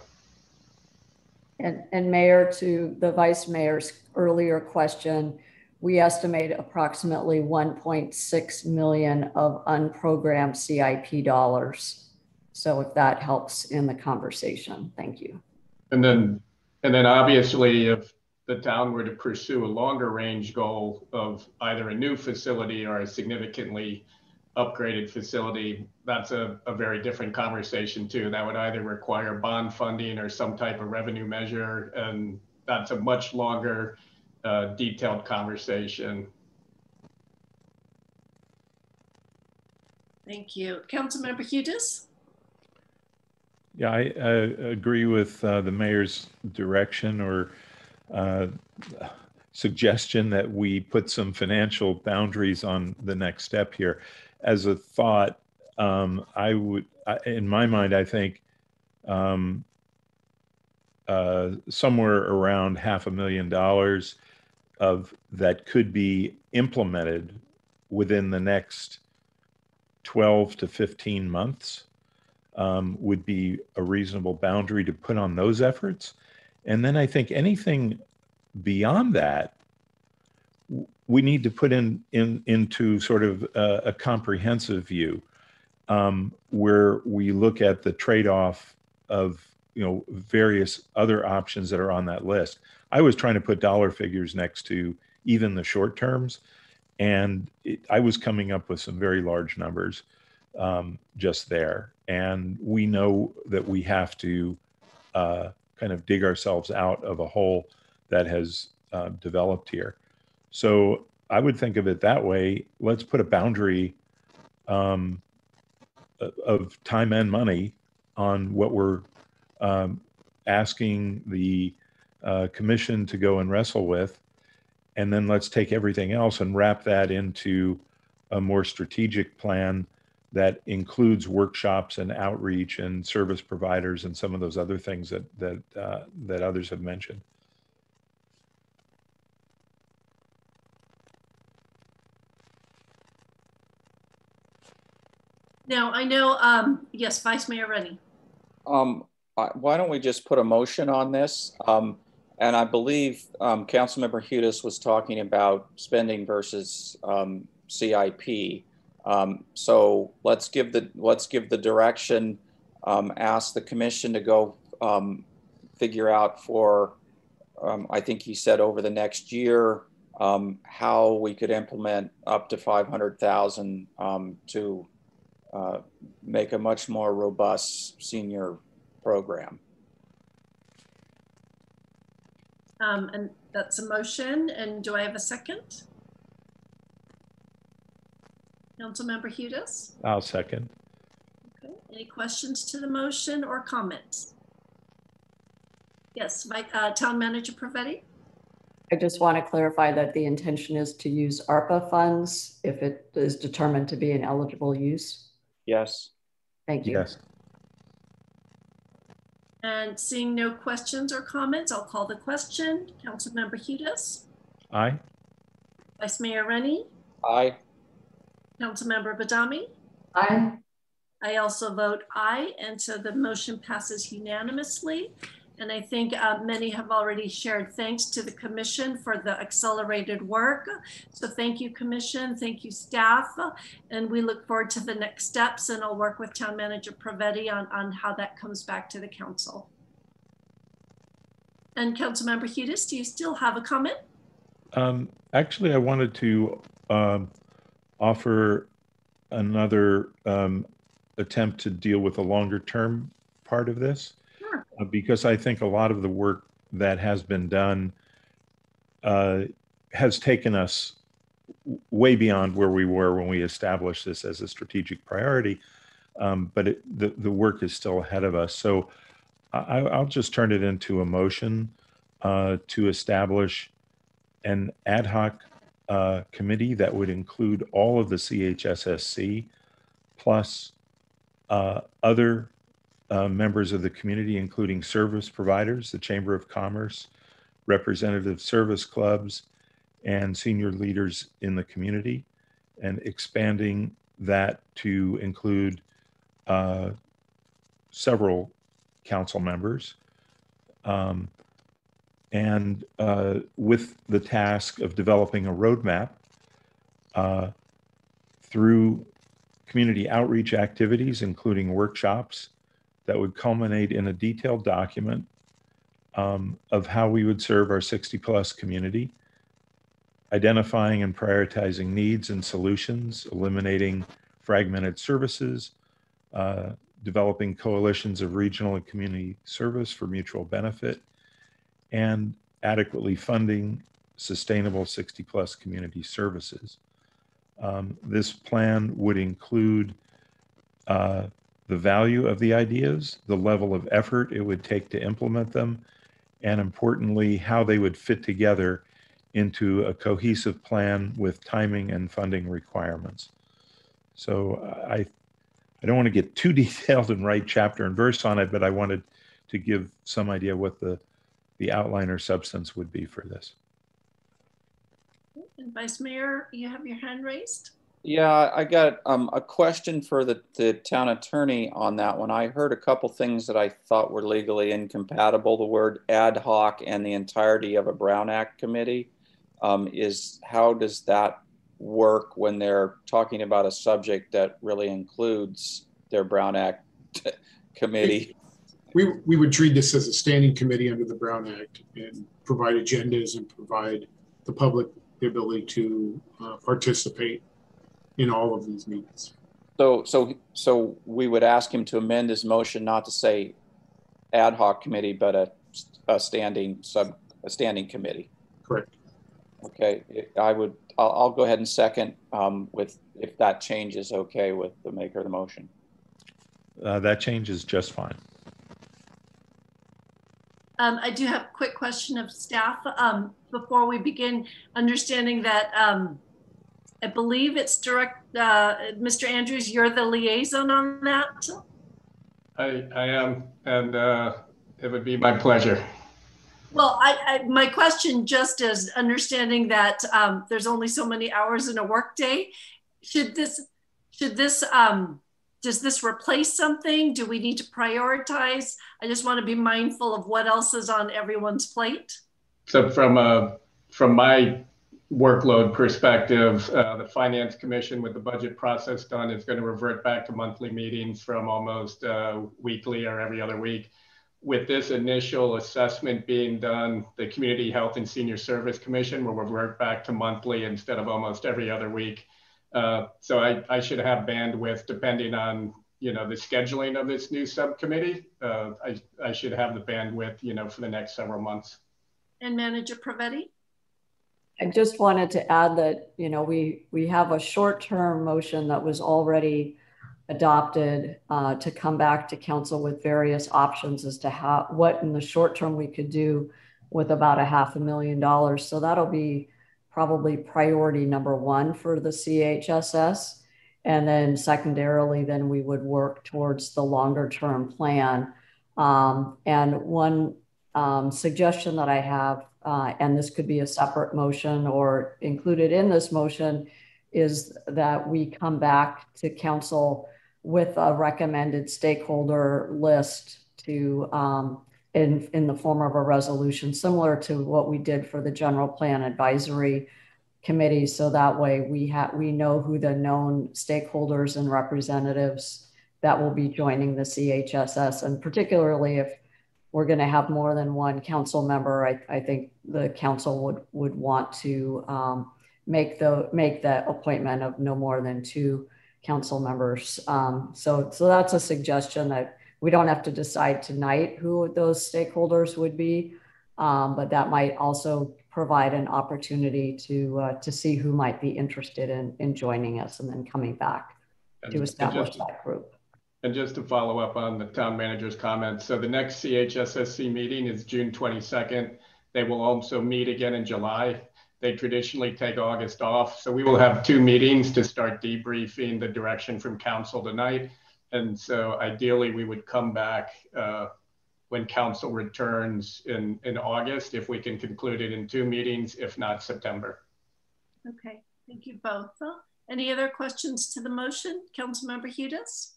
And, and Mayor, to the Vice Mayor's earlier question, we estimate approximately 1.6 million of unprogrammed CIP dollars. So if that helps in the conversation, thank you. And then, and then obviously if the town were to pursue a longer range goal of either a new facility or a significantly upgraded facility, that's a, a very different conversation too. That would either require bond funding or some type of revenue measure. And that's a much longer, uh, detailed conversation. Thank you. Councilmember Hudes? Yeah, I uh, agree with uh, the mayor's direction or uh, suggestion that we put some financial boundaries on the next step here as a thought, um, I would, I, in my mind, I think um, uh, somewhere around half a million dollars of that could be implemented within the next 12 to 15 months um, would be a reasonable boundary to put on those efforts. And then I think anything beyond that, we need to put in, in into sort of a, a comprehensive view um, where we look at the trade-off of you know various other options that are on that list. I was trying to put dollar figures next to even the short terms, and it, I was coming up with some very large numbers um, just there. And we know that we have to uh, kind of dig ourselves out of a hole that has uh, developed here. So I would think of it that way. Let's put a boundary um, of time and money on what we're um, asking the uh, commission to go and wrestle with. And then let's take everything else and wrap that into a more strategic plan that includes workshops and outreach and service providers and some of those other things that that uh, that others have mentioned. Now I know. Um, yes, Vice Mayor Rennie. Um, why don't we just put a motion on this? Um, and I believe um, Councilmember Hudes was talking about spending versus um, CIP. Um, so let's give the let's give the direction. Um, ask the commission to go um, figure out for. Um, I think he said over the next year how we could implement up to five hundred thousand to uh, make a much more robust senior program. and that's a motion. And do I have a second? Councilmember Hudes? I'll second. Okay. Any questions to the motion or comments? Yes, Mike, uh, Town Manager Prevetti? I just want to clarify that the intention is to use ARPA funds if it is determined to be an eligible use. Yes. Thank you. Yes. And seeing no questions or comments, I'll call the question. Councilmember Hudes? Aye. Vice Mayor Rennie? Aye. Councilmember Badame? Aye. I also vote aye, and so the motion passes unanimously. And I think uh, many have already shared thanks to the commission for the accelerated work. So thank you, commission. Thank you, staff. And we look forward to the next steps and I'll work with town manager Prevetti on, on how that comes back to the council. And Councilmember Hudes, do you still have a comment? Um, actually, I wanted to um, offer another um, attempt to deal with a longer term part of this. Uh, because I think a lot of the work that has been done uh, has taken us way beyond where we were when we established this as a strategic priority. Um, but it, the, the work is still ahead of us. So I, will just turn it into a motion uh, to establish an ad hoc uh, committee that would include all of the CHSSC plus uh, other uh, members of the community, including service providers, the Chamber of Commerce, representative service clubs, and senior leaders in the community, and expanding that to include uh, several council members. Um, and uh, with the task of developing a roadmap uh, through community outreach activities, including workshops that would culminate in a detailed document um, of how we would serve our 60 plus community, identifying and prioritizing needs and solutions, eliminating fragmented services, uh, developing coalitions of regional and community service for mutual benefit, and adequately funding sustainable 60 plus community services. Um, this plan would include uh, the value of the ideas, the level of effort it would take to implement them, and importantly, how they would fit together into a cohesive plan with timing and funding requirements. So I, I don't want to get too (laughs) detailed and write chapter and verse on it, but I wanted to give some idea what the the outline or substance would be for this. Vice Mayor, you have your hand raised? Yeah, I got um, a question for the, the town attorney on that one. I heard a couple things that I thought were legally incompatible. The word ad hoc and the entirety of a Brown Act committee. Um, is how does that work when they're talking about a subject that really includes their Brown Act (laughs) committee? We, we would treat this as a standing committee under the Brown Act and provide agendas and provide the public the ability to uh, participate in all of these meetings. So, so, so we would ask him to amend his motion not to say ad hoc committee, but a, a standing sub, a standing committee. Correct. Okay, I would, I'll, I'll go ahead and second um, with, if that change is okay with the maker of the motion. Uh, that change is just fine. Um, I do have a quick question of staff um, before we begin, understanding that um, I believe it's direct, uh, Mr. Andrews, you're the liaison on that? I, I am, and uh, it would be my pleasure. Well, I, I, my question just is understanding that um, there's only so many hours in a workday. Should this, should this, um, does this replace something? Do we need to prioritize? I just want to be mindful of what else is on everyone's plate. So from a from my workload perspective, uh, the Finance Commission with the budget process done is going to revert back to monthly meetings from almost uh, weekly or every other week. With this initial assessment being done, the Community Health and Senior Service Commission will revert back to monthly instead of almost every other week. Uh, so I, I, should have bandwidth depending on you know the scheduling of this new subcommittee. Uh, I, I should have the bandwidth you know for the next several months. And Manager Prevetti? I just wanted to add that, you know, we, we have a short-term motion that was already adopted uh, to come back to council with various options as to how, what in the short term we could do with about a half a million dollars. So that'll be probably priority number one for the CHSS. And then secondarily, then we would work towards the longer term plan. Um, and one um, suggestion that I have, uh, and this could be a separate motion or included in this motion, is that we come back to council with a recommended stakeholder list to um, in, in the form of a resolution, similar to what we did for the general plan advisory committee. So that way we have we know who the known stakeholders and representatives that will be joining the CHSS, and particularly if we're going to have more than one council member, I, I think the council would would want to um, make the make the appointment of no more than two council members. Um, so so that's a suggestion that we don't have to decide tonight who those stakeholders would be, um, but that might also provide an opportunity to uh, to see who might be interested in in joining us and then coming back and, to establish just, that group. And just to follow up on the town manager's comments, so the next CHSSC meeting is June 22nd. They will also meet again in July. They traditionally take August off. So we will have two meetings to start debriefing the direction from council tonight. And so ideally we would come back uh, when council returns in, in August, if we can conclude it in two meetings, if not September. Okay, thank you both. Any other questions to the motion? Councilmember Hudes?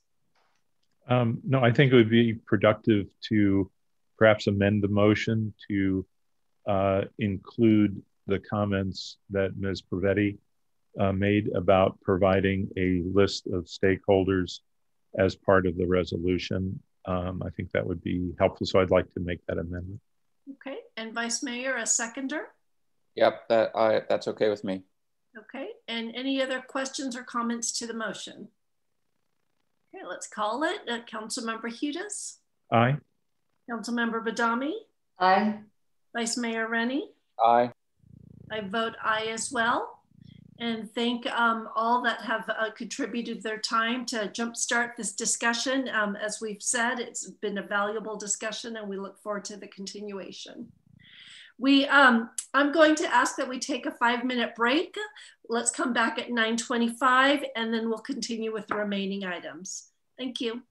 Um, no, I think it would be productive to perhaps amend the motion to uh, include the comments that Ms. Prevetti uh, made about providing a list of stakeholders as part of the resolution. Um, I think that would be helpful. So I'd like to make that amendment. Okay, and Vice Mayor, a seconder? Yep, that I, that's okay with me. Okay, and any other questions or comments to the motion? Okay, let's call it. Uh, Councilmember Hudes? Aye. Councilmember Badame? Aye. Vice Mayor Rennie? Aye. I vote aye as well. And thank um, all that have uh, contributed their time to jumpstart this discussion. Um, as we've said, it's been a valuable discussion and we look forward to the continuation. We, um, I'm going to ask that we take a five minute break. Let's come back at 9.25 and then we'll continue with the remaining items. Thank you.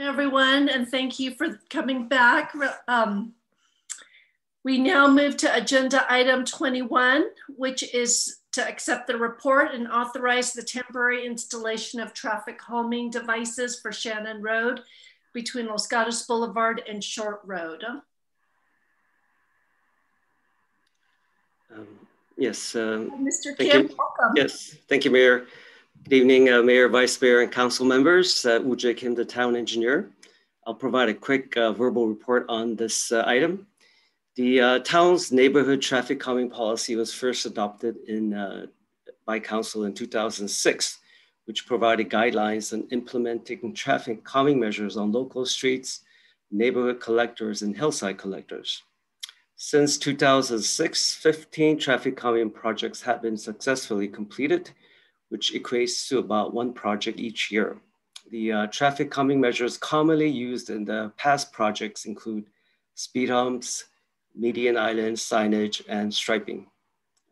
Everyone, and thank you for coming back. Um, we now move to agenda item 21, which is to accept the report and authorize the temporary installation of traffic calming devices for Shannon Road between Los Gatos Boulevard and Short Road. Um, yes. Um, Mr. Kim, welcome. Yes, thank you, Mayor. Good evening, uh, Mayor, Vice Mayor, and Council members. Uh, Kim, the Town Engineer. I'll provide a quick uh, verbal report on this uh, item. The uh, town's neighborhood traffic calming policy was first adopted in, uh, by Council in 2006, which provided guidelines on implementing traffic calming measures on local streets, neighborhood collectors, and hillside collectors. Since 2006, 15 traffic calming projects have been successfully completed, which equates to about one project each year. The uh, traffic calming measures commonly used in the past projects include speed humps, median island signage, and striping.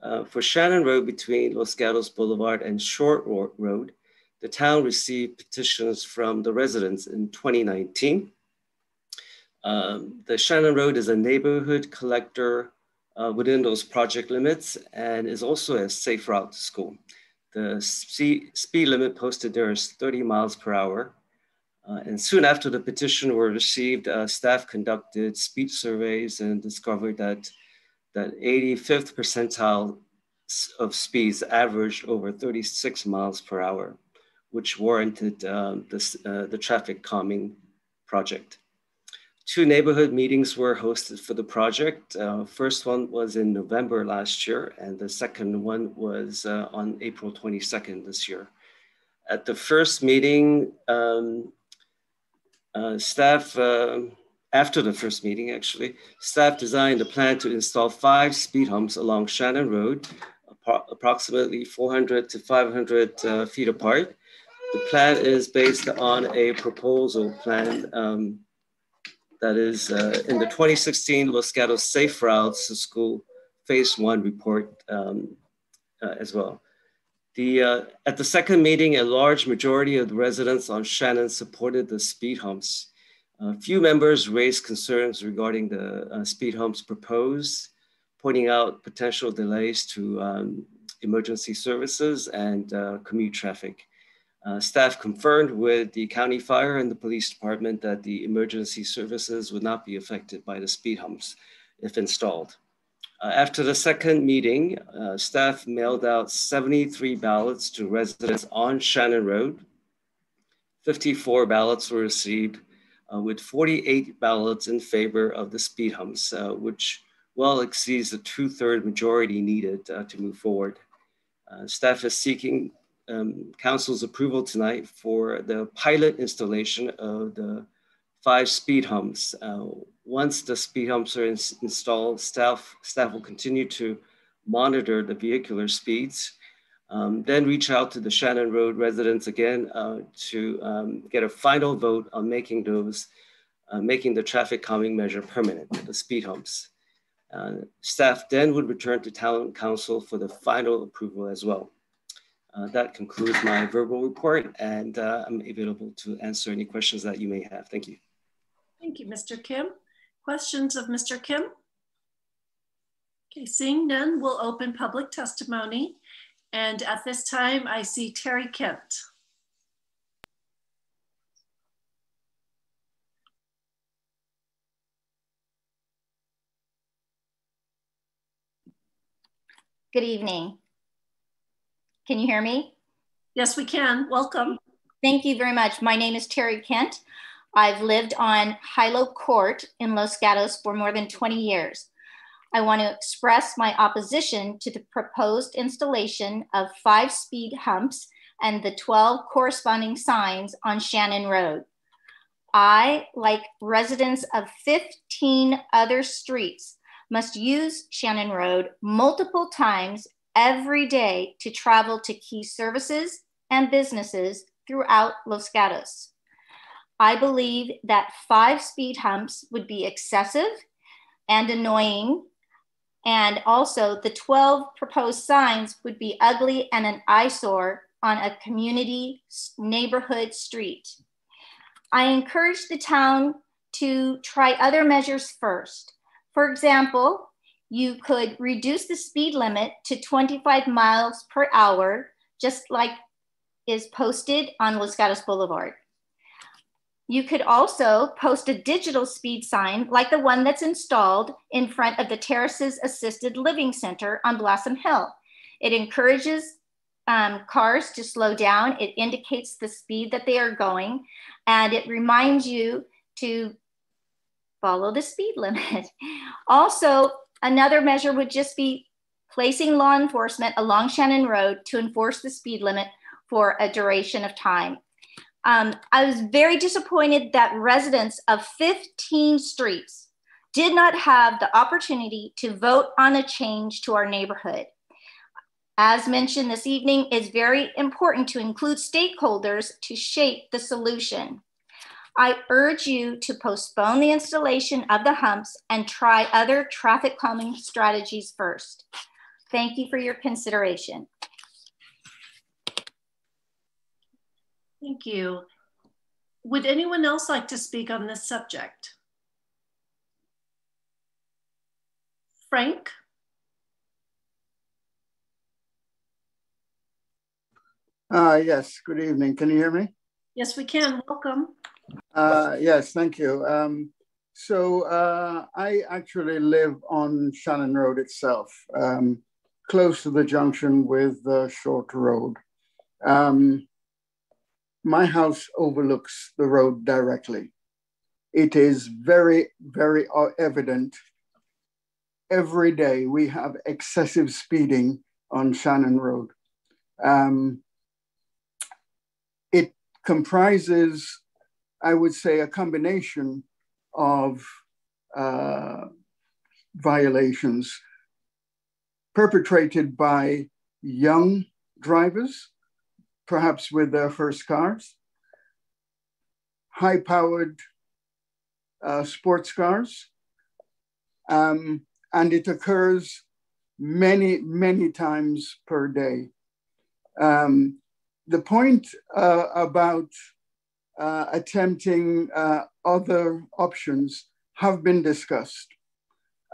Uh, for Shannon Road between Los Gatos Boulevard and Short Road, the town received petitions from the residents in 2019 um, the Shannon Road is a neighborhood collector uh, within those project limits and is also a safe route to school. The speed, limit posted there is 30 miles per hour. Uh, and soon after the petition were received, uh, staff conducted speed surveys and discovered that that 85th percentile of speeds averaged over 36 miles per hour, which warranted um, this, uh, the traffic calming project. Two neighborhood meetings were hosted for the project. Uh, first one was in November last year, and the second one was uh, on April 22nd this year. At the first meeting, um, uh, staff, uh, after the first meeting actually, staff designed a plan to install five speed humps along Shannon Road, approximately 400 to 500 uh, feet apart. The plan is based on a proposal plan um, that is uh, in the 2016 Los Gatos Safe Routes to School Phase One report um, uh, as well. The, uh, at the second meeting, a large majority of the residents on Shannon supported the speed humps. A few members raised concerns regarding the uh, speed humps proposed, pointing out potential delays to um, emergency services and uh, commute traffic. Uh, staff confirmed with the county fire and the police department that the emergency services would not be affected by the speed humps if installed. Uh, after the second meeting, uh, staff mailed out 73 ballots to residents on Shannon Road. 54 ballots were received, uh, with 48 ballots in favor of the speed humps, uh, which well exceeds the two-third majority needed uh, to move forward. staff is seeking um, council's approval tonight for the pilot installation of the five speed humps. Uh, once the speed humps are in installed, staff, staff will continue to monitor the vehicular speeds, um, then reach out to the Shannon Road residents again uh, to um, get a final vote on making those, uh, making the traffic calming measure permanent, the speed humps. Uh, staff then would return to town council for the final approval as well. Uh, that concludes my verbal report and uh, I'm available to answer any questions that you may have. Thank you. Thank you, Mr. Kim. Questions of Mr. Kim? Okay, seeing none, we'll open public testimony. And at this time, I see Terry Kent. Good evening. Can you hear me? Yes, we can. Welcome. Thank you very much. My name is Terry Kent. I've lived on Hilo Court in Los Gatos for more than 20 years. I want to express my opposition to the proposed installation of five speed humps and the 12 corresponding signs on Shannon Road. I, like residents of 15 other streets, must use Shannon Road multiple times every day to travel to key services and businesses throughout Los Gatos. I believe that five speed humps would be excessive and annoying. And also, the 12 proposed signs would be ugly and an eyesore on a community neighborhood street. I encourage the town to try other measures first. For example, you could reduce the speed limit to 25 miles per hour, just like is posted on Los Gatos Boulevard. You could also post a digital speed sign like the one that's installed in front of the Terraces Assisted Living Center on Blossom Hill. It encourages um, cars to slow down. It indicates the speed that they are going, and it reminds you to follow the speed limit. (laughs) also, another measure would just be placing law enforcement along Shannon Road to enforce the speed limit for a duration of time. Um, I was very disappointed that residents of 15 streets did not have the opportunity to vote on a change to our neighborhood. As mentioned this evening, it's very important to include stakeholders to shape the solution. I urge you to postpone the installation of the humps and try other traffic calming strategies first. Thank you for your consideration. Thank you. Would anyone else like to speak on this subject? Frank? Uh, yes, good evening. Can you hear me? Yes, we can. Welcome. Uh, yes, thank you. Um, so uh, I actually live on Shannon Road itself, um, close to the junction with the Short Road. Um, my house overlooks the road directly. It is very, very evident. Every day we have excessive speeding on Shannon Road. Um, it comprises, I would say, a combination of uh, violations perpetrated by young drivers perhaps with their first cars, high powered uh, sports cars. Um, and it occurs many, many times per day. Um, the point uh, about uh, attempting uh, other options have been discussed.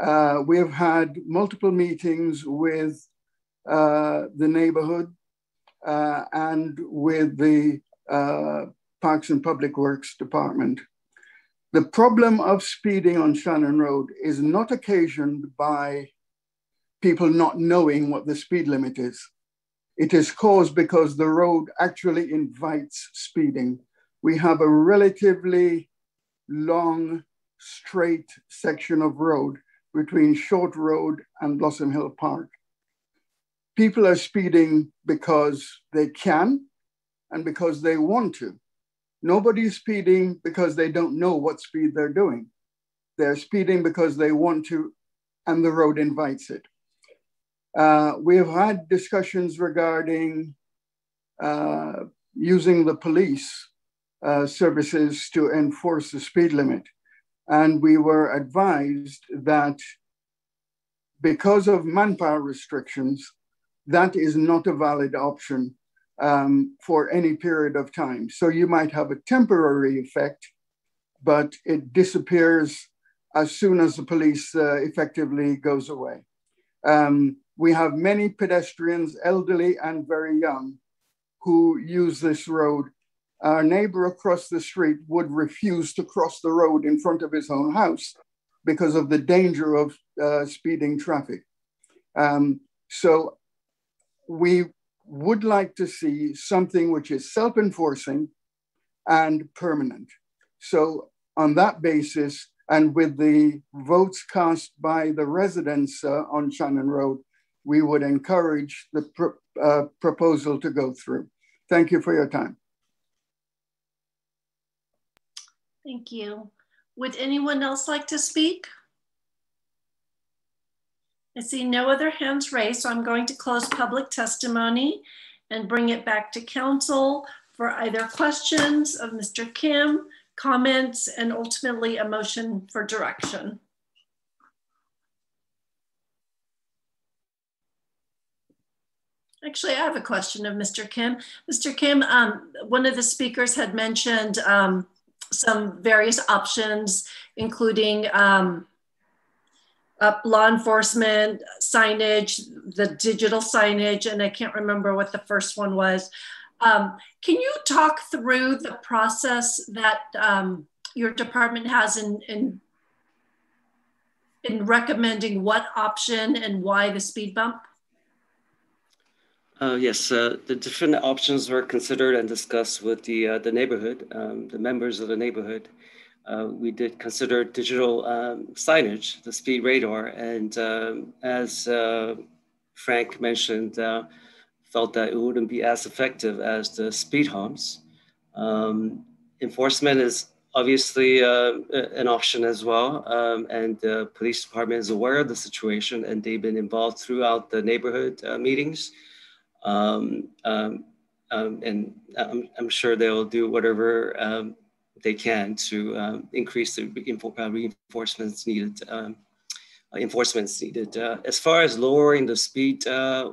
Uh, we have had multiple meetings with uh, the neighborhood uh, and with the uh, Parks and Public Works Department. The problem of speeding on Shannon Road is not occasioned by people not knowing what the speed limit is. It is caused because the road actually invites speeding. We have a relatively long, straight section of road between Short Road and Blossom Hill Park people are speeding because they can and because they want to. Nobody's speeding because they don't know what speed they're doing. They're speeding because they want to, and the road invites it. Uh, we have had discussions regarding uh, using the police uh, services to enforce the speed limit. And we were advised that because of manpower restrictions, that is not a valid option um, for any period of time. So you might have a temporary effect, but it disappears as soon as the police uh, effectively goes away. Um, we have many pedestrians, elderly and very young, who use this road. Our neighbor across the street would refuse to cross the road in front of his own house because of the danger of uh, speeding traffic. Um, so we would like to see something which is self-enforcing and permanent. So on that basis, and with the votes cast by the residents uh, on Shannon Road, we would encourage the uh, proposal to go through. Thank you for your time. Thank you. Would anyone else like to speak? I see no other hands raised, so I'm going to close public testimony and bring it back to council for either questions of Mr. Kim, comments, and ultimately a motion for direction. Actually, I have a question of Mr. Kim. Mr. Kim, um, one of the speakers had mentioned um, some various options, including um, uh, law enforcement, signage, the digital signage, and I can't remember what the first one was. Um, can you talk through the process that um, your department has in, in, in recommending what option and why the speed bump? Uh, yes, uh, the different options were considered and discussed with the uh, the neighborhood, um, the members of the neighborhood. Uh, we did consider digital um, signage, the speed radar, and um, as uh, Frank mentioned, uh, felt that it wouldn't be as effective as the speed humps. Um, enforcement is obviously an option as well, um, and the police department is aware of the situation, and they've been involved throughout the neighborhood meetings. Um, um, um, and I'm, I'm, sure they'll do whatever um, they can to um, increase the uh, reinforcements needed. Um, uh, enforcements needed. Uh, as far as lowering the speed uh,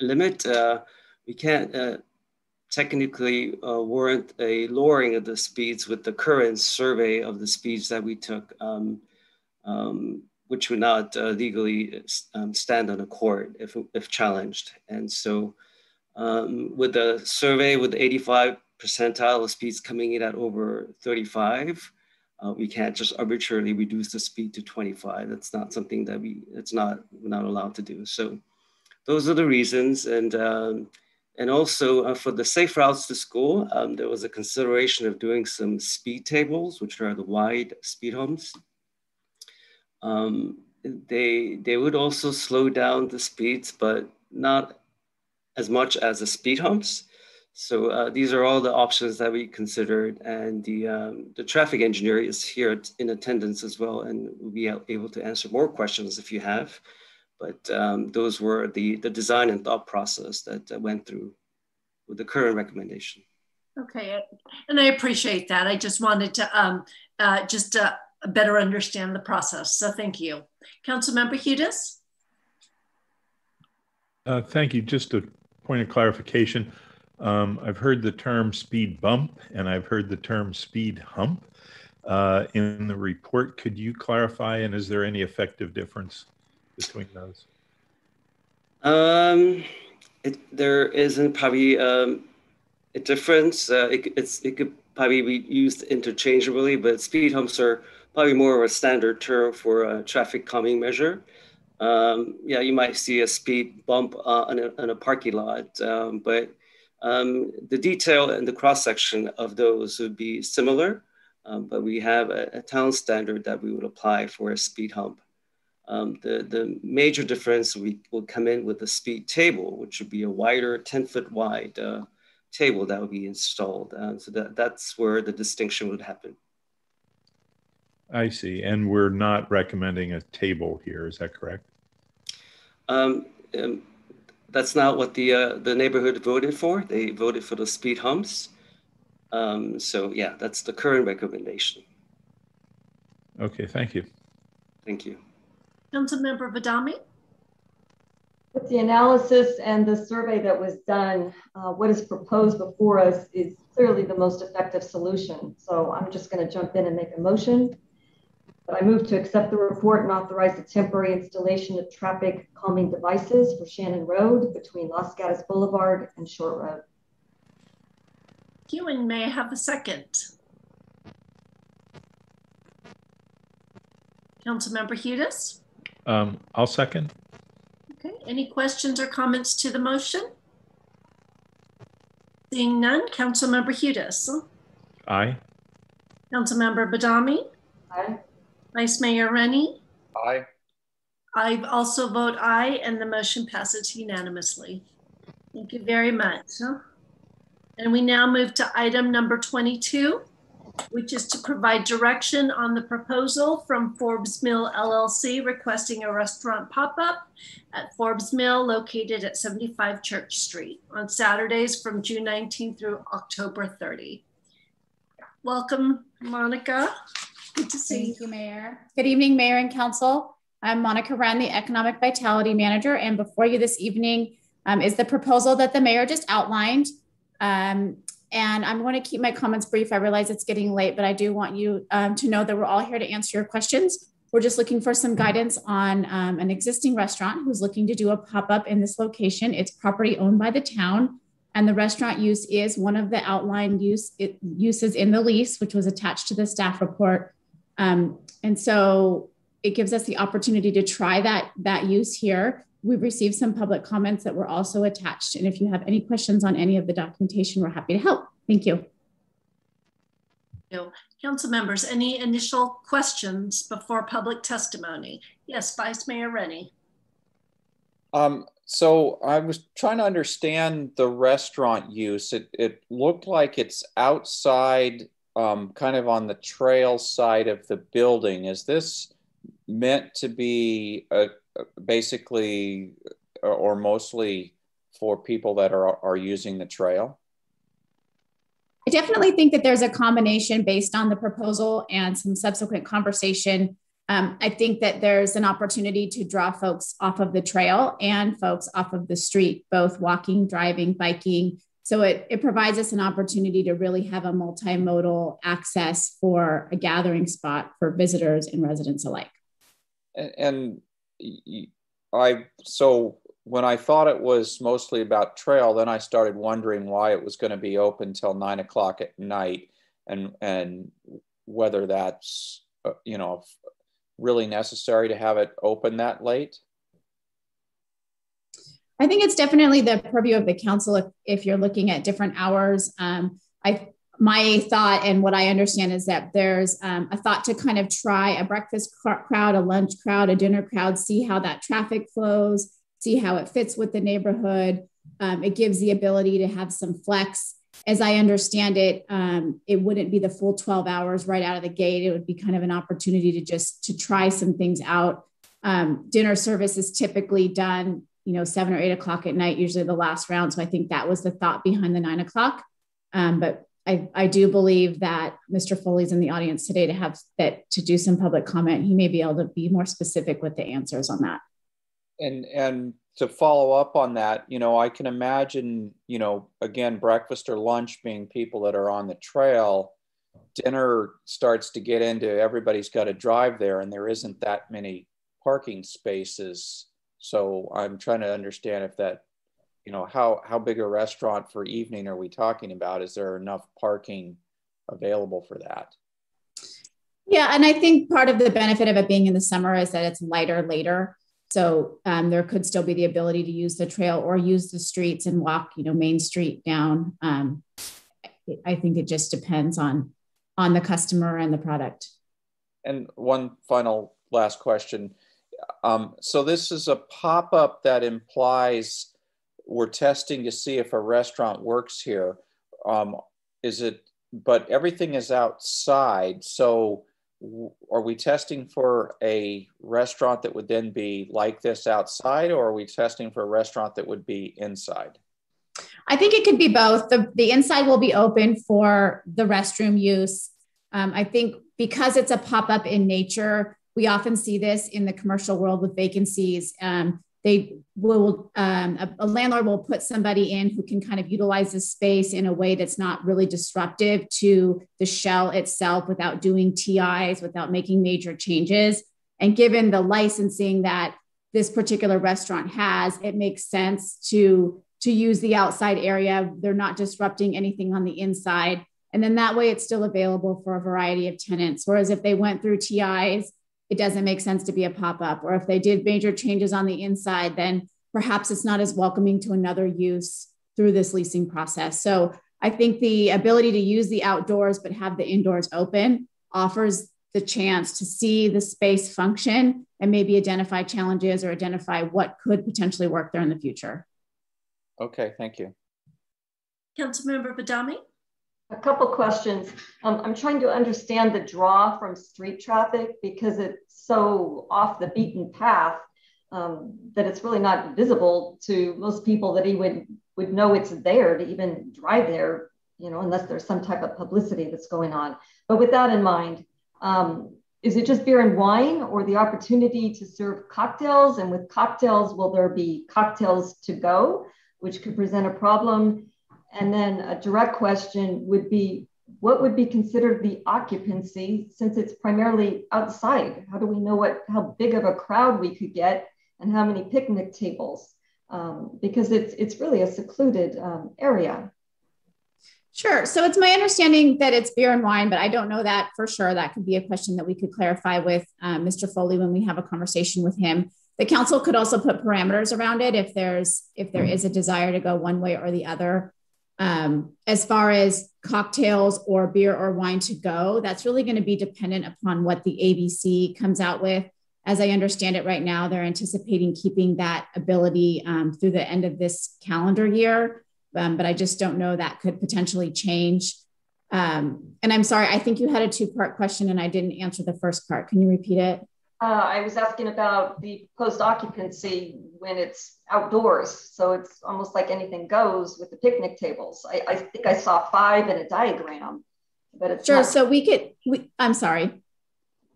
limit, uh, we can't uh, technically warrant a lowering of the speeds with the current survey of the speeds that we took. Um, which would not uh, legally um, stand on a court if, if challenged. And so um, with the survey with 85 percentile of speeds coming in at over 35, uh, we can't just arbitrarily reduce the speed to 25. That's not something that we, it's not, we're not allowed to do. So those are the reasons. And, um, and also uh, for the safe routes to school, um, there was a consideration of doing some speed tables, which are the wide speed humps. Um, they, they would also slow down the speeds, but not as much as the speed humps. So uh, these are all the options that we considered, and the um, the traffic engineer is here in attendance as well, and will be able to answer more questions if you have. But um, those were the the design and thought process that uh, went through with the current recommendation. Okay, and I appreciate that. I just wanted to um, uh, just uh, better understand the process. So thank you. Councilmember Hudes? Uh, thank you. Just a point of clarification. Um, I've heard the term speed bump and I've heard the term speed hump uh, in the report. Could you clarify and is there any effective difference between those? Um, it, there isn't probably um, a difference. Uh, it, it could probably be used interchangeably, but speed humps are probably more of a standard term for a traffic calming measure. Um, yeah, you might see a speed bump uh, in, a, in, a, parking lot, um, but um, the detail and the cross section of those would be similar, um, but we have a, a, town standard that we would apply for a speed hump. Um, the, the major difference we will come in with the speed table, which would be a wider 10 foot wide uh, table that would be installed. Uh, so that, that's where the distinction would happen. I see. And we're not recommending a table here. Is that correct? Um, um, that's not what the uh, the neighborhood voted for. They voted for the speed humps. Um, so yeah, that's the current recommendation. Okay, thank you. Thank you. Councilmember Badame? With the analysis and the survey that was done, uh, what is proposed before us is clearly the most effective solution. So I'm just going to jump in and make a motion I move to accept the report and authorize the temporary installation of traffic calming devices for Shannon Road between Los Gatos Boulevard and Short Road. Thank you, and may I have a second? Councilmember Hudes? Um, I'll second. Okay, any questions or comments to the motion? Seeing none, Councilmember Hudes? Aye. Councilmember Badame? Aye. Vice Mayor Rennie? Aye. I also vote aye and the motion passes unanimously. Thank you very much. And we now move to item number 22, which is to provide direction on the proposal from Forbes Mill LLC requesting a restaurant pop-up at Forbes Mill located at 75 Church Street on Saturdays from June 19 through October 30. Welcome, Monica. Good to see Thank you. Mayor. Good evening, Mayor and Council. I'm Monica Renn, the Economic Vitality Manager, and before you this evening um, is the proposal that the Mayor just outlined. Um, and I'm going to keep my comments brief. I realize it's getting late, but I do want you um, to know that we're all here to answer your questions. We're just looking for some guidance on um, an existing restaurant who's looking to do a pop up in this location. It's property owned by the town, and the restaurant use is one of the outlined use it, uses in the lease, which was attached to the staff report. Um, and so it gives us the opportunity to try that that use here. We've received some public comments that were also attached. And if you have any questions on any of the documentation, we're happy to help. Thank you. you. Council members, any initial questions before public testimony? Yes, Vice Mayor Rennie. Um, so I was trying to understand the restaurant use. It, it looked like it's outside, um, kind of on the trail side of the building. Is this meant to be a, basically or mostly for people that are, are using the trail? I definitely think that there's a combination based on the proposal and some subsequent conversation. Um, I think that there's an opportunity to draw folks off of the trail and folks off of the street, both walking, driving, biking. So it, it provides us an opportunity to really have a multimodal access for a gathering spot for visitors and residents alike. And, and I, so when I thought it was mostly about trail, then I started wondering why it was going to be open till nine o'clock at night, and and whether that's uh, you know really necessary to have it open that late. I think it's definitely the purview of the council if, if you're looking at different hours. Um, I my thought and what I understand is that there's um, a thought to kind of try a breakfast crowd, a lunch crowd, a dinner crowd, see how that traffic flows see how it fits with the neighborhood. Um, it gives the ability to have some flex. As I understand it, um, it wouldn't be the full 12 hours right out of the gate. It would be kind of an opportunity to just to try some things out. Um, dinner service is typically done, you know, seven or eight o'clock at night, usually the last round. So I think that was the thought behind the nine o'clock. Um, but I, I do believe that Mr. Foley's in the audience today to have that to do some public comment. He may be able to be more specific with the answers on that and and to follow up on that, you know, I can imagine, you know, again, breakfast or lunch being people that are on the trail. Dinner starts to get into everybody's got to drive there, and there isn't that many parking spaces. So I'm trying to understand if that, you know, how how big a restaurant for evening are we talking about? Is there enough parking available for that? Yeah, and I think part of the benefit of it being in the summer is that it's lighter later. So um, there could still be the ability to use the trail or use the streets and walk, you know, Main Street down. Um, I think it just depends on on the customer and the product. And one final last question. Um, so this is a pop-up that implies we're testing to see if a restaurant works here. Um, is it? But everything is outside, so are we testing for a restaurant that would then be like this outside or are we testing for a restaurant that would be inside i think it could be both the, the inside will be open for the restroom use um, i think because it's a pop-up in nature we often see this in the commercial world with vacancies um, they will um, a, a, landlord will put somebody in who can kind of utilize the space in a way that's not really disruptive to the shell itself without doing TIs, without making major changes. And given the licensing that this particular restaurant has, it makes sense to to use the outside area. They're not disrupting anything on the inside. And then that way it's still available for a variety of tenants. Whereas if they went through TIs it doesn't make sense to be a pop-up or if they did major changes on the inside then perhaps it's not as welcoming to another use through this leasing process. So i think the ability to use the outdoors but have the indoors open offers the chance to see the space function and maybe identify challenges or identify what could potentially work there in the future. Okay thank you. Councilmember Badame a couple questions. Um, I'm trying to understand the draw from street traffic because it's so off the beaten path um, that it's really not visible to most people that even would know it's there to even drive there, you know, unless there's some type of publicity that's going on. But with that in mind, um, is it just beer and wine or the opportunity to serve cocktails? And with cocktails, will there be cocktails to go, which could present a problem? And then a direct question would be what would be considered the occupancy since it's primarily outside? How do we know what how big of a crowd we could get and how many picnic tables? Um, because it's it's really a secluded um, area. Sure. So it's my understanding that it's beer and wine, but I don't know that for sure. That could be a question that we could clarify with um, Mr. Foley when we have a conversation with him. The council could also put parameters around it if there's if there is a desire to go one way or the other. Um, as far as cocktails or beer or wine to go, that's really going to be dependent upon what the ABC comes out with. As I understand it right now, they're anticipating keeping that ability um, through the end of this calendar year um, but I just don't know that could potentially change. Um, and I'm sorry, I think you had a two part question and I didn't answer the first part. Can you repeat it? Uh, I was asking about the post occupancy when it's outdoors. So it's almost like anything goes with the picnic tables. I, I think I saw five in a diagram, but it's sure. Not- so we could, we, I'm sorry.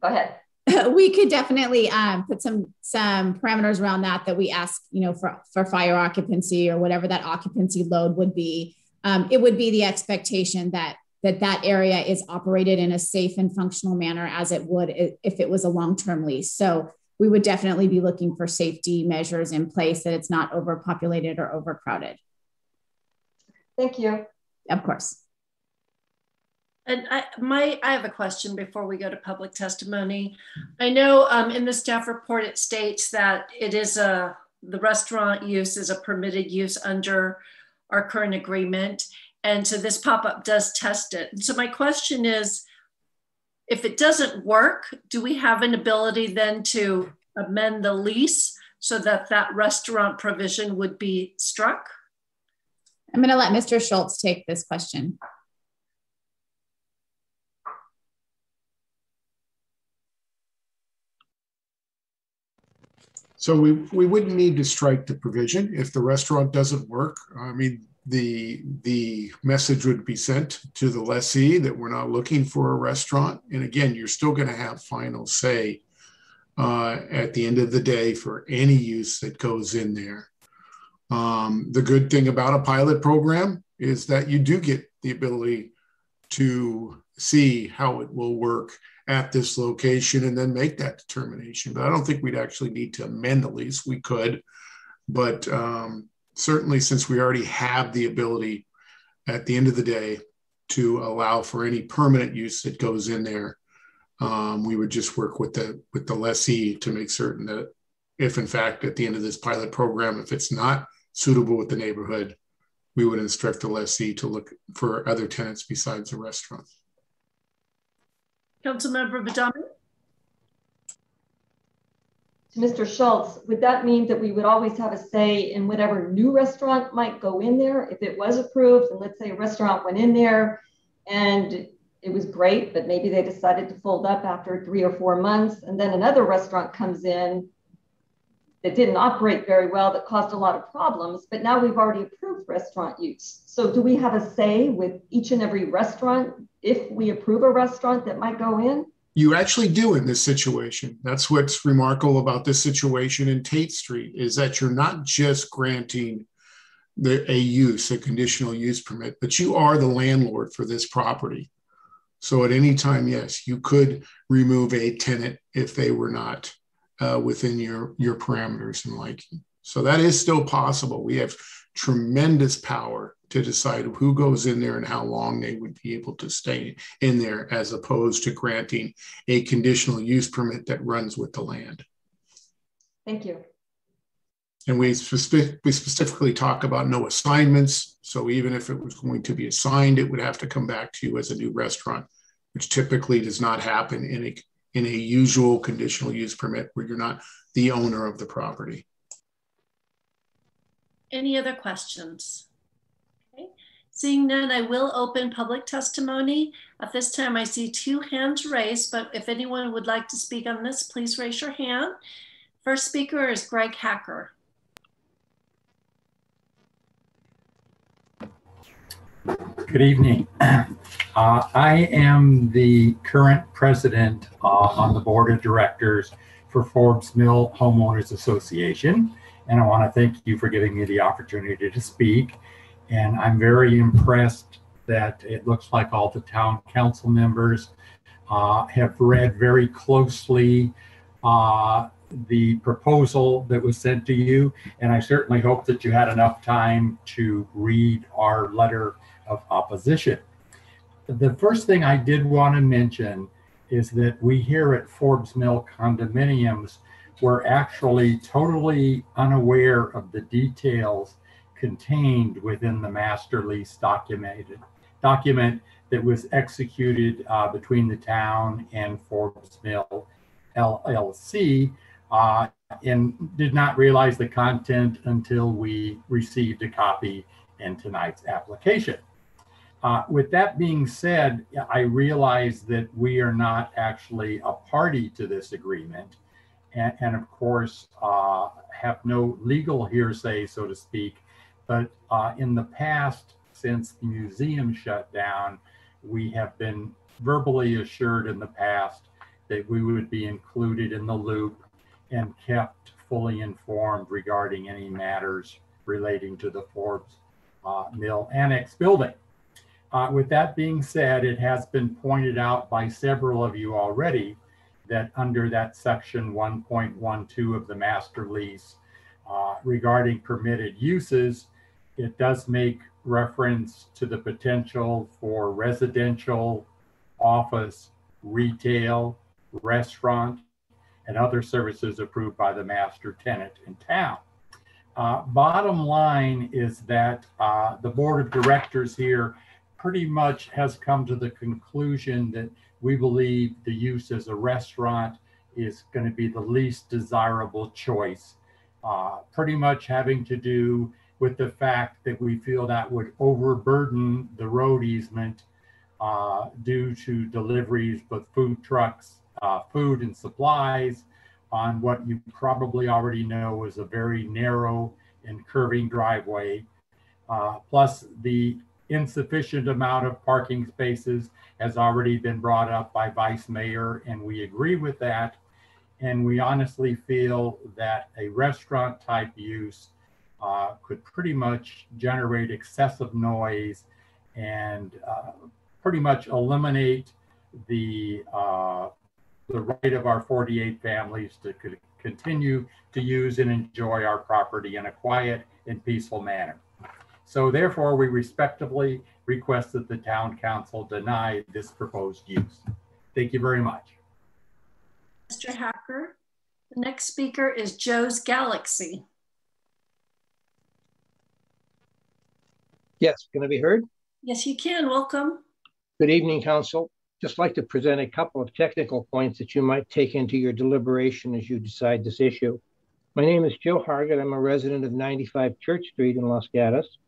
Go ahead. (laughs) we could definitely um, put some some parameters around that that we ask you know for for fire occupancy or whatever that occupancy load would be um, it would be the expectation that that that area is operated in a safe and functional manner as it would if it was a long-term lease. So we would definitely be looking for safety measures in place that it's not overpopulated or overcrowded. Thank you. Of course. And I, my, I have a question before we go to public testimony. I know um, in the staff report it states that it is a the restaurant use is a permitted use under our current agreement, and so this pop up does test it. And so my question is, if it doesn't work, do we have an ability then to amend the lease so that that restaurant provision would be struck? I'm going to let Mr. Schultz take this question. So we, we wouldn't need to strike the provision if the restaurant doesn't work. I mean, the, the message would be sent to the lessee that we're not looking for a restaurant. And again, you're still going to have final say uh, at the end of the day for any use that goes in there. Um, the good thing about a pilot program is that you do get the ability to see how it will work at this location and then make that determination. But I don't think we'd actually need to amend the lease. We could, but um, certainly since we already have the ability at the end of the day to allow for any permanent use that goes in there, um, we would just work with the with the lessee to make certain that if in fact at the end of this pilot program, if it's not suitable with the neighborhood, we would instruct the lessee to look for other tenants besides the restaurant. Councilmember Badame? To Mr. Schultz, would that mean that we would always have a say in whatever new restaurant might go in there if it was approved? And let's say a restaurant went in there and it was great, but maybe they decided to fold up after three or four months. And then another restaurant comes in that didn't operate very well, that caused a lot of problems, but now we've already approved restaurant use. So do we have a say with each and every restaurant if we approve a restaurant that might go in? You actually do in this situation. That's what's remarkable about this situation in Tate Street is that you're not just granting the, a use, a conditional use permit, but you are the landlord for this property. So at any time, yes, you could remove a tenant if they were not uh, within your your parameters and liking. So that is still possible. We have tremendous power to decide who goes in there and how long they would be able to stay in there, as opposed to granting a conditional use permit that runs with the land. Thank you. And we, specific, we specifically talk about no assignments. So even if it was going to be assigned, it would have to come back to you as a new restaurant, which typically does not happen in a in a usual conditional use permit where you're not the owner of the property. Any other questions? Seeing none, I will open public testimony. At this time, I see two hands raised, but if anyone would like to speak on this, please raise your hand. First speaker is Greg Hacker. Good evening. (clears throat) Uh, I am the current president uh, on the board of directors for Forbes Mill Homeowners Association. And I want to thank you for giving me the opportunity to speak. And I'm very impressed that it looks like all the town council members uh, have read very closely uh, the proposal that was sent to you. And I certainly hope that you had enough time to read our letter of opposition. The first thing I did want to mention is that we here at Forbes Mill Condominiums were actually totally unaware of the details contained within the master lease documented document that was executed uh, between the town and Forbes Mill LLC uh, and did not realize the content until we received a copy in tonight's application. Uh, with that being said, I realize that we are not actually a party to this agreement, and, and of course, uh, have no legal hearsay, so to speak. But uh, in the past, since the museum shut down, we have been verbally assured in the past that we would be included in the loop and kept fully informed regarding any matters relating to the Forbes uh, Mill Annex building. Uh, with that being said, it has been pointed out by several of you already that under that section 1.12 of the master lease uh, regarding permitted uses, it does make reference to the potential for residential, office, retail, restaurant, and other services approved by the master tenant in town. Uh, bottom line is that uh, the board of directors here pretty much has come to the conclusion that we believe the use as a restaurant is going to be the least desirable choice. Uh, pretty much having to do with the fact that we feel that would overburden the road easement uh, due to deliveries with food trucks uh, food and supplies on what you probably already know is a very narrow and curving driveway. Uh, plus, the insufficient amount of parking spaces has already been brought up by Vice Mayor, and we agree with that. And we honestly feel that a restaurant type use uh, could pretty much generate excessive noise and uh, pretty much eliminate the uh, the right of our 48 families to continue to use and enjoy our property in a quiet and peaceful manner. So therefore, we respectfully request that the town council deny this proposed use. Thank you very much. Mr. Hacker. The next speaker is Joe's Galaxy. Yes, can I be heard? Yes, you can. Welcome. Good evening, Council just like to present a couple of technical points that you might take into your deliberation as you decide this issue. My name is Joe Hargett. I'm a resident of 95 Church Street in Los Gatos.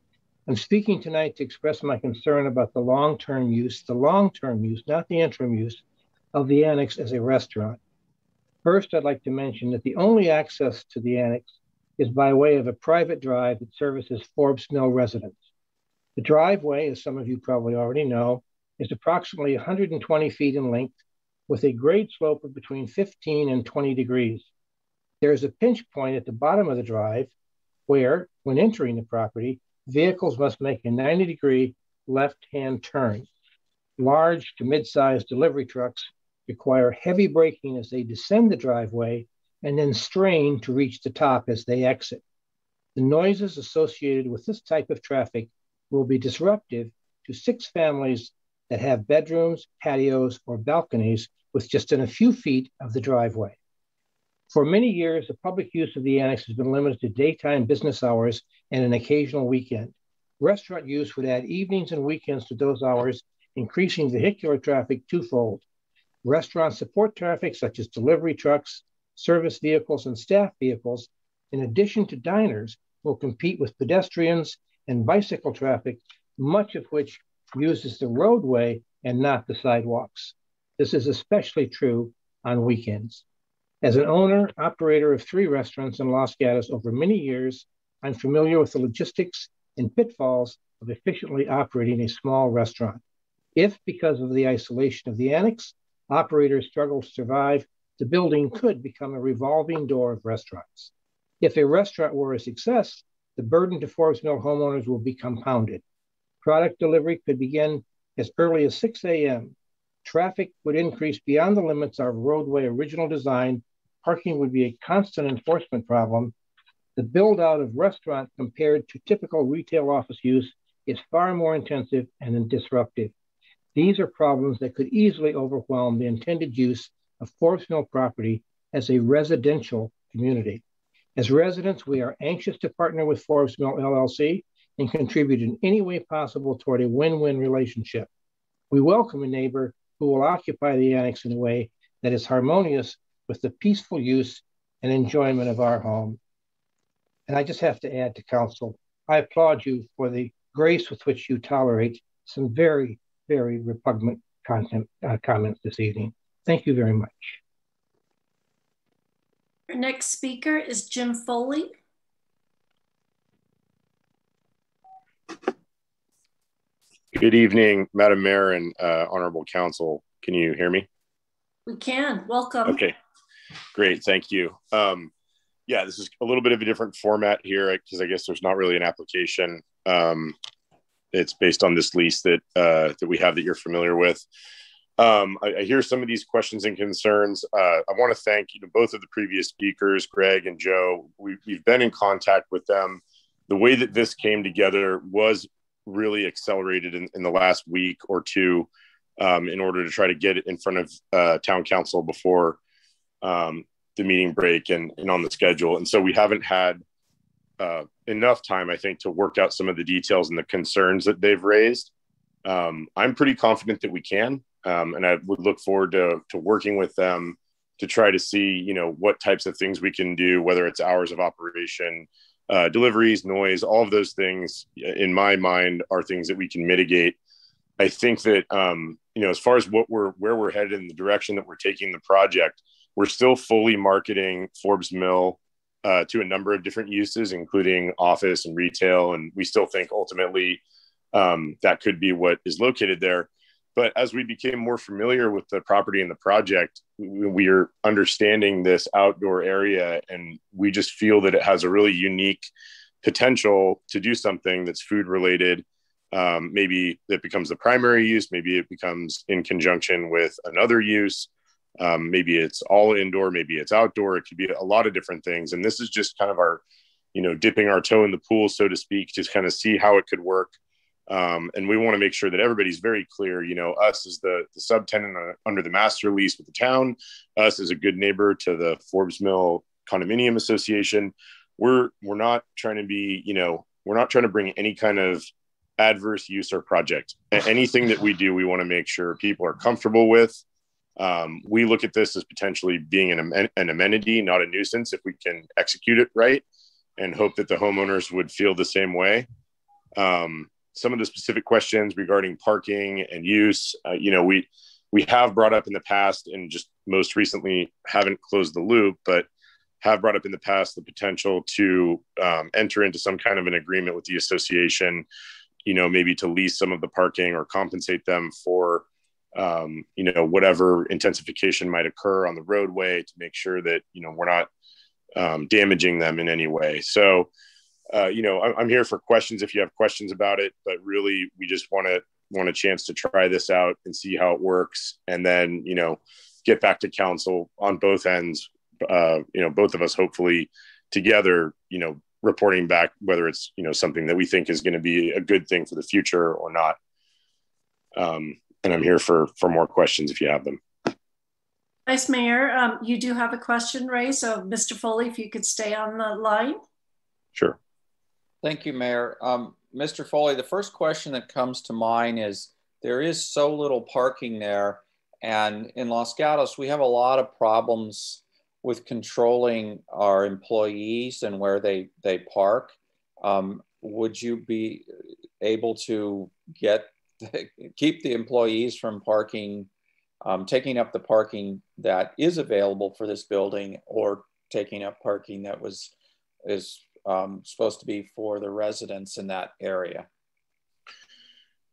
I'm speaking tonight to express my concern about the long-term use, the long-term use, not the interim use, of the annex as a restaurant. First, I'd like to mention that the only access to the annex is by way of a private drive that services Forbes Mill residents. The driveway, as some of you probably already know, is approximately 120 feet in length with a grade slope of between 15 and 20 degrees. There is a pinch point at the bottom of the drive where, when entering the property, vehicles must make a 90 degree left hand turn. Large to mid sized delivery trucks require heavy braking as they descend the driveway and then strain to reach the top as they exit. The noises associated with this type of traffic will be disruptive to six families that have bedrooms, patios, or balconies with just in a few feet of the driveway. For many years, the public use of the annex has been limited to daytime business hours and an occasional weekend. Restaurant use would add evenings and weekends to those hours, increasing vehicular traffic twofold. Restaurant support traffic, such as delivery trucks, service vehicles, and staff vehicles, in addition to diners, will compete with pedestrians and bicycle traffic, much of which uses the roadway and not the sidewalks. This is especially true on weekends. As an owner, operator of three restaurants in Los Gatos over many years, I'm familiar with the logistics and pitfalls of efficiently operating a small restaurant. If, because of the isolation of the annex, operators struggle to survive, the building could become a revolving door of restaurants. If a restaurant were a success, the burden to Forbes Mill homeowners will be compounded. Product delivery could begin as early as 6 a.m. Traffic would increase beyond the limits of roadway original design. Parking would be a constant enforcement problem. The build out of restaurant compared to typical retail office use is far more intensive and disruptive. These are problems that could easily overwhelm the intended use of Forbes Mill property as a residential community. As residents, we are anxious to partner with Forbes Mill LLC and contribute in any way possible toward a win win relationship. We welcome a neighbor who will occupy the annex in a way that is harmonious with the peaceful use and enjoyment of our home. And I just have to add to council, I applaud you for the grace with which you tolerate some very, very repugnant content, uh, comments this evening. Thank you very much. Our next speaker is Jim Foley. Good evening, Madam Mayor and uh, Honorable Council. Can you hear me? We can. Welcome. Okay, great. Thank you. Um, yeah, this is a little bit of a different format here because I guess there's not really an application. Um, it's based on this lease that uh, that we have that you're familiar with. Um, I, I, hear some of these questions and concerns. Uh, I want to thank you know, both of the previous speakers, Greg and Joe. We, we've been in contact with them. The way that this came together was really accelerated in, in the last week or two um, in order to try to get it in front of uh, town council before um, the meeting break and, and on the schedule. And so we haven't had uh, enough time, I think, to work out some of the details and the concerns that they've raised. Um, I'm pretty confident that we can, um, and I would look forward to, to working with them to try to see, you know, what types of things we can do, whether it's hours of operation, uh, deliveries, noise, all of those things, in my mind, are things that we can mitigate. I think that um, you know, as far as what we're where we're headed in the direction that we're taking the project, we're still fully marketing Forbes Mill uh, to a number of different uses, including office and retail, and we still think ultimately um, that could be what is located there. But as we became more familiar with the property and the project, we are understanding this outdoor area, and we just feel that it has a really unique potential to do something that's food related. Um, maybe it becomes the primary use, maybe it becomes in conjunction with another use. Um, maybe it's all indoor, maybe it's outdoor. It could be a lot of different things. And this is just kind of our, you know, dipping our toe in the pool, so to speak, to kind of see how it could work um, and we want to make sure that everybody's very clear. You know, us as the, the subtenant under the master lease with the town, us as a good neighbor to the Forbes Mill Condominium Association. We're we're not trying to be, you know, we're not trying to bring any kind of adverse use or project. (laughs) Anything that we do, we want to make sure people are comfortable with. Um, we look at this as potentially being an, an amenity, not a nuisance, if we can execute it right, and hope that the homeowners would feel the same way. Um, some of the specific questions regarding parking and use, uh, you know, we we have brought up in the past, and just most recently haven't closed the loop, but have brought up in the past the potential to um, enter into some kind of an agreement with the association, you know, maybe to lease some of the parking or compensate them for, um, you know, whatever intensification might occur on the roadway to make sure that you know we're not um, damaging them in any way. So uh, you know, I'm here for questions if you have questions about it, but really we just want to want a chance to try this out and see how it works, and then you know, get back to council on both ends. Uh, you know, both of us hopefully together, you know, reporting back whether it's you know something that we think is going to be a good thing for the future or not. Um, and I'm here for for more questions if you have them. Vice Mayor, um, you do have a question, Ray. So, Mr. Foley, if you could stay on the line. Sure. Thank you, Mayor. Um, Mr. Foley, the first question that comes to mind is there is so little parking there. And in Los Gatos, we have a lot of problems with controlling our employees and where they, they park. Um, would you be able to get (laughs) keep the employees from parking, um, taking up the parking that is available for this building or taking up parking that was is um, supposed to be for the residents in that area?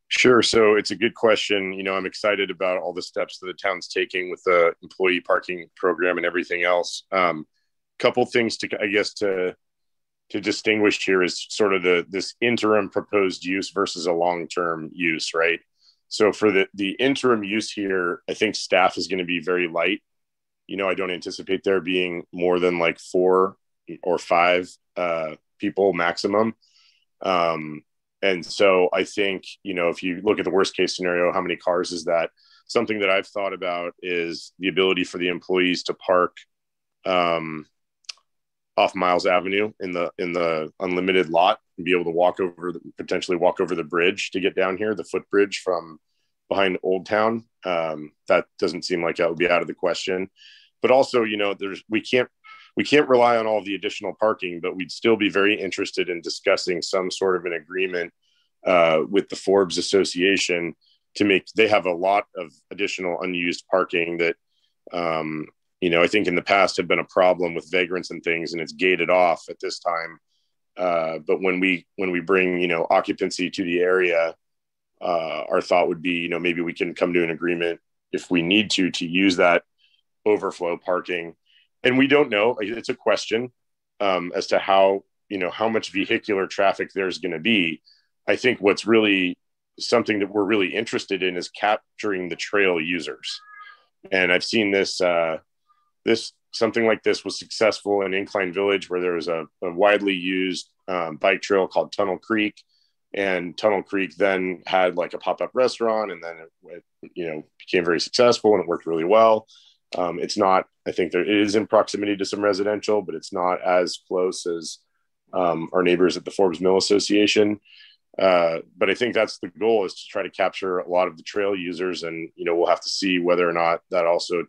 Sure. So it's a good question. You know, I'm excited about all the steps that the town's taking with the employee parking program and everything else. Um, couple things to, I guess, to to distinguish here is sort of the this interim proposed use versus a long-term use, right? So for the the interim use here, I think staff is going to be very light. You know, I don't anticipate there being more than like four or five uh, people maximum. Um, and so I think you know if you look at the worst case scenario, how many cars is that? Something that I've thought about is the ability for the employees to park um, off Miles Avenue in the in the unlimited lot and be able to walk over the, potentially walk over the bridge to get down here, the footbridge from behind Old Town. Um, that doesn't seem like that would be out of the question. But also, you know, there's we can't we can't rely on all the additional parking, but we'd still be very interested in discussing some sort of an agreement uh, with the Forbes Association to make. They have a lot of additional unused parking that um, you know, I think in the past had been a problem with vagrants and things, and it's gated off at this time. Uh, but when we when we bring you know occupancy to the area, uh, our thought would be you know maybe we can come to an agreement if we need to to use that overflow parking, and we don't know. It's a question um, as to how you know how much vehicular traffic there's going to be. I think what's really something that we're really interested in is capturing the trail users, and I've seen this. Uh, this something like this was successful in Incline Village, where there was a, a widely used um, bike trail called Tunnel Creek, and Tunnel Creek then had like a pop up restaurant, and then it, it, you know became very successful and it worked really well. Um, it's not, I think there is in proximity to some residential, but it's not as close as um, our neighbors at the Forbes Mill Association. Uh, but I think that's the goal is to try to capture a lot of the trail users, and you know we'll have to see whether or not that also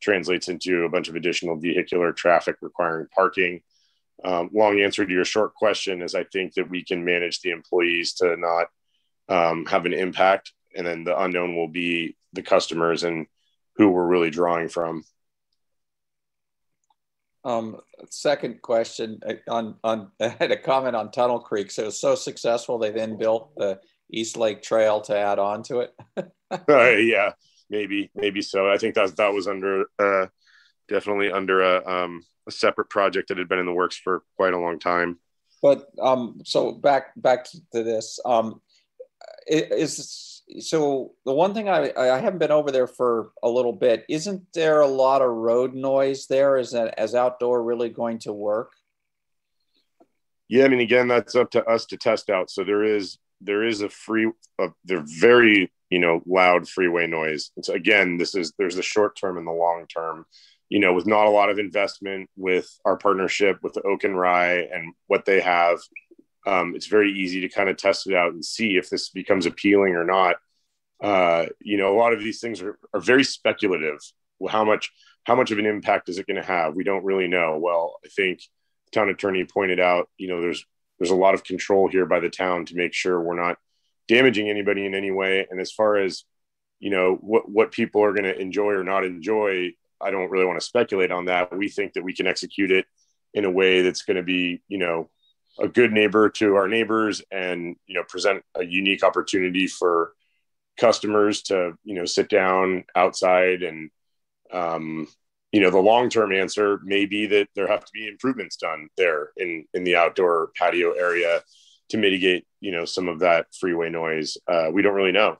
translates into a bunch of additional vehicular traffic requiring parking. Um, long answer to your short question is I think that we can manage the employees to not um, have an impact, and then the unknown will be the customers and who we're really drawing from. Um, second question uh, on on (laughs) I had a comment on Tunnel Creek. So it was so successful they then built the East Lake Trail to add on to it. (laughs) (laughs) uh, yeah, maybe maybe so. I think that that was under uh, definitely under a, um, a separate project that had been in the works for quite a long time. But um, so back back to this um, is so the one thing I I haven't been over there for a little bit. Isn't there a lot of road noise there? Is that as outdoor really going to work? Yeah, I mean, again, that's up to us to test out. So there is there is a free, uh, they're very you know loud freeway noise again this is there's the short term and the long term you know with not a lot of investment with our partnership with the oak and rye and what they have um, it's very easy to kind of test it out and see if this becomes appealing or not uh, you know a lot of these things are, are very speculative how much how much of an impact is it going to have we don't really know well i think the town attorney pointed out you know there's there's a lot of control here by the town to make sure we're not damaging anybody in any way. And as far as you know what what people are going to enjoy or not enjoy, I don't really want to speculate on that. We think that we can execute it in a way that's going to be you know a good neighbor to our neighbors and you know present a unique opportunity for customers to you know sit down outside and um, you know the long term answer may be that there have to be improvements done there in in the outdoor patio area to mitigate you know some of that freeway noise. Uh, we don't really know.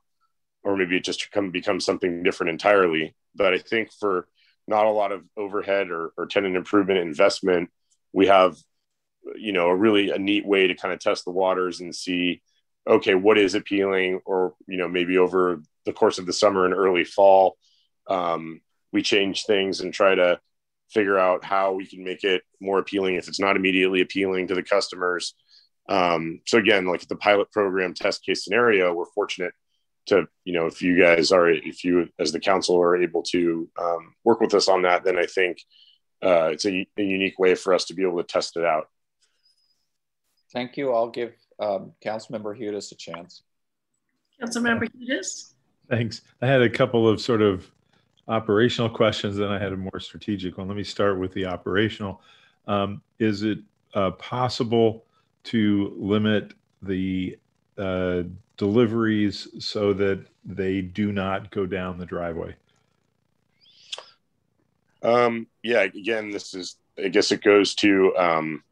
Or maybe it just come become something different entirely. But i think for not a lot of overhead or, or tenant improvement investment we have you know a really a neat way to kind of test the waters and see okay what is appealing or you know maybe over the course of the summer and early fall um, we change things and try to figure out how we can make it more appealing if it's not immediately appealing to the customers um, so again, like the pilot program test case scenario, we're fortunate to, you know, if you guys are, if you as the council are able to um, work with us on that, then I think uh, it's a, a, unique way for us to be able to test it out. Thank you. I'll give um, Councilmember Hudes a chance. Councilmember Hudes. Thanks. I had a couple of sort of operational questions, then I had a more strategic one. Let me start with the operational. Um, is it uh, possible to limit the uh, deliveries so that they do not go down the driveway? Um, yeah, again, this is, I guess it goes to, um,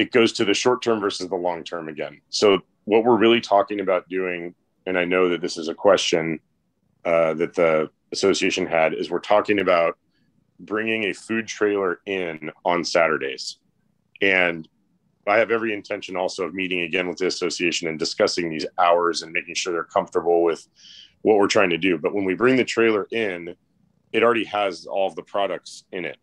it goes to the short term versus the long term again. So what we're really talking about doing, and I know that this is a question uh, that the association had, is we're talking about bringing a food trailer in on Saturdays, and I have every intention also of meeting again with the association and discussing these hours and making sure they're comfortable with what we're trying to do. But when we bring the trailer in, it already has all of the products in it.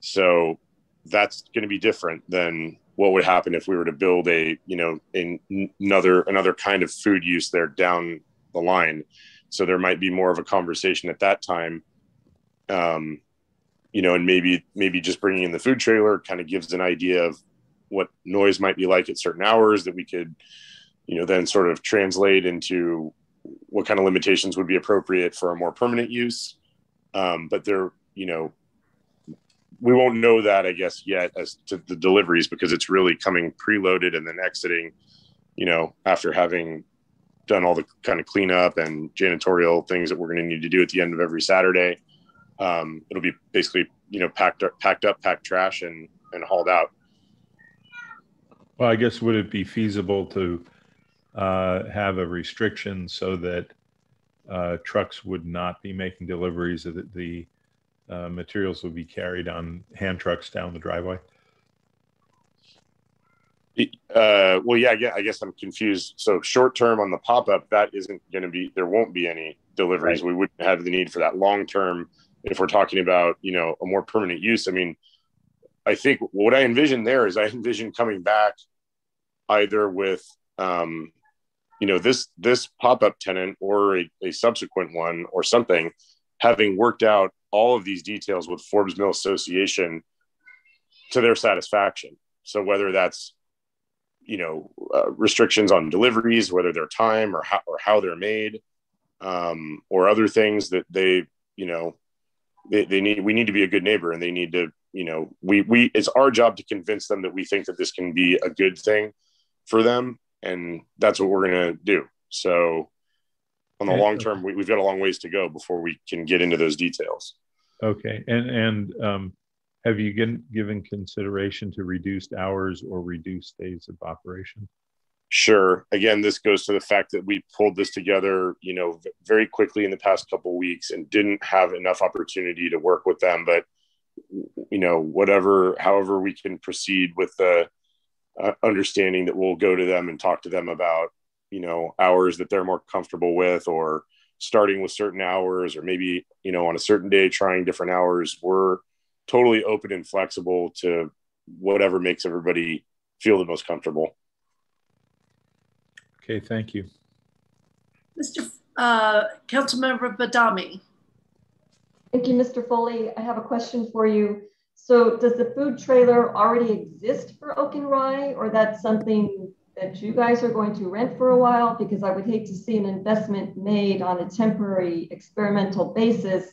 So that's going to be different than what would happen if we were to build a, you know, in another another kind of food use there down the line. So there might be more of a conversation at that time. Um, you know, and maybe maybe just bringing in the food trailer kind of gives an idea of what noise might be like at certain hours that we could, you know, then sort of translate into what kind of limitations would be appropriate for a more permanent use. Um, but there, you know, we won't know that, I guess, yet as to the deliveries because it's really coming preloaded and then exiting, you know, after having done all the kind of cleanup and janitorial things that we're going to need to do at the end of every Saturday. Um, it'll be basically, you know, packed up, packed up, packed trash and, and hauled out. Well, I guess would it be feasible to uh, have a restriction so that uh, trucks would not be making deliveries, that the uh, materials would be carried on hand trucks down the driveway? Uh, well, yeah, I guess, I guess I'm confused. So short term on the pop up, that isn't going to be. There won't be any deliveries. Right. We wouldn't have the need for that long term. If we're talking about you know a more permanent use, I mean, I think what I envision there is I envision coming back either with um, you know this this pop-up tenant or a, a subsequent one or something having worked out all of these details with Forbes Mill Association to their satisfaction. So whether that's you know uh, restrictions on deliveries, whether they're time or how or how they're made, um, or other things that they you know they, they need we need to be a good neighbor and they need to you know we we it's our job to convince them that we think that this can be a good thing for them and that's what we're going to do so on the long term we, have got a long ways to go before we can get into those details. Okay and and um, have you given, given consideration to reduced hours or reduced days of operation? Sure. Again this goes to the fact that we pulled this together you know very quickly in the past couple weeks and didn't have enough opportunity to work with them but you know whatever however we can proceed with the uh, understanding that we'll go to them and talk to them about you know hours that they're more comfortable with or starting with certain hours or maybe you know on a certain day trying different hours we're totally open and flexible to whatever makes everybody feel the most comfortable. Okay thank you. Mr uh, council member Badame. Thank you mr foley. I have a question for you. So does the food trailer already exist for Oak and Rye or that's something that you guys are going to rent for a while? Because I would hate to see an investment made on a temporary experimental basis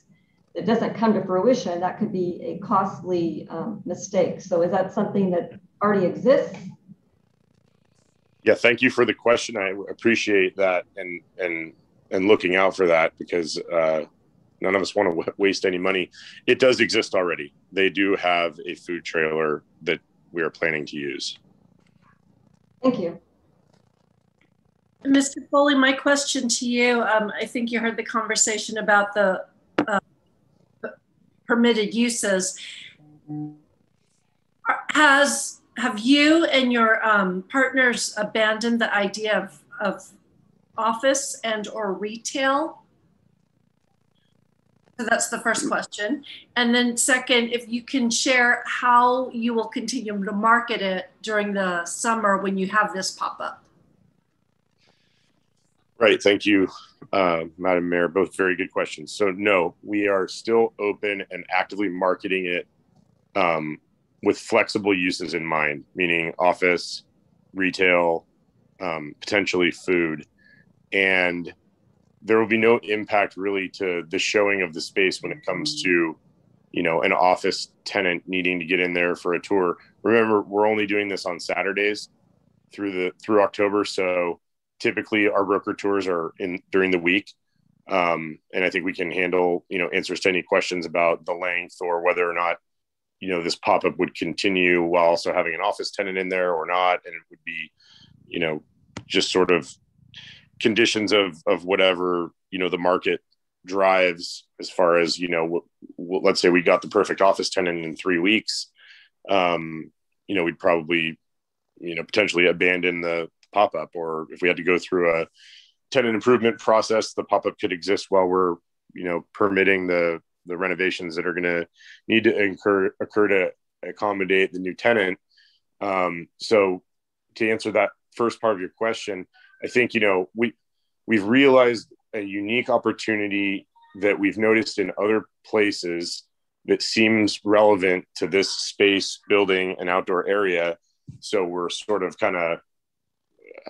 that doesn't come to fruition. That could be a costly um, mistake. So is that something that already exists? Yeah, thank you for the question. I appreciate that and and and looking out for that because uh, none of us want to waste any money. It does exist already. They do have a food trailer that we are planning to use. Thank you. Mr. Foley, my question to you, um, I think you heard the conversation about the uh, permitted uses. Has have you and your um, partners abandoned the idea of, of office and or retail so that's the first question. And then second, if you can share how you will continue to market it during the summer when you have this pop up. Right. Thank you, uh, Madam Mayor. Both very good questions. So no, we are still open and actively marketing it um, with flexible uses in mind, meaning office, retail, um, potentially food. And there will be no impact really to the showing of the space when it comes to you know an office tenant needing to get in there for a tour. Remember we're only doing this on saturdays through the through october so typically our broker tours are in during the week. Um, and i think we can handle you know answers to any questions about the length or whether or not you know this pop-up would continue while also having an office tenant in there or not. And it would be you know just sort of conditions of of whatever you know the market drives as far as you know w- w- let's say we got the perfect office tenant in three weeks um you know we'd probably you know potentially abandon the pop-up or if we had to go through a tenant improvement process the pop-up could exist while we're you know permitting the the renovations that are going to need to incur occur to accommodate the new tenant. Um so to answer that first part of your question i think you know we we've realized a unique opportunity that we've noticed in other places that seems relevant to this space building and outdoor area. So we're sort of kind of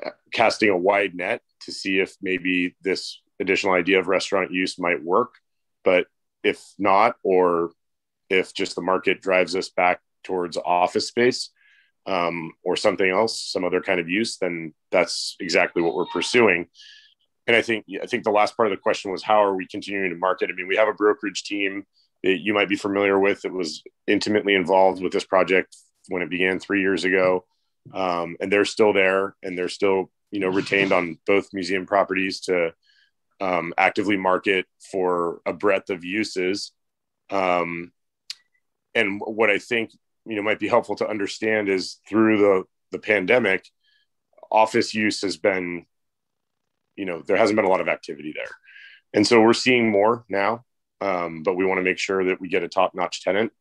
uh, casting a wide net to see if maybe this additional idea of restaurant use might work. But if not or if just the market drives us back towards office space um, or something else some other kind of use then that's exactly what we're pursuing. And i think i think the last part of the question was how are we continuing to market? I mean we have a brokerage team that you might be familiar with that was intimately involved with this project when it began three years ago. Um, and they're still there and they're still you know retained on both museum properties to um, actively market for a breadth of uses. Um, and what i think you know might be helpful to understand is through the the pandemic office use has been you know there hasn't been a lot of activity there. And so we're seeing more now um, but we want to make sure that we get a top notch tenant.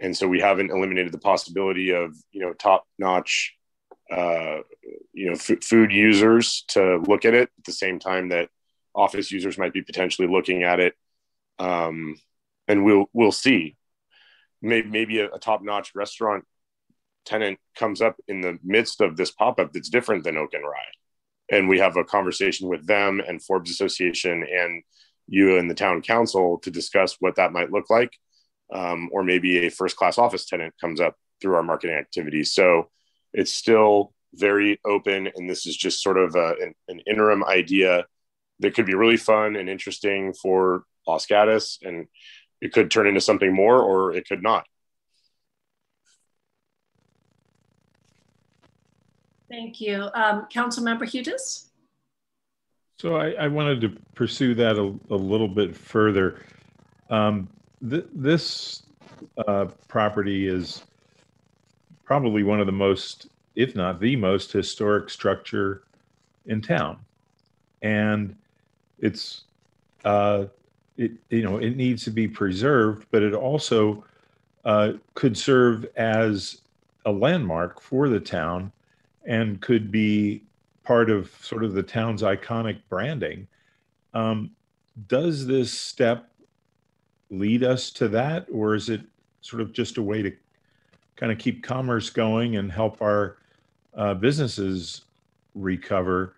And so we haven't eliminated the possibility of you know top notch uh, you know f- food users to look at it. At the same time that office users might be potentially looking at it um, and we'll we'll see maybe, maybe a, a top-notch restaurant tenant comes up in the midst of this pop-up that's different than oak and rye. And we have a conversation with them and forbes association and you and the town council to discuss what that might look like. Um, or maybe a first class office tenant comes up through our marketing activities. So it's still very open and this is just sort of a, an, an, interim idea that could be really fun and interesting for Los Gatos. And it could turn into something more or it could not. Thank you. Um, Councilmember Hudes? So I, I, wanted to pursue that a, a little bit further. Um, th this uh, property is probably one of the most, if not the most historic structure in town. And it's, uh, it, you know, it needs to be preserved, but it also uh, could serve as a landmark for the town and could be part of sort of the town's iconic branding. Um, does this step lead us to that, or is it sort of just a way to kind of keep commerce going and help our uh, businesses recover?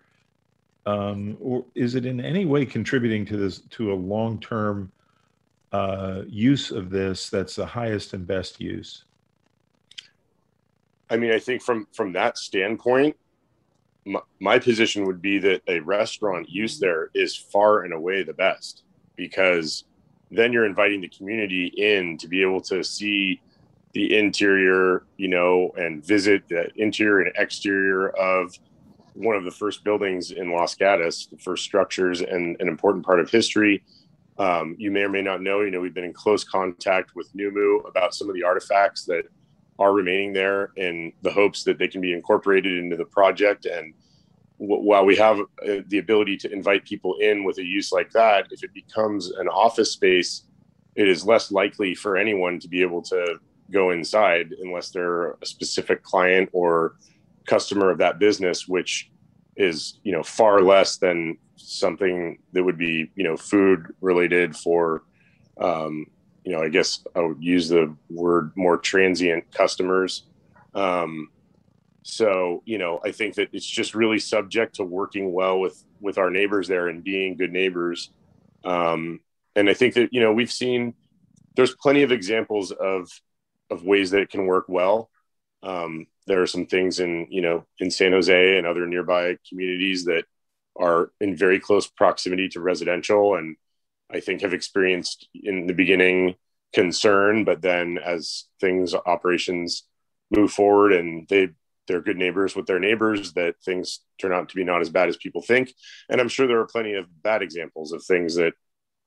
Um, or is it in any way contributing to this to a long-term uh, use of this that's the highest and best use? I mean, I think from from that standpoint, my, my position would be that a restaurant use there is far and away the best because then you're inviting the community in to be able to see the interior, you know, and visit the interior and exterior of one of the first buildings in Los Gatos, the first structures and an important part of history. Um, you may or may not know, you know, we've been in close contact with NUMU about some of the artifacts that are remaining there in the hopes that they can be incorporated into the project. And w- while we have uh, the ability to invite people in with a use like that, if it becomes an office space, it is less likely for anyone to be able to go inside unless they're a specific client or customer of that business, which is you know far less than something that would be you know food related for um, you know I guess I would use the word more transient customers. Um, so you know I think that it's just really subject to working well with with our neighbors there and being good neighbors. Um, and I think that you know we've seen there's plenty of examples of of ways that it can work well. Um, there are some things in you know in San Jose and other nearby communities that are in very close proximity to residential, and I think have experienced in the beginning concern. But then as things operations move forward and they they're good neighbors with their neighbors, that things turn out to be not as bad as people think. And I'm sure there are plenty of bad examples of things that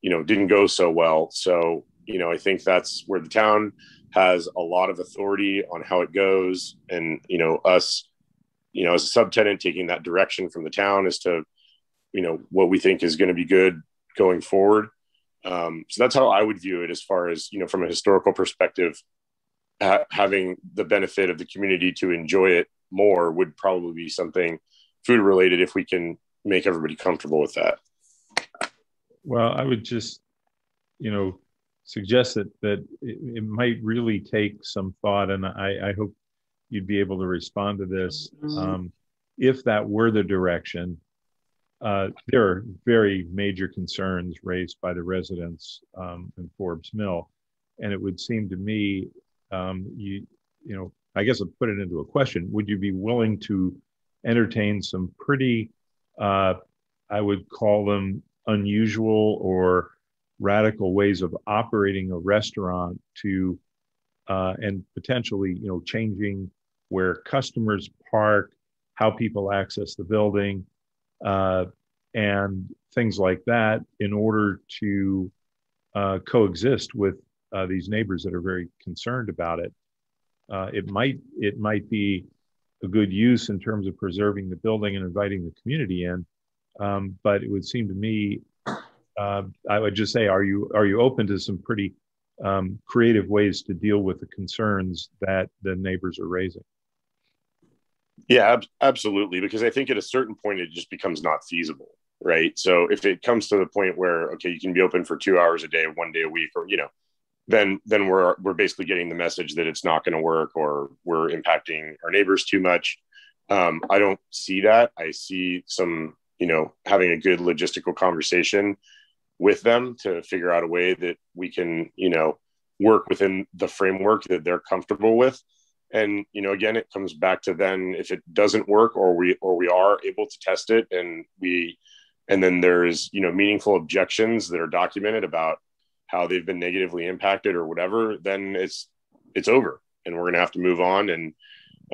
you know didn't go so well. So you know I think that's where the town has a lot of authority on how it goes, and you know us you know, as a subtenant, taking that direction from the town as to, you know, what we think is going to be good going forward. Um, so that's how I would view it as far as, you know, from a historical perspective, ha- having the benefit of the community to enjoy it more would probably be something food related if we can make everybody comfortable with that. Well, I would just, you know, suggest that that it, it might really take some thought, and I, I hope you'd be able to respond to this. Mm-hmm. Um, if that were the direction, uh, there are very major concerns raised by the residents um, in Forbes Mill, and it would seem to me, um, you you know, I guess I'll put it into a question: Would you be willing to entertain some pretty, uh, I would call them unusual or radical ways of operating a restaurant to uh, and potentially you know changing where customers park, how people access the building, uh, and things like that in order to uh, coexist with uh, these neighbors that are very concerned about it. Uh, it might it might be a good use in terms of preserving the building and inviting the community in, um, but it would seem to me uh, I would just say, are you are you open to some pretty um, creative ways to deal with the concerns that the neighbors are raising? Yeah, ab- absolutely. Because I think at a certain point, it just becomes not feasible, right? So if it comes to the point where okay, you can be open for two hours a day, one day a week, or you know, then then we're we're basically getting the message that it's not going to work, or we're impacting our neighbors too much. Um, I don't see that. I see some, you know, having a good logistical conversation with them to figure out a way that we can, you know, work within the framework that they're comfortable with. And you know again it comes back to then if it doesn't work or we or we are able to test it and we and then there's you know meaningful objections that are documented about how they've been negatively impacted or whatever then it's it's over and we're going to have to move on and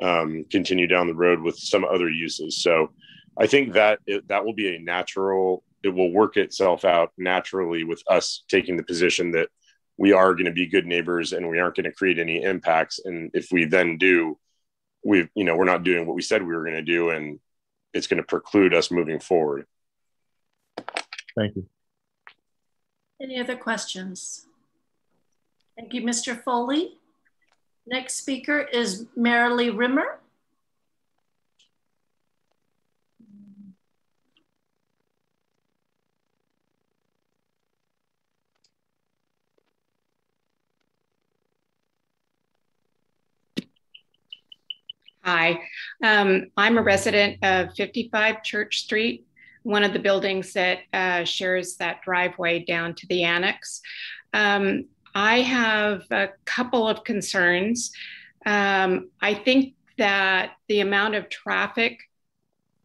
um, continue down the road with some other uses. So i think that it, that will be a natural it will work itself out naturally with us taking the position that we are going to be good neighbors and we aren't going to create any impacts. And if we then do we've you know we're not doing what we said we were going to do and it's going to preclude us moving forward. Thank you. Any other questions? Thank you mr foley. Next speaker is marilee rimmer Hi, um, I'm a resident of 55 Church Street, one of the buildings that uh, shares that driveway down to the annex. Um, I have a couple of concerns. Um, I think that the amount of traffic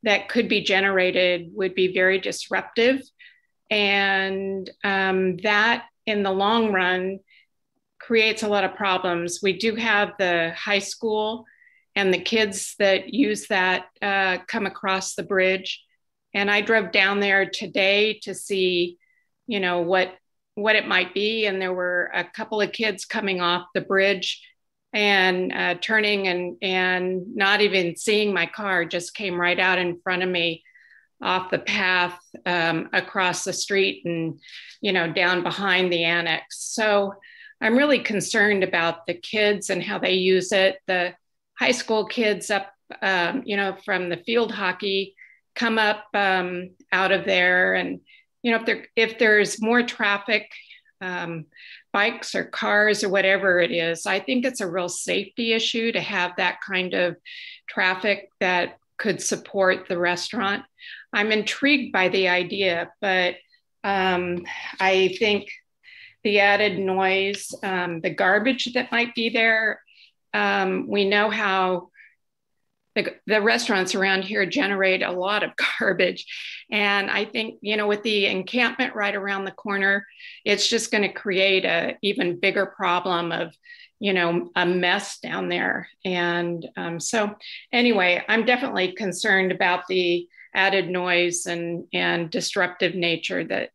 that could be generated would be very disruptive. And um, that, in the long run, creates a lot of problems. We do have the high school and the kids that use that uh, come across the bridge. And I drove down there today to see, you know, what what it might be. And there were a couple of kids coming off the bridge and uh, turning and and not even seeing my car, just came right out in front of me off the path um, across the street and you know down behind the annex. So I'm really concerned about the kids and how they use it. The high school kids up, um, you know, from the field hockey come up um, out of there. And, you know, if, there, if there's more traffic, um, bikes or cars or whatever it is, I think it's a real safety issue to have that kind of traffic that could support the restaurant. I'm intrigued by the idea, but um, I think the added noise, um, the garbage that might be there, um, we know how the, the restaurants around here generate a lot of (laughs) garbage. And I think, you know, with the encampment right around the corner, it's just going to create a even bigger problem of, you know, a mess down there. And um, so, anyway, I'm definitely concerned about the added noise and, and disruptive nature that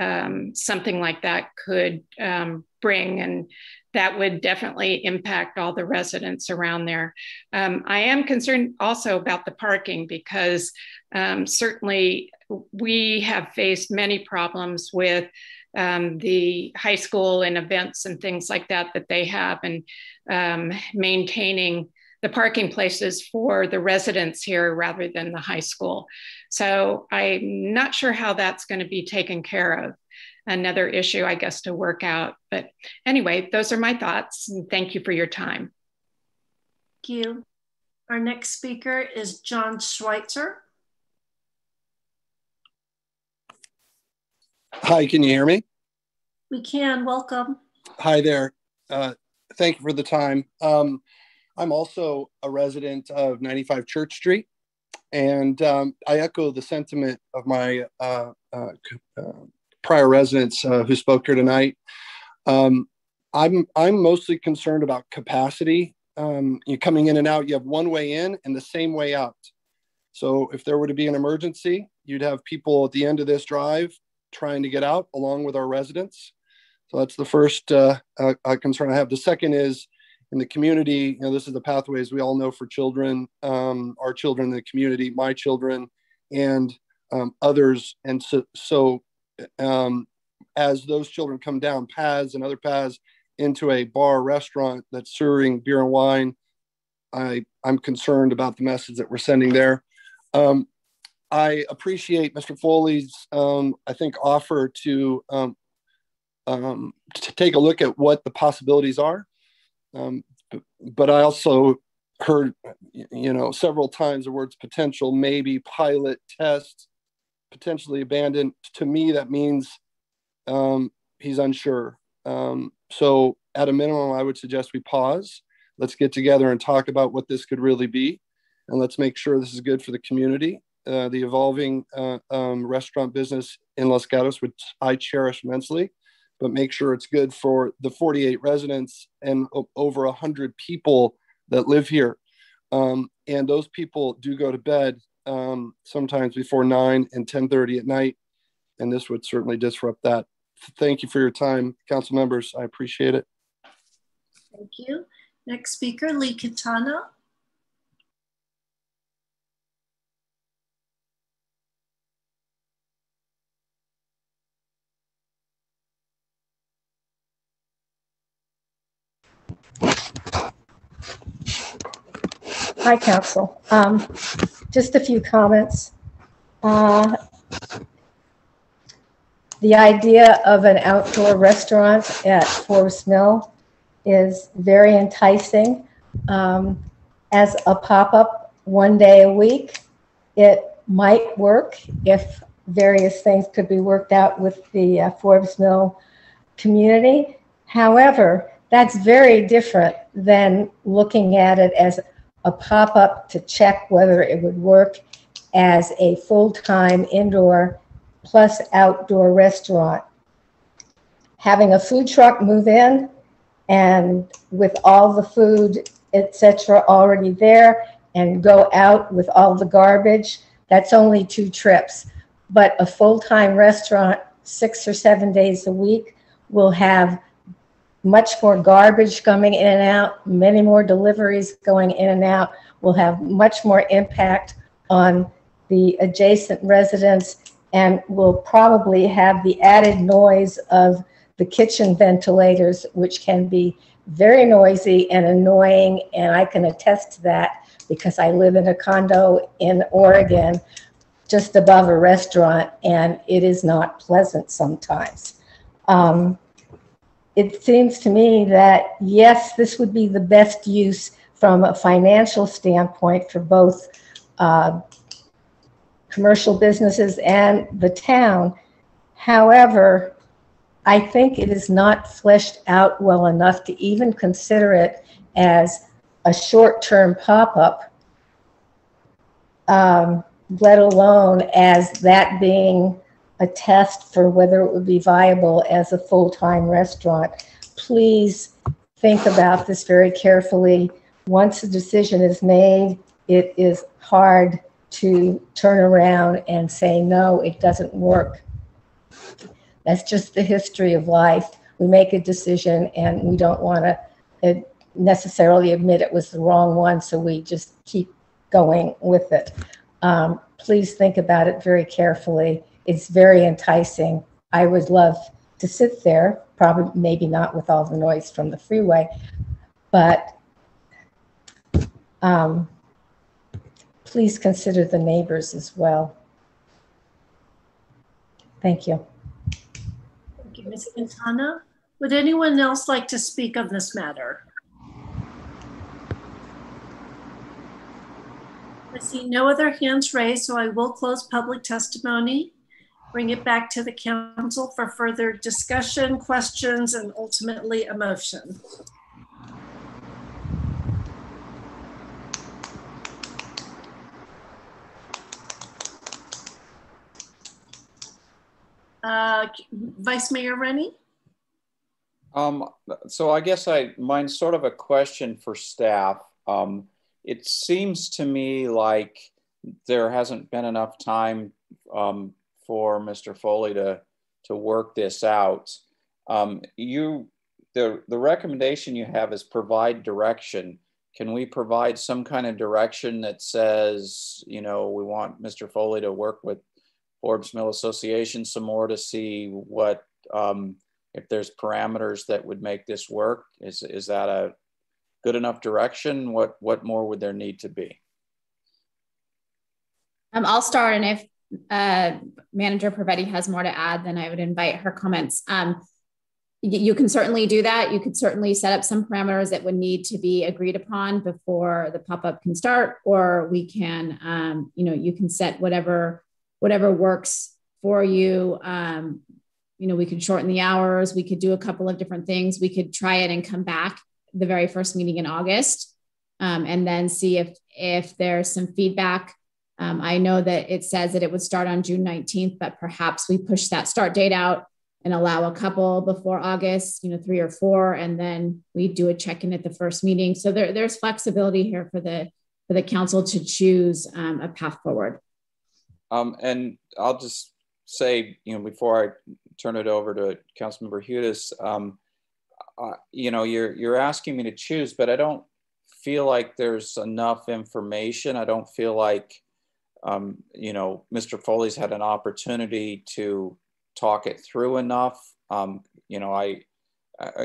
um, something like that could um, bring. And that would definitely impact all the residents around there. Um, I am concerned also about the parking because um, certainly we have faced many problems with um, the high school and events and things like that that they have and um, maintaining the parking places for the residents here rather than the high school. So I'm not sure how that's going to be taken care of another issue, I guess, to work out. But anyway, those are my thoughts. And thank you for your time. Thank you. Our next speaker is John Schweitzer. Hi, can you hear me? We can. Welcome. Hi there. Uh, thank you for the time. Um, I'm also a resident of 95 Church Street, and um, I echo the sentiment of my uh, uh, uh prior residents uh, who spoke here tonight. Um, I'm I'm mostly concerned about capacity. Um, you coming in and out. You have one way in and the same way out. So if there were to be an emergency, you'd have people at the end of this drive trying to get out along with our residents. So that's the first uh, uh, uh concern I have. The second is in the community. You know, this is the pathways we all know for children, um, our children in the community, my children, and um, others. And so, so um, as those children come down paths and other paths into a bar restaurant that's serving beer and wine, I, I'm concerned about the message that we're sending there. Um, I appreciate Mr. Foley's, um, I think, offer to um, um, to take a look at what the possibilities are. Um, but, I also heard, you know, several times the words potential, maybe, pilot, test, potentially abandoned, to me, that means um, he's unsure. Um, so, at a minimum, I would suggest we pause. Let's get together and talk about what this could really be. And let's make sure this is good for the community, uh, the evolving uh, um, restaurant business in Los Gatos, which I cherish immensely, but make sure it's good for the 48 residents and over 100 people that live here. Um, and those people do go to bed um, sometimes before 9 and 10.30 at night. And this would certainly disrupt that. Thank you for your time, council members. I appreciate it. Thank you. Next speaker, Lee Quintana. Hi, Council. Um, just a few comments. Uh, the idea of an outdoor restaurant at Forbes Mill is very enticing. Um, as a pop-up one day a week, it might work if various things could be worked out with the uh, Forbes Mill community. However, that's very different than looking at it as a pop-up to check whether it would work as a full-time indoor plus outdoor restaurant. Having a food truck move in and with all the food, etc., already there and go out with all the garbage, that's only two trips. But a full-time restaurant, six or seven days a week, will have much more garbage coming in and out, many more deliveries going in and out will have much more impact on the adjacent residents and will probably have the added noise of the kitchen ventilators, which can be very noisy and annoying. And I can attest to that because I live in a condo in Oregon just above a restaurant, and it is not pleasant sometimes. Um, it seems to me that yes, this would be the best use from a financial standpoint for both uh, commercial businesses and the town. However, I think it is not fleshed out well enough to even consider it as a short term pop up um, let alone as that being a test for whether it would be viable as a full-time restaurant. Please think about this very carefully. Once a decision is made, it is hard to turn around and say, no, it doesn't work. That's just the history of life. We make a decision and we don't want to necessarily admit it was the wrong one, so we just keep going with it. Um, please think about it very carefully. It's very enticing. I would love to sit there, probably maybe not with all the noise from the freeway, but um, please consider the neighbors as well. Thank you. Thank you, Ms. Quintana. Would anyone else like to speak on this matter? I see no other hands raised, so I will close public testimony, bring it back to the council for further discussion, questions, and ultimately a motion. Uh, Vice Mayor Rennie? Um, so I guess I mine's sort of a question for staff. Um, it seems to me like there hasn't been enough time um, for Mr. Foley to to work this out. Um, you the the recommendation you have is provide direction. Can we provide some kind of direction that says, you know, we want Mr. Foley to work with Forbes Mill Association some more to see what um, if there's parameters that would make this work. Is is that a good enough direction? What what more would there need to be? Um, I'll start, and if uh, Manager Prevetti has more to add, then I would invite her comments. Um, you can certainly do that. You could certainly set up some parameters that would need to be agreed upon before the pop-up can start, or we can, um, you know, you can set whatever whatever works for you. Um, you know, we could shorten the hours. We could do a couple of different things. We could try it and come back the very first meeting in August, um, and then see if if there's some feedback. Um, I know that it says that it would start on June 19th, but perhaps we push that start date out and allow a couple before August, you know, three or four, and then we do a check-in at the first meeting. So there, there's flexibility here for the for the council to choose um, a path forward. Um, and I'll just say, you know, before I turn it over to Councilmember Hudes, um, uh, you know, you're you're asking me to choose, but I don't feel like there's enough information. I don't feel like, um, you know, Mr. Foley's had an opportunity to talk it through enough. Um, you know, I,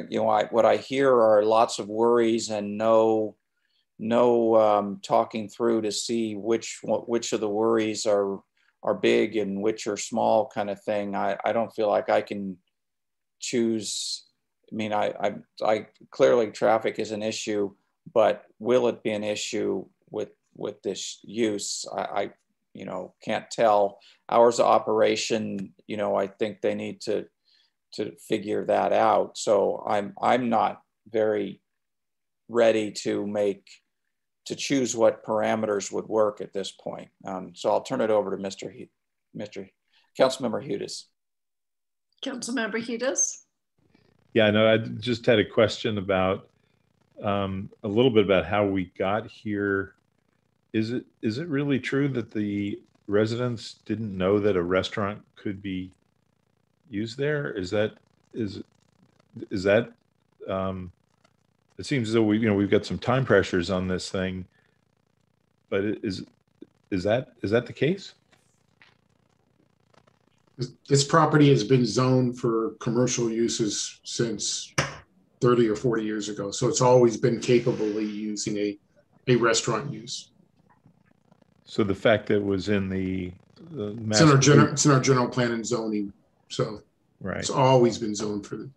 you know, I, what I hear are lots of worries and no, no um, talking through to see which which of the worries are are big and which are small kind of thing. I, I don't feel like I can choose. I mean, I, I, I clearly traffic is an issue, but will it be an issue with with this use? I, I you know can't tell. Hours of operation, you know, I think they need to to figure that out. So I'm I'm not very ready to make to choose what parameters would work at this point. Um, so I'll turn it over to Mr. He, Mr. Councilmember Hudes. Councilmember Hudes. Yeah, no, I just had a question about um, a little bit about how we got here. Is it is it really true that the residents didn't know that a restaurant could be used there? Is that is is that um, it seems as though we, you know, we've got some time pressures on this thing. But is is that is that the case? This property has been zoned for commercial uses since 30 or 40 years ago. So it's always been capably using a, a restaurant use. So the fact that it was in the, the it's, in our general, it's in our general plan and zoning. So right. it's always been zoned for the,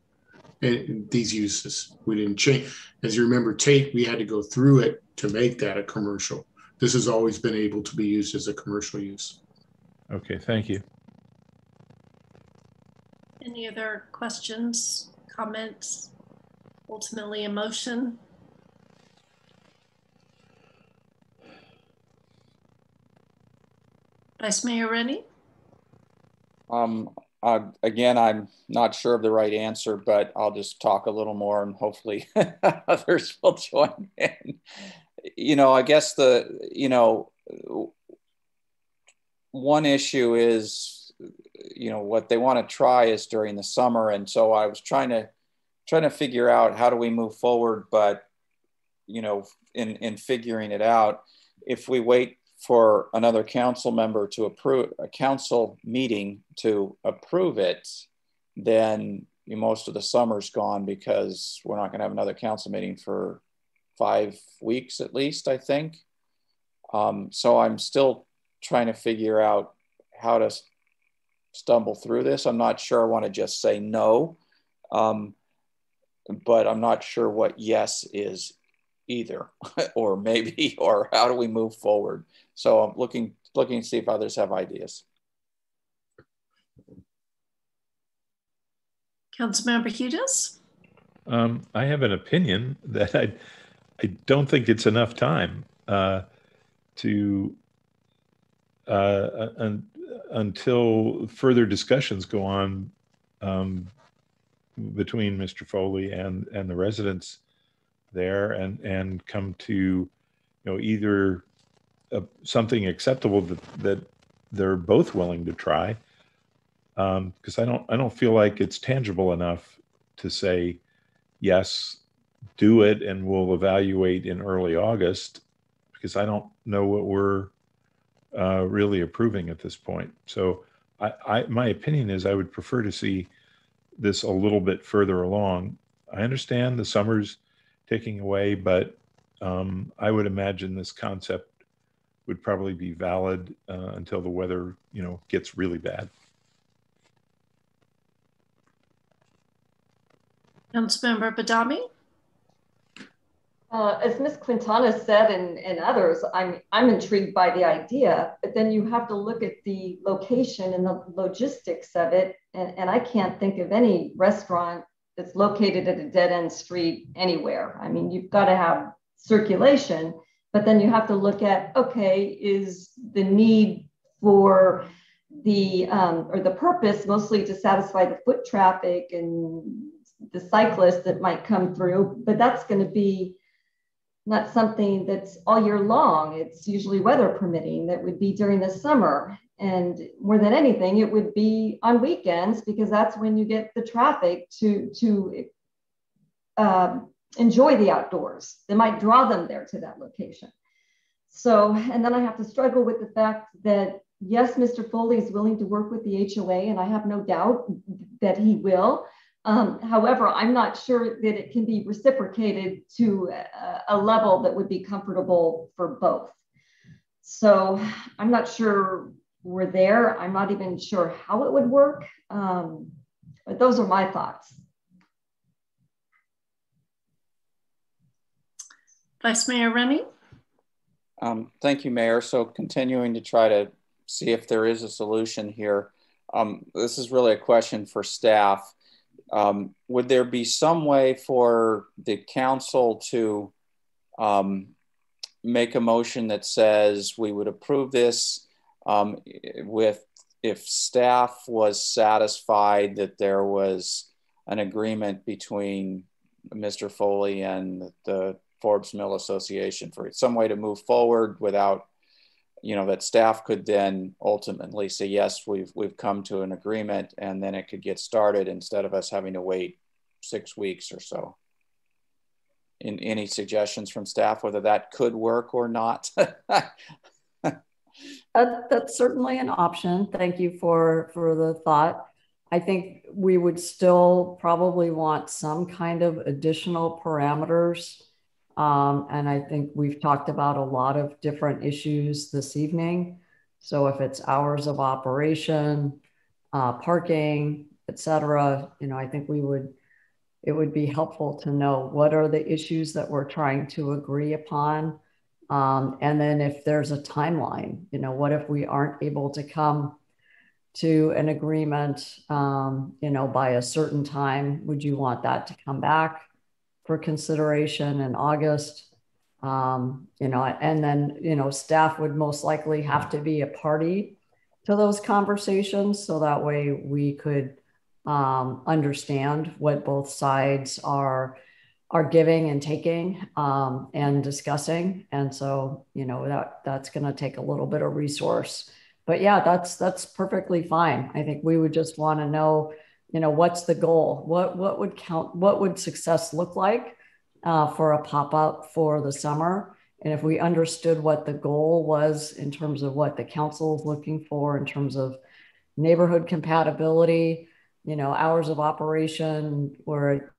and these uses. We didn't change. As you remember, Tate, we had to go through it to make that a commercial. This has always been able to be used as a commercial use. Okay, thank you. Any other questions, comments, ultimately a motion? Vice Mayor Rennie? Um, again, I'm not sure of the right answer, but I'll just talk a little more and hopefully (laughs) others will join in. You know, I guess the, you know, one issue is, you know, what they want to try is during the summer. And so I was trying to, trying to figure out how do we move forward, but, you know, in, in figuring it out, if we wait for another council member to approve a council meeting to approve it, then most of the summer's gone because we're not going to have another council meeting for five weeks at least, I think. Um, so I'm still trying to figure out how to stumble through this. I'm not sure I want to just say no, um, but I'm not sure what yes is either, (laughs) or maybe, (laughs) or how do we move forward? So I'm looking looking to see if others have ideas. Councilmember Hudes? Um, I have an opinion (laughs) that I, I don't think it's enough time uh, to uh, un, until further discussions go on um, between Mr. Foley and and the residents there, and and come to you know either something acceptable that that they're both willing to try. Because um, I don't I don't feel like it's tangible enough to say yes, do it, and we'll evaluate in early August. Because I don't know what we're uh, really approving at this point. So I, I my opinion is I would prefer to see this a little bit further along. I understand the summer's taking away, but um, I would imagine this concept would probably be valid uh, until the weather, you know, gets really bad. Councilmember Badame? Uh, as Ms. Quintana said, and, and others, I'm I'm intrigued by the idea, but then you have to look at the location and the logistics of it. And, and I can't think of any restaurant that's located at a dead end street anywhere. I mean, you've got to have circulation. But then you have to look at okay, is the need for the um, or the purpose mostly to satisfy the foot traffic and the cyclists that might come through, but that's going to be not something that's all year long. It's usually weather permitting that would be during the summer. And more than anything, it would be on weekends because that's when you get the traffic to, to um, enjoy the outdoors. They might draw them there to that location. So, and then I have to struggle with the fact that yes, Mr. Foley is willing to work with the HOA, and I have no doubt that he will. Um, however, I'm not sure that it can be reciprocated to a, a, level that would be comfortable for both. So I'm not sure we're there. I'm not even sure how it would work. Um, but those are my thoughts. Vice Mayor Rennie? Um, thank you, Mayor. So continuing to try to see if there is a solution here. Um, this is really a question for staff. Um, would there be some way for the council to um, make a motion that says we would approve this um, with if staff was satisfied that there was an agreement between Mr. Foley and the Forbes Mill Association for some way to move forward without, you know, that staff could then ultimately say, yes, we've, we've come to an agreement and then it could get started instead of us having to wait six weeks or so. In any suggestions from staff, whether that could work or not? (laughs) That, that's certainly an option. Thank you for, for the thought. I think we would still probably want some kind of additional parameters um, and I think we've talked about a lot of different issues this evening. So if it's hours of operation, uh, parking, et cetera, you know, I think we would, it would be helpful to know what are the issues that we're trying to agree upon. Um, and then if there's a timeline, you know, what if we aren't able to come to an agreement, um, you know, by a certain time? Would you want that to come back? For consideration in August. Um, you know, and then, you know, staff would most likely have to be a party to those conversations so that way we could um, understand what both sides are are giving and taking um, and discussing. And so you know that that's going to take a little bit of resource. But yeah that's that's perfectly fine. I think we would just want to know you know what's the goal? What what would count what would success look like uh, for a pop-up for the summer? And if we understood what the goal was in terms of what the council is looking for in terms of neighborhood compatibility you know hours of operation or,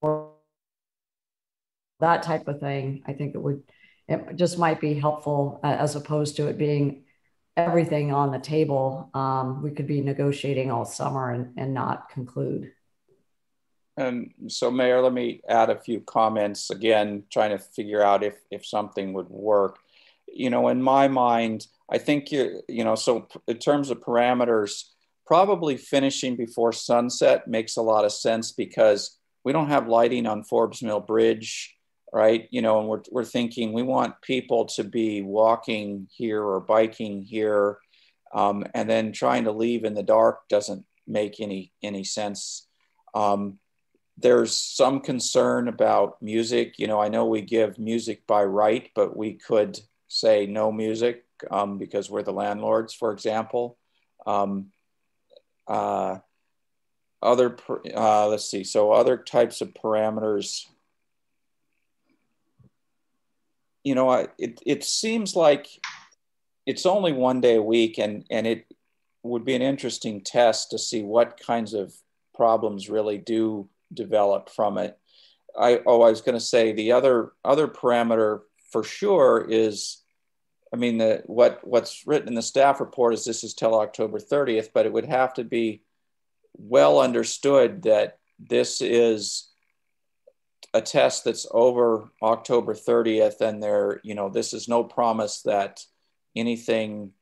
or that type of thing i think it would it just might be helpful uh, as opposed to it being everything on the table um, we could be negotiating all summer and, and not conclude. And so mayor let me add a few comments. Again trying to figure out if if something would work. You know in my mind i think you you know so in terms of parameters probably finishing before sunset makes a lot of sense because we don't have lighting on Forbes Mill Bridge, right? You know, and we're, we're thinking we want people to be walking here or biking here, um, and then trying to leave in the dark doesn't make any any sense. Um, there's some concern about music. You know, I know we give music by right, but we could say no music um, because we're the landlords, for example. Um, uh, other, uh, let's see, so other types of parameters. You know, it, it seems like it's only one day a week and, and it would be an interesting test to see what kinds of problems really do develop from it. I, oh, I was going to say the other, other parameter for sure is I mean, the, what what's written in the staff report is this is till October 30th, but it would have to be well understood that this is a test that's over October 30th, and there, you know, this is no promise that anything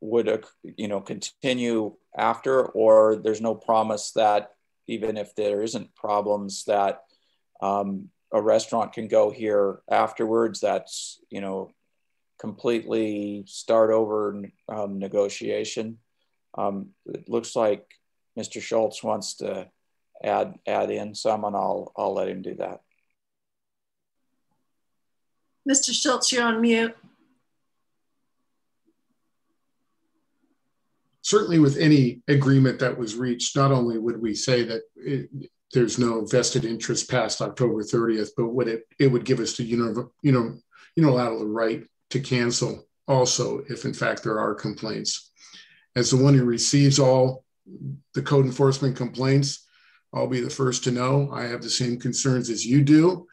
would, you know, continue after, or there's no promise that even if there isn't problems that um, a restaurant can go here afterwards. That's, you know, completely start over um, negotiation. Um, it looks like Mr. Schultz wants to add add in some, and I'll I'll let him do that. Mr. Schultz, you're on mute. Certainly, with any agreement that was reached, not only would we say that it, there's no vested interest past October 30th, but what it it would give us the you know you know right to cancel also if in fact there are complaints. As the one who receives all the code enforcement complaints, I'll be the first to know. I have the same concerns as you do.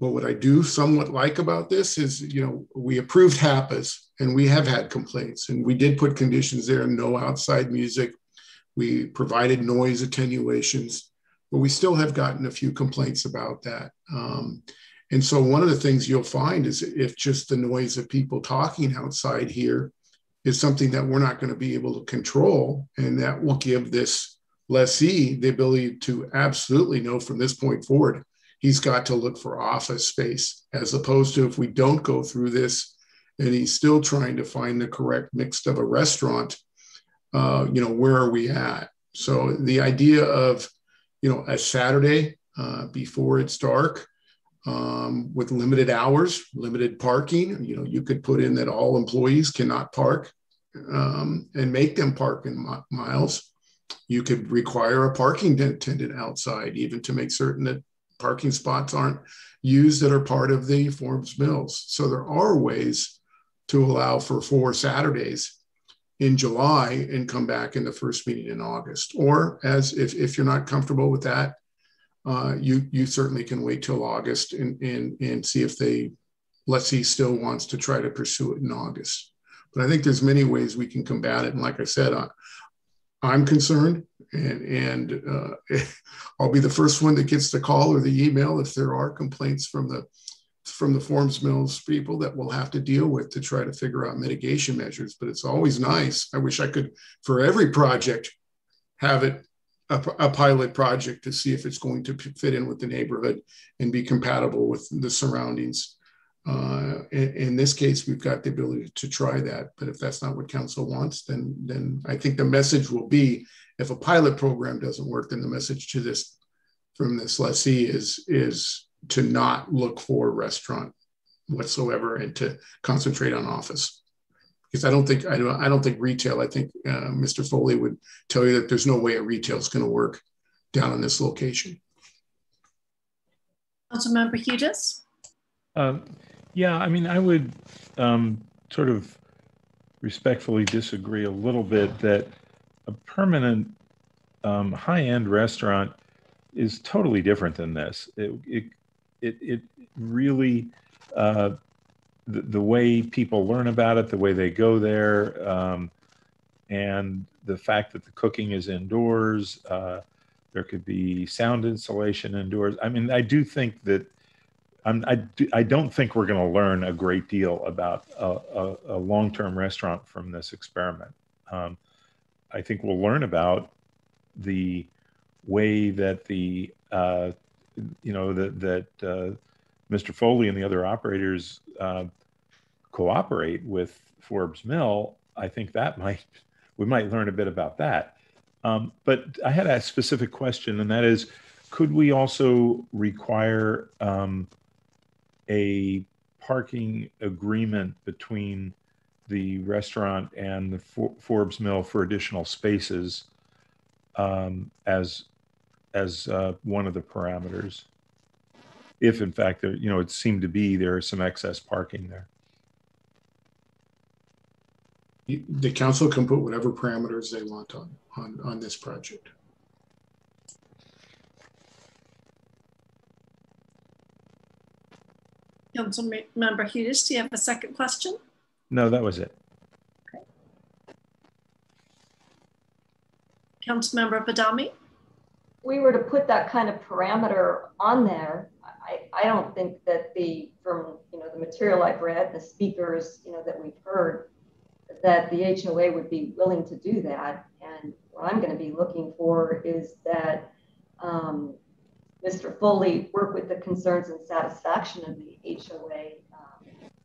But what I do somewhat like about this is, you know, we approved HAPAs and we have had complaints and we did put conditions there, no outside music. We provided noise attenuations, but we still have gotten a few complaints about that. Um, and so one of the things you'll find is if just the noise of people talking outside here is something that we're not going to be able to control, and that will give this lessee the ability to absolutely know from this point forward, he's got to look for office space, as opposed to if we don't go through this and he's still trying to find the correct mix of a restaurant, uh, you know, where are we at? So the idea of, you know, a Saturday uh, before it's dark, um, with limited hours, limited parking. You know, you could put in that all employees cannot park um, and make them park in miles. You could require a parking attendant outside, even to make certain that parking spots aren't used that are part of the Forbes Mills. So there are ways to allow for four Saturdays in July and come back in the first meeting in August. Or as if, if you're not comfortable with that, uh, you you certainly can wait till August and and and see if they lessee still wants to try to pursue it in August. But I think there's many ways we can combat it. And like I said, I, I'm concerned, and and uh, (laughs) I'll be the first one that gets the call or the email if there are complaints from the from the Forbes Mills people that we'll have to deal with to try to figure out mitigation measures. But it's always nice. I wish I could, for every project, have it a, a, pilot project to see if it's going to fit in with the neighborhood and be compatible with the surroundings. uh, in, in, this case, we've got the ability to try that. But if that's not what council wants, then then I think the message will be: if a pilot program doesn't work, then the message to this from this lessee is is to not look for restaurant whatsoever and to concentrate on office. Because I don't think I don't I don't think retail. I think uh, Mr. Foley would tell you that there's no way a retail is going to work down in this location. Councilmember Hudes. Um, yeah, I mean, I would um, sort of respectfully disagree a little bit that a permanent um, high-end restaurant is totally different than this. It it it, it really uh, the, the way people learn about it, the way they go there, um, and the fact that the cooking is indoors. Uh, there could be sound insulation indoors. I mean, I do think that I'm, I, do, I don't think we're going to learn a great deal about a, a, a long-term restaurant from this experiment. Um, I think we'll learn about the way that the uh, you know that uh, Mr. Foley and the other operators uh, cooperate with Forbes Mill. I think that might we might learn a bit about that. Um, but I had a specific question, and that is, could we also require um, a parking agreement between the restaurant and the For- Forbes Mill for additional spaces um, as as uh, one of the parameters. If in fact there, you know, it seemed to be there is some excess parking there. The council can put whatever parameters they want on on on this project. Council Member Hudes, do you have a second question? No, that was it. Okay. Councilmember Badame? we were to put that kind of parameter on there, I, I don't think that the, from, you know, the material I've read, the speakers, you know, that we've heard, that the HOA would be willing to do that. And what I'm going to be looking for is that um, Mr. Foley work with the concerns and satisfaction of the HOA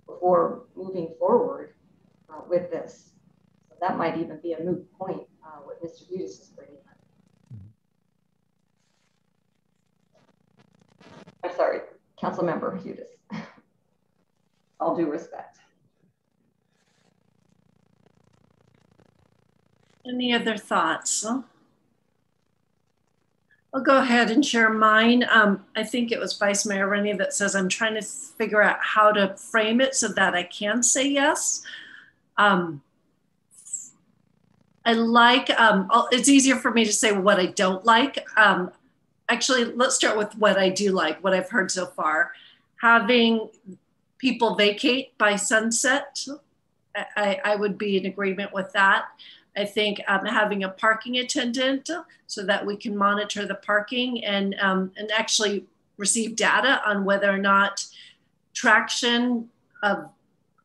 before moving forward uh, with this. So that might even be a moot point, uh, what Mr. Hudes is bringing up. I'm sorry, Council Member Hudes. (laughs) All due respect. Any other thoughts? I'll go ahead and share mine. Um, I think it was Vice Mayor Rennie that says I'm trying to figure out how to frame it so that I can say yes. Um, I like, um, it's easier for me to say what I don't like. Um, actually, let's start with what I do like, what I've heard so far. Having people vacate by sunset, I, I would be in agreement with that. I think um, having a parking attendant so that we can monitor the parking and, um, and actually receive data on whether or not traction of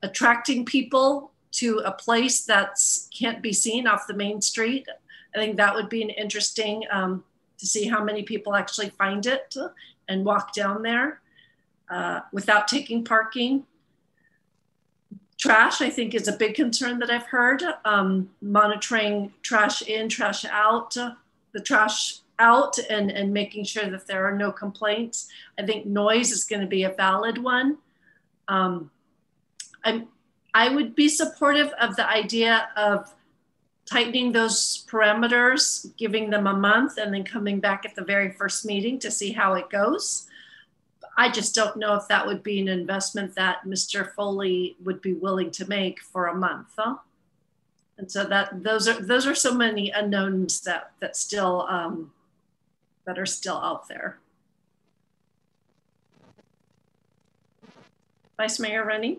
attracting people to a place that can't be seen off the main street. I think that would be an interesting um, to see how many people actually find it and walk down there uh, without taking parking. Trash, I think, is a big concern that I've heard. Um, monitoring trash in, trash out, the trash out, and, and making sure that there are no complaints. I think noise is going to be a valid one. Um, I'm, I would be supportive of the idea of tightening those parameters, giving them a month, and then coming back at the very first meeting to see how it goes. I just don't know if that would be an investment that Mr. Foley would be willing to make for a month. Huh? And so that those are those are so many unknowns that that still um, that are still out there. Vice Mayor Rennie?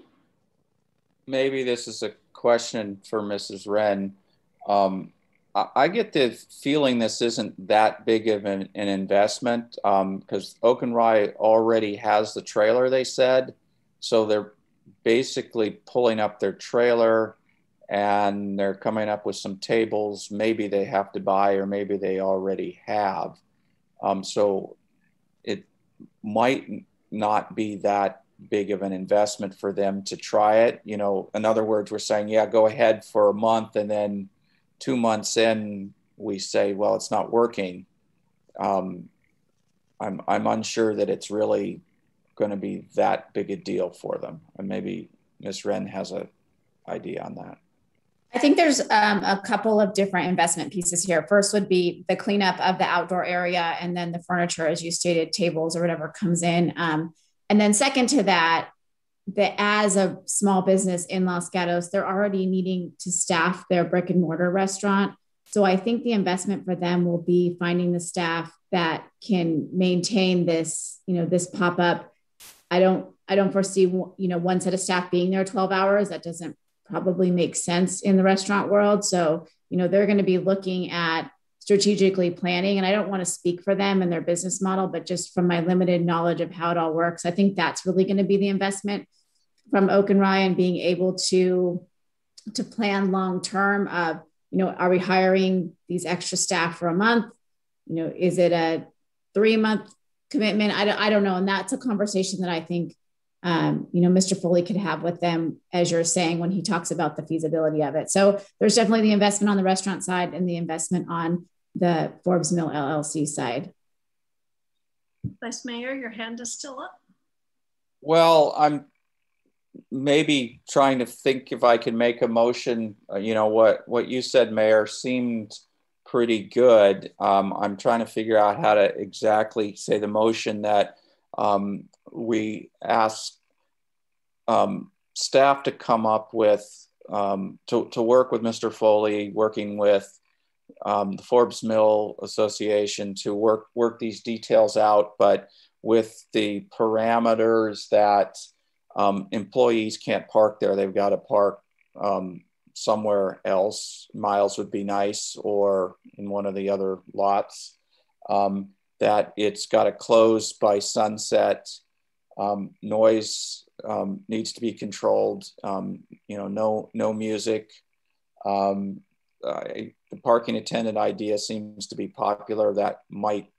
Maybe this is a question for Mrs. Renn. Um, I, get the feeling this isn't that big of an, an investment because um, Rye already has the trailer, they said. So they're basically pulling up their trailer and they're coming up with some tables maybe they have to buy or maybe they already have. Um, so it might not be that big of an investment for them to try it. You know, in other words, we're saying, yeah, go ahead for a month, and then two months in, we say, well, it's not working. Um, I'm I'm unsure that it's really going to be that big a deal for them, and maybe Ms. Renn has a idea on that. I think there's um, a couple of different investment pieces here. First would be the cleanup of the outdoor area, and then the furniture, as you stated, tables or whatever comes in. Um, and then second to that, that as a small business in Los Gatos, they're already needing to staff their brick and mortar restaurant. So I think the investment for them will be finding the staff that can maintain this, you know, this pop up. I don't, I don't foresee, you know, one set of staff being there 12 hours. That doesn't probably make sense in the restaurant world. So, you know, they're going to be looking at strategically planning. And I don't want to speak for them and their business model, but just from my limited knowledge of how it all works, I think that's really going to be the investment from Oak and Ryan being able to to plan long term of, you know, are we hiring these extra staff for a month? You know, is it a three month commitment? I don't, I don't know. And that's a conversation that I think um, you know, Mr. Foley could have with them, as you're saying, when he talks about the feasibility of it. So there's definitely the investment on the restaurant side and the investment on the Forbes Mill LLC side. Vice Mayor, your hand is still up. Well, I'm maybe trying to think if I can make a motion. Uh, you know what what you said, Mayor, seemed pretty good. Um, I'm trying to figure out how to exactly say the motion that um, we ask um, staff to come up with, um, to, to work with Mr. Foley, working with um, the Forbes Mill Association to work, work these details out, but with the parameters that um, employees can't park there, they've got to park um, somewhere else. Miles would be nice or in one of the other lots. Um, that it's got to close by sunset. Um, noise um, needs to be controlled. Um, you know, no no music. Um, the parking attendant idea seems to be popular. That might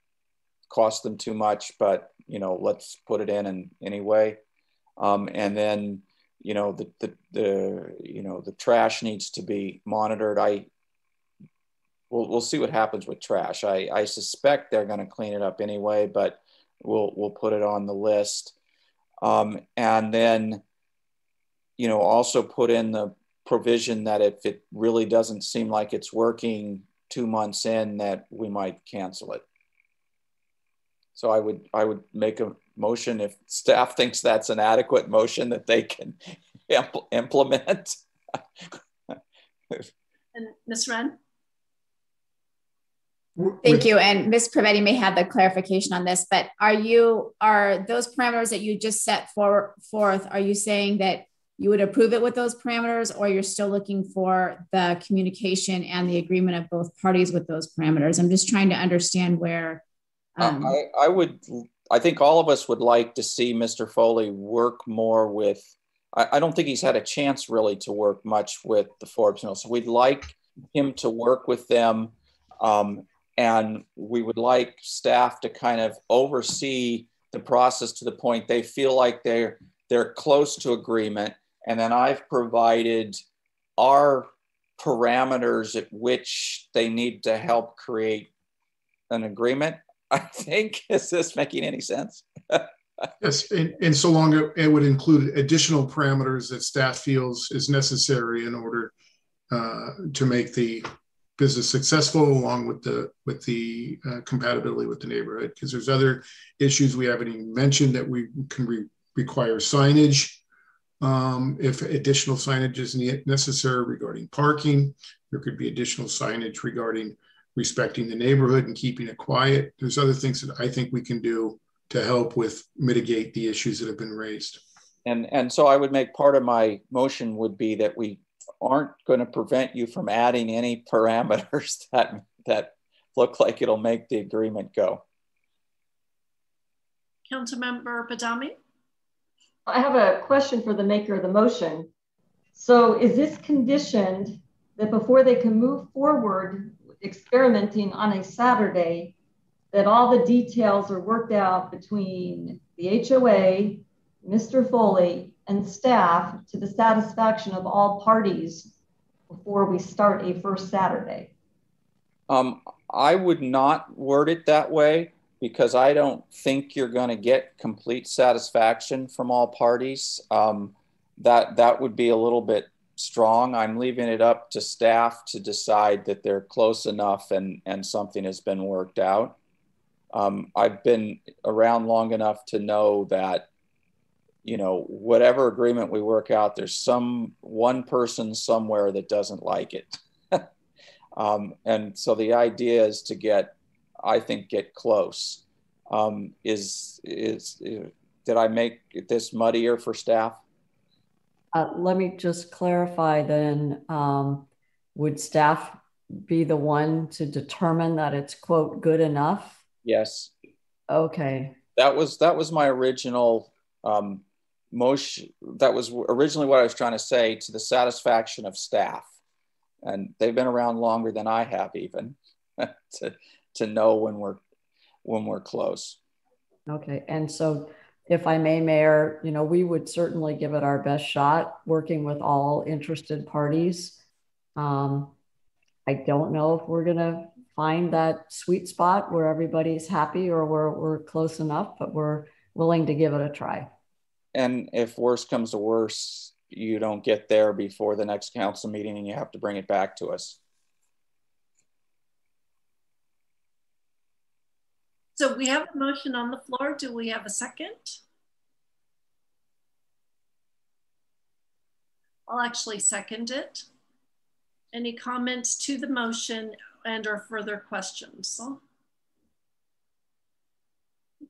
cost them too much, but you know, let's put it in and anyway. Um, and then you know the, the the you know the trash needs to be monitored. I we'll, we'll see what happens with trash. I, I suspect they're going to clean it up anyway, but we'll, we'll put it on the list. Um, and then, you know, also put in the provision that if it really doesn't seem like it's working two months in, that we might cancel it. So I would I would make a motion if staff thinks that's an adequate motion that they can (laughs) implement. and Ms. Renn? Thank you. And Ms. Prevetti may have the clarification on this, but are you, are those parameters that you just set for, forth, are you saying that you would approve it with those parameters or you're still looking for the communication and the agreement of both parties with those parameters? I'm just trying to understand where. Um, I, I would, I think all of us would like to see Mr. Foley work more with, I, I don't think he's had a chance really to work much with the Forbes Mill. So we'd like him to work with them um, and we would like staff to kind of oversee the process to the point they feel like they're they're close to agreement. And then i've provided our parameters at which they need to help create an agreement. (laughs) I think is this making any sense? Yes and, and so long it, would include additional parameters that staff feels is necessary in order uh, to make the business successful along with the with the uh, compatibility with the neighborhood because there's other issues we haven't even mentioned that we can re- require signage um, if additional signage is necessary regarding parking. There could be additional signage regarding respecting the neighborhood and keeping it quiet. There's other things that i think we can do to help with mitigate the issues that have been raised. And and so i would make part of my motion would be that we aren't going to prevent you from adding any parameters (laughs) that that look like it'll make the agreement go. Councilmember Badame? I have a question for the maker of the motion. So is this conditioned that before they can move forward experimenting on a Saturday, that all the details are worked out between the HOA, Mr. Foley, and staff to the satisfaction of all parties before we start a first Saturday? Um, I would not word it that way because I don't think you're going to get complete satisfaction from all parties. Um, that that would be a little bit strong. I'm leaving it up to staff to decide that they're close enough and and something has been worked out. Um, I've been around long enough to know that you know whatever agreement we work out, there's some one person somewhere that doesn't like it. (laughs) um, and so the idea is to get, I think, get close. Um, is is did I make this muddier for staff? Uh, let me just clarify then, um, would staff be the one to determine that it's quote good enough? Yes. Okay. That was that was my original um, motion. That was originally what I was trying to say to the satisfaction of staff, and they've been around longer than I have even (laughs) to to know when we're when we're close. Okay, and so if I may, Mayor, you know, we would certainly give it our best shot working with all interested parties. Um, I don't know if we're going to find that sweet spot where everybody's happy or we're, we're close enough, but we're willing to give it a try. And if worse comes to worse, you don't get there before the next council meeting and you have to bring it back to us. So we have a motion on the floor. Do we have a second? I'll actually second it. Any comments to the motion and or further questions?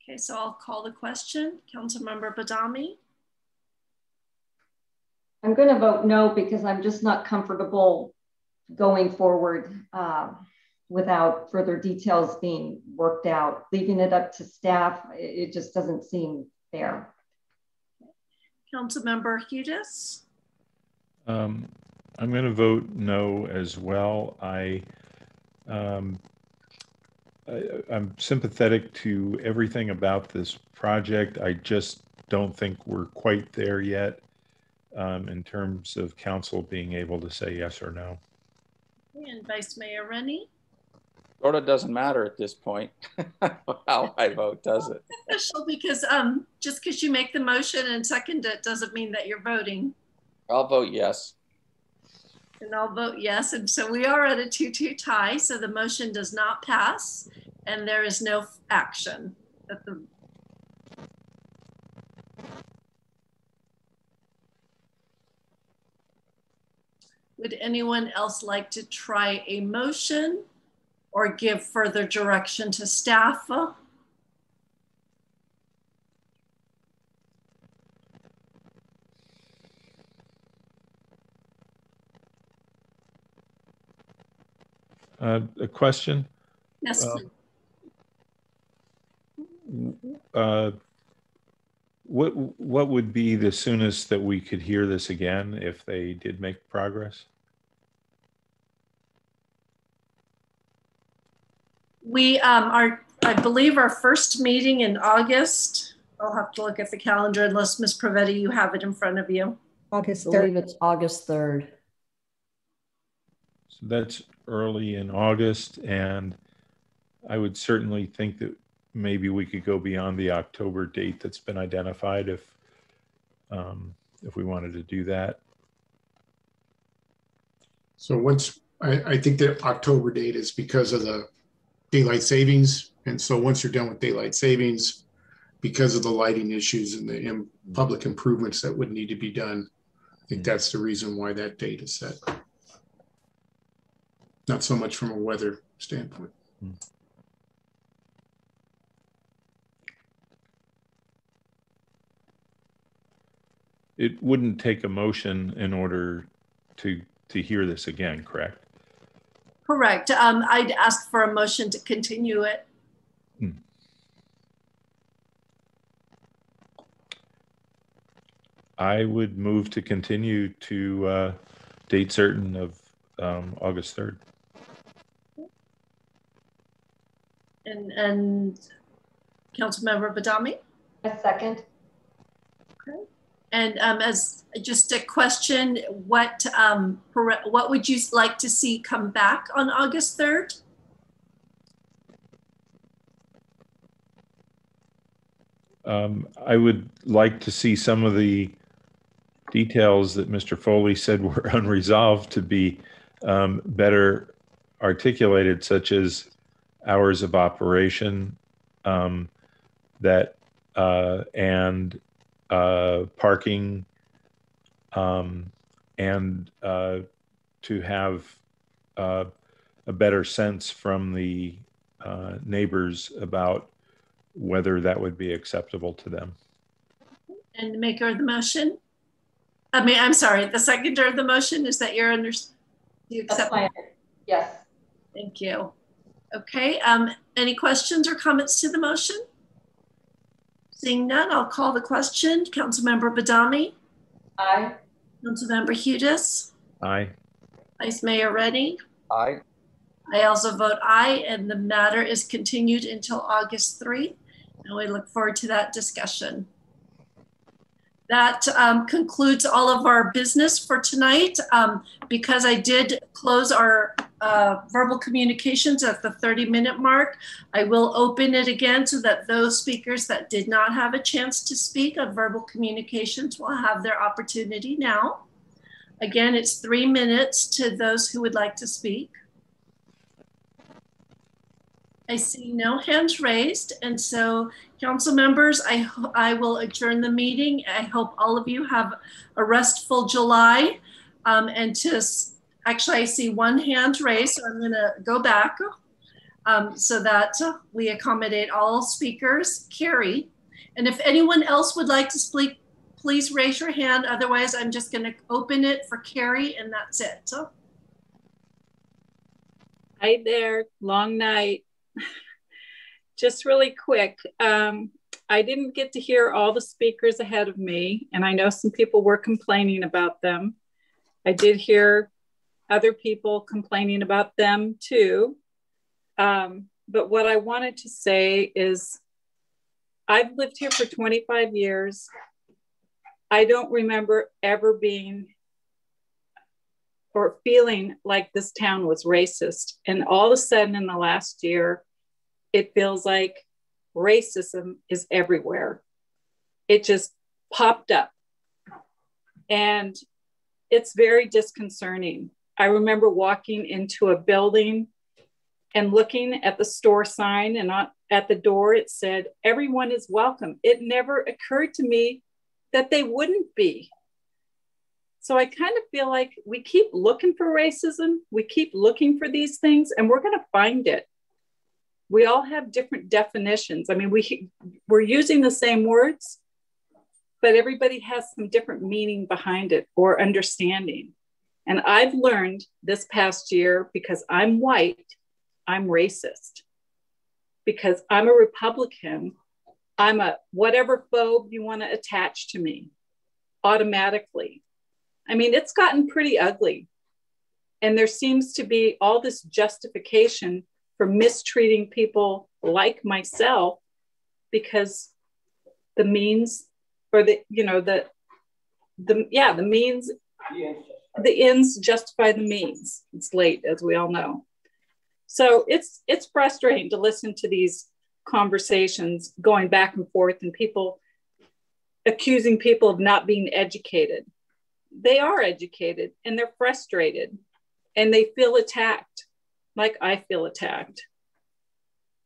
Okay, so I'll call the question. Councilmember Badame. I'm going to vote no because I'm just not comfortable going forward. Um, without further details being worked out. Leaving it up to staff, it just doesn't seem fair. Councilmember Hudes? Um, I'm going to vote no as well. I, um, I, am sympathetic to everything about this project. I just don't think we're quite there yet um, in terms of council being able to say yes or no. And Vice Mayor Rennie? sort of doesn't matter at this point (laughs) how I vote, does it? Official because um, just because you make the motion and second it doesn't mean that you're voting. I'll vote yes. And I'll vote yes. And so we are at a 2 2 tie. So the motion does not pass and there is no action at the Would anyone else like to try a motion? or give further direction to staff. Uh, a question? Yes. Uh, uh, what what would be the soonest that we could hear this again if they did make progress? We um, are, I believe, our first meeting in August. I'll have to look at the calendar unless Ms. Prevetti, you have it in front of you. August I believe it's August 3rd. So that's early in August, and I would certainly think that maybe we could go beyond the October date that's been identified if um, if we wanted to do that. So once I, I think the October date is because of the daylight savings. And so once you're done with daylight savings, because of the lighting issues and the Im- public improvements that would need to be done, I think that's the reason why that date is set. Not so much from a weather standpoint. It wouldn't take a motion in order to to hear this again, correct? Correct. Um, I'd ask for a motion to continue it. Hmm. I would move to continue to uh, date certain of um, August 3rd. And, and Councilmember Badame? A second. Okay. And um, as just a question, what um, what would you like to see come back on August 3rd? Um, I would like to see some of the details that Mr. Foley said were (laughs) unresolved to be um, better articulated, such as hours of operation, um, that uh, and uh, parking, um, and uh, to have uh, a better sense from the uh, neighbors about whether that would be acceptable to them. And the maker of the motion? I mean, I'm sorry, the seconder of the motion, is that your under, do you accept? Yes. Thank you. Okay, um, any questions or comments to the motion? Seeing none, I'll call the question. Councilmember Badame? Aye. Councilmember Hudes? Aye. Vice Mayor Rennie? Aye. I also vote aye, and the matter is continued until August 3. And we look forward to that discussion. That um, concludes all of our business for tonight. Um, because I did close our uh, verbal communications at the 30 minute mark, I will open it again so that those speakers that did not have a chance to speak of verbal communications will have their opportunity now. Again, it's three minutes to those who would like to speak. I see no hands raised. And so council members, I, I will adjourn the meeting. I hope all of you have a restful July. Um, and to, actually I see one hand raised, so I'm gonna go back um, so that we accommodate all speakers. Carrie, and if anyone else would like to speak, please raise your hand. Otherwise, I'm just gonna open it for Carrie and that's it. So. Hi there, long night. (laughs) Just really quick, um, I didn't get to hear all the speakers ahead of me, and I know some people were complaining about them. I did hear other people complaining about them too. Um, but what I wanted to say is I've lived here for 25 years. I don't remember ever being or feeling like this town was racist. And all of a sudden in the last year, it feels like racism is everywhere. It just popped up. And it's very disconcerting. I remember walking into a building and looking at the store sign and at the door it said everyone is welcome it never occurred to me that they wouldn't be so I kind of feel like we keep looking for racism, we keep looking for these things, and we're going to find it. We all have different definitions. I mean, we we're using the same words, but everybody has some different meaning behind it or understanding. And I've learned this past year because I'm white, I'm racist. Because I'm a Republican, I'm a whatever phobe you want to attach to me automatically. I mean, it's gotten pretty ugly. And there seems to be all this justification for mistreating people like myself because the means or the, you know, the, the, yeah, the means, the ends justify the means. It's late, as we all know. So it's, it's frustrating to listen to these conversations going back and forth and people accusing people of not being educated they are educated and they're frustrated and they feel attacked like I feel attacked.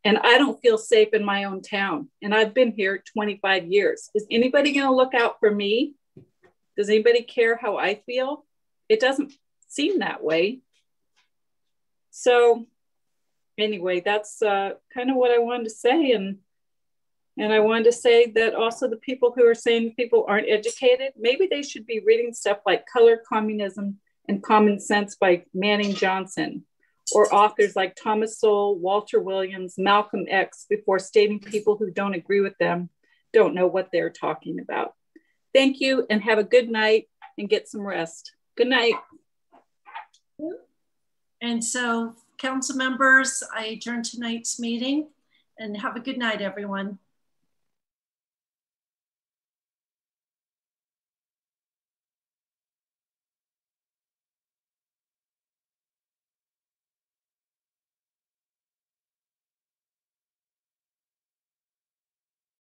And I don't feel safe in my own town. And I've been here 25 years. Is anybody going to look out for me? Does anybody care how I feel? It doesn't seem that way. So, anyway, that's uh, kind of what I wanted to say. And and I wanted to say that also the people who are saying people aren't educated, maybe they should be reading stuff like Color Communism and Common Sense by Manning Johnson, or authors like Thomas Sowell, Walter Williams, Malcolm X, before stating people who don't agree with them don't know what they're talking about. Thank you and have a good night and get some rest. Good night. And so, council members, I adjourn tonight's meeting and have a good night, everyone.